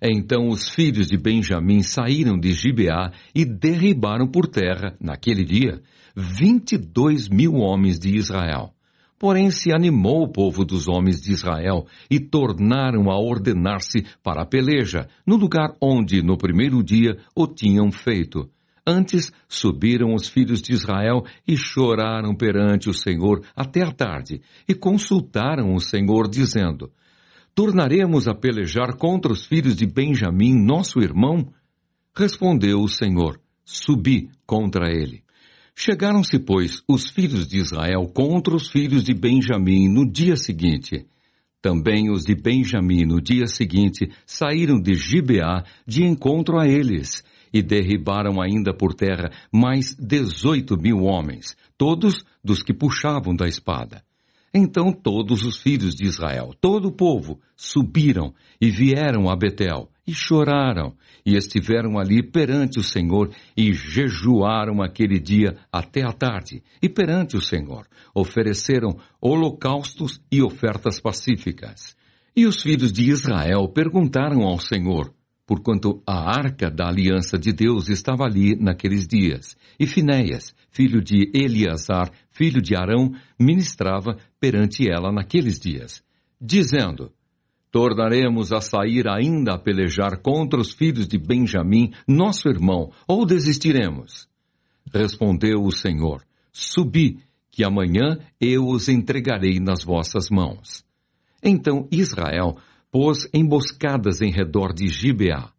Então os filhos de Benjamim saíram de Gibeá e derribaram por terra, naquele dia, vinte e dois mil homens de Israel. Porém se animou o povo dos homens de Israel e tornaram a ordenar-se para a peleja, no lugar onde no primeiro dia o tinham feito. Antes subiram os filhos de Israel e choraram perante o Senhor até a tarde, e consultaram o Senhor, dizendo: Tornaremos a pelejar contra os filhos de Benjamim, nosso irmão? Respondeu o Senhor: Subi contra ele. Chegaram-se, pois, os filhos de Israel contra os filhos de Benjamim no dia seguinte. Também os de Benjamim no dia seguinte saíram de Gibeá de encontro a eles e derribaram ainda por terra mais dezoito mil homens, todos dos que puxavam da espada. Então todos os filhos de Israel, todo o povo, subiram e vieram a Betel e choraram e estiveram ali perante o Senhor e jejuaram aquele dia até a tarde e perante o Senhor ofereceram holocaustos e ofertas pacíficas. E os filhos de Israel perguntaram ao Senhor, porquanto a arca da aliança de Deus estava ali naqueles dias, e Finéias, filho de Eleazar, filho de Arão, ministrava perante ela naqueles dias, dizendo: Tornaremos a sair ainda a pelejar contra os filhos de Benjamim, nosso irmão, ou desistiremos? Respondeu o Senhor: Subi, que amanhã eu os entregarei nas vossas mãos. Então Israel pôs emboscadas em redor de Gibeá.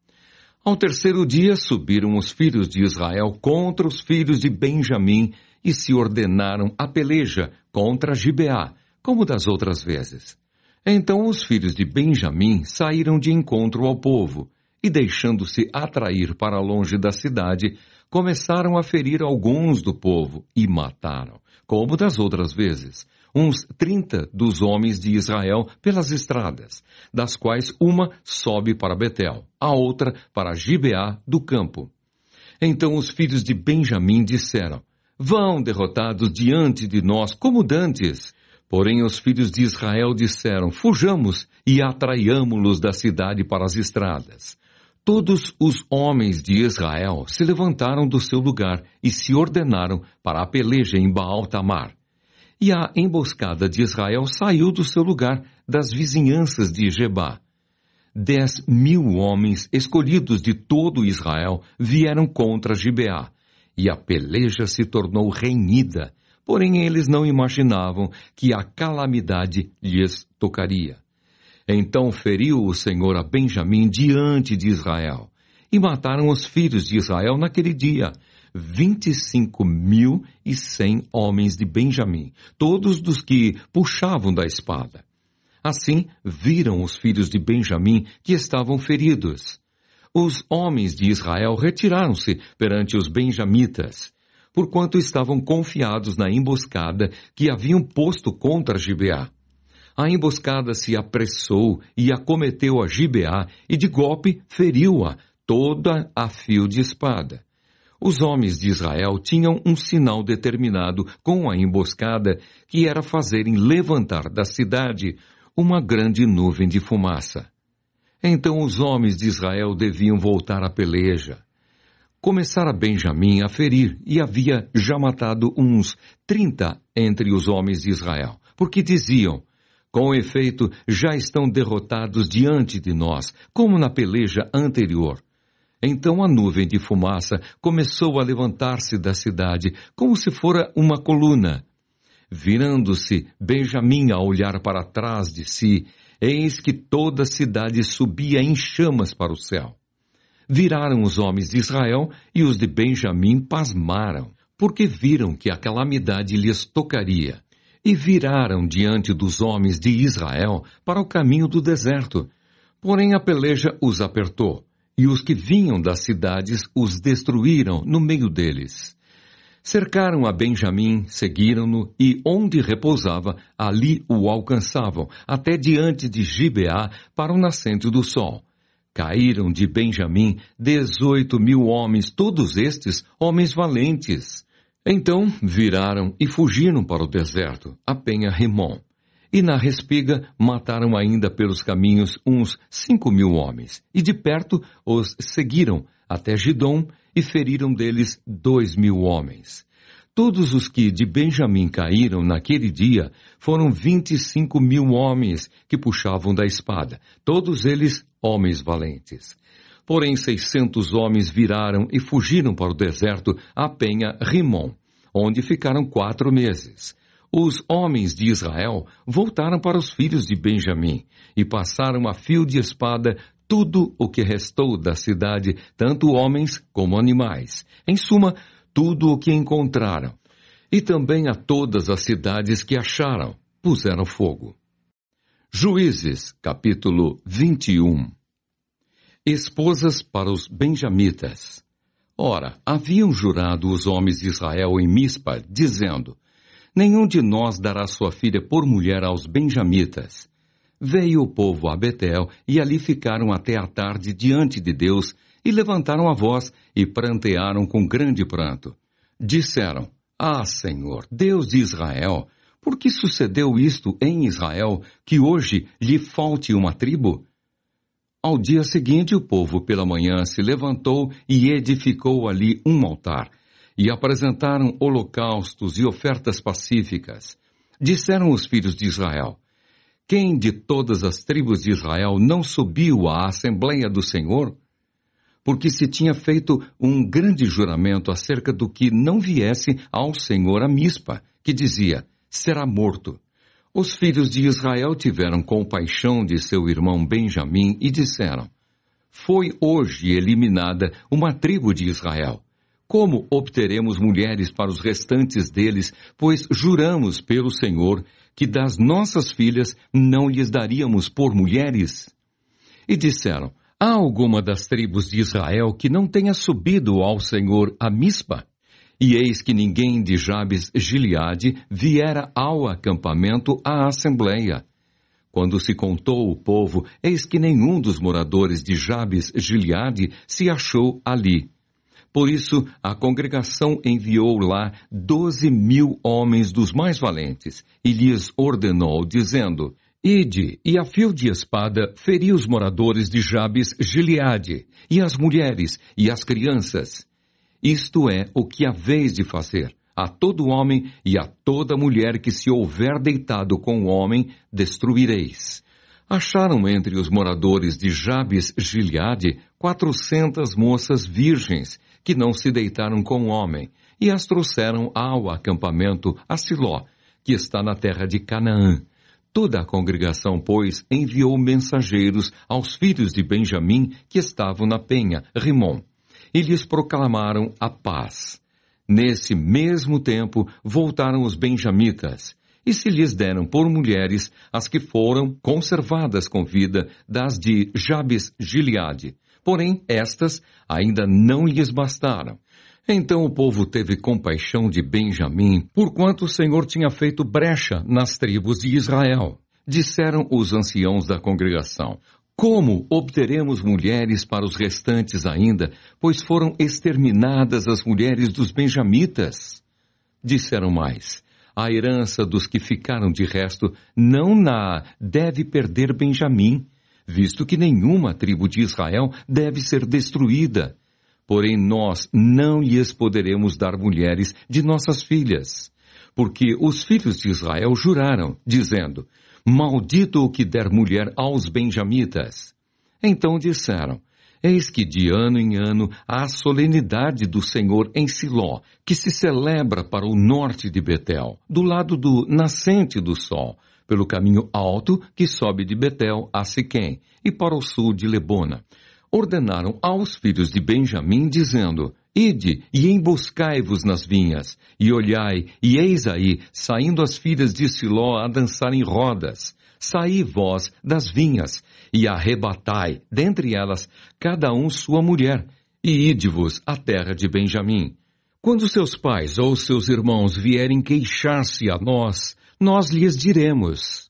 Ao terceiro dia subiram os filhos de Israel contra os filhos de Benjamim e se ordenaram a peleja contra Gibeá, como das outras vezes. Então os filhos de Benjamim saíram de encontro ao povo, e deixando-se atrair para longe da cidade, começaram a ferir alguns do povo e mataram, como das outras vezes, uns trinta dos homens de Israel pelas estradas, das quais uma sobe para Betel, a outra para Gibeá do campo. Então os filhos de Benjamim disseram: Vão derrotados diante de nós como dantes. Porém, os filhos de Israel disseram: Fujamos e atraiamo-los da cidade para as estradas. Todos os homens de Israel se levantaram do seu lugar e se ordenaram para a peleja em Baal Tamar. E a emboscada de Israel saiu do seu lugar das vizinhanças de Jebá. Dez mil homens escolhidos de todo Israel vieram contra Gibeá, e a peleja se tornou renhida Porém, eles não imaginavam que a calamidade lhes tocaria. Então feriu o Senhor a Benjamim diante de Israel. E mataram os filhos de Israel naquele dia, vinte e cinco mil e cem homens de Benjamim, todos dos que puxavam da espada. Assim viram os filhos de Benjamim que estavam feridos. Os homens de Israel retiraram-se perante os benjamitas porquanto estavam confiados na emboscada que haviam posto contra Gibeá. A emboscada se apressou e acometeu a Gibeá e de golpe feriu-a toda a fio de espada. Os homens de Israel tinham um sinal determinado com a emboscada, que era fazerem levantar da cidade uma grande nuvem de fumaça. Então os homens de Israel deviam voltar à peleja. Começara Benjamim a ferir e havia já matado uns trinta entre os homens de Israel, porque diziam: Com efeito, já estão derrotados diante de nós, como na peleja anterior. Então a nuvem de fumaça começou a levantar-se da cidade, como se fora uma coluna. Virando-se Benjamim a olhar para trás de si, eis que toda a cidade subia em chamas para o céu. Viraram os homens de Israel e os de Benjamim pasmaram, porque viram que a calamidade lhes tocaria. E viraram diante dos homens de Israel para o caminho do deserto. Porém a peleja os apertou e os que vinham das cidades os destruíram no meio deles. Cercaram a Benjamim, seguiram-no, e onde repousava, ali o alcançavam, até diante de Gibeá, para o nascente do sol. Caíram de Benjamim dezoito mil homens, todos estes homens valentes. Então viraram e fugiram para o deserto, a penha Rimon. E na respiga mataram ainda pelos caminhos uns cinco mil homens, e de perto os seguiram até Gidom e feriram deles dois mil homens. Todos os que de Benjamim caíram naquele dia foram vinte e cinco mil homens que puxavam da espada, todos eles homens valentes. Porém, seiscentos homens viraram e fugiram para o deserto a penha Rimon, onde ficaram quatro meses os homens de Israel voltaram para os filhos de Benjamim e passaram a fio de espada tudo o que restou da cidade, tanto homens como animais. Em suma, tudo o que encontraram. E também a todas as cidades que acharam, puseram fogo. Juízes, capítulo 21 Esposas para os benjamitas. Ora, haviam jurado os homens de Israel em Mispa, dizendo: Nenhum de nós dará sua filha por mulher aos benjamitas. Veio o povo a Betel e ali ficaram até a tarde diante de Deus e levantaram a voz e prantearam com grande pranto. Disseram: Ah, Senhor, Deus de Israel, por que sucedeu isto em Israel, que hoje lhe falte uma tribo? Ao dia seguinte, o povo pela manhã se levantou e edificou ali um altar e apresentaram holocaustos e ofertas pacíficas. Disseram os filhos de Israel: Quem de todas as tribos de Israel não subiu à Assembleia do Senhor? Porque se tinha feito um grande juramento acerca do que não viesse ao Senhor a mispa, que dizia: será morto. Os filhos de Israel tiveram compaixão de seu irmão Benjamim e disseram: Foi hoje eliminada uma tribo de Israel. Como obteremos mulheres para os restantes deles, pois juramos pelo Senhor que das nossas filhas não lhes daríamos por mulheres? E disseram: Há alguma das tribos de Israel que não tenha subido ao Senhor a Mispa? E eis que ninguém de Jabes Gileade viera ao acampamento à assembleia. Quando se contou o povo, eis que nenhum dos moradores de Jabes Gileade se achou ali. Por isso, a congregação enviou lá doze mil homens dos mais valentes e lhes ordenou, dizendo: Ide e a fio de espada feri os moradores de Jabes Gileade, e as mulheres e as crianças. Isto é o que haveis de fazer. A todo homem e a toda mulher que se houver deitado com o homem, destruireis. Acharam entre os moradores de Jabes Gileade quatrocentas moças virgens que não se deitaram com o homem, e as trouxeram ao acampamento a Siló, que está na terra de Canaã. Toda a congregação, pois, enviou mensageiros aos filhos de Benjamim que estavam na penha, Rimon, e lhes proclamaram a paz. Nesse mesmo tempo voltaram os benjamitas, e se lhes deram por mulheres as que foram conservadas com vida das de Jabes Gileade, Porém, estas ainda não lhes bastaram. Então o povo teve compaixão de Benjamim, porquanto o Senhor tinha feito brecha nas tribos de Israel. Disseram os anciãos da congregação: Como obteremos mulheres para os restantes ainda, pois foram exterminadas as mulheres dos benjamitas? Disseram mais: A herança dos que ficaram de resto não na deve perder Benjamim visto que nenhuma tribo de Israel deve ser destruída. Porém, nós não lhes poderemos dar mulheres de nossas filhas, porque os filhos de Israel juraram, dizendo: Maldito o que der mulher aos benjamitas. Então disseram: Eis que de ano em ano há a solenidade do Senhor em Siló, que se celebra para o norte de Betel, do lado do nascente do sol, pelo caminho alto que sobe de Betel a Siquém, e para o sul de Lebona. Ordenaram aos filhos de Benjamim, dizendo, Ide e emboscai-vos nas vinhas, e olhai, e eis aí, saindo as filhas de Siló a dançar em rodas. Saí vós das vinhas, e arrebatai, dentre elas, cada um sua mulher, e ide-vos à terra de Benjamim. Quando seus pais ou seus irmãos vierem queixar-se a nós, nós lhes diremos: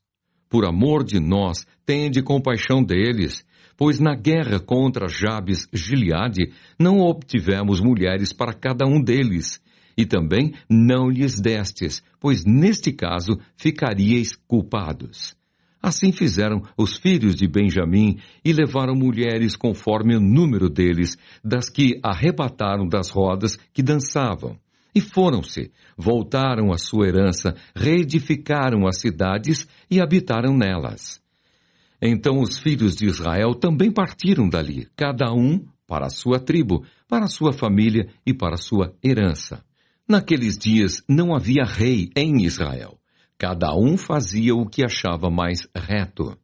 Por amor de nós, tende compaixão deles, pois na guerra contra Jabes Gileade não obtivemos mulheres para cada um deles, e também não lhes destes, pois neste caso ficaríeis culpados. Assim fizeram os filhos de Benjamim e levaram mulheres conforme o número deles, das que arrebataram das rodas que dançavam. E foram-se, voltaram à sua herança, reedificaram as cidades e habitaram nelas. Então os filhos de Israel também partiram dali, cada um para a sua tribo, para a sua família e para a sua herança. Naqueles dias não havia rei em Israel. Cada um fazia o que achava mais reto.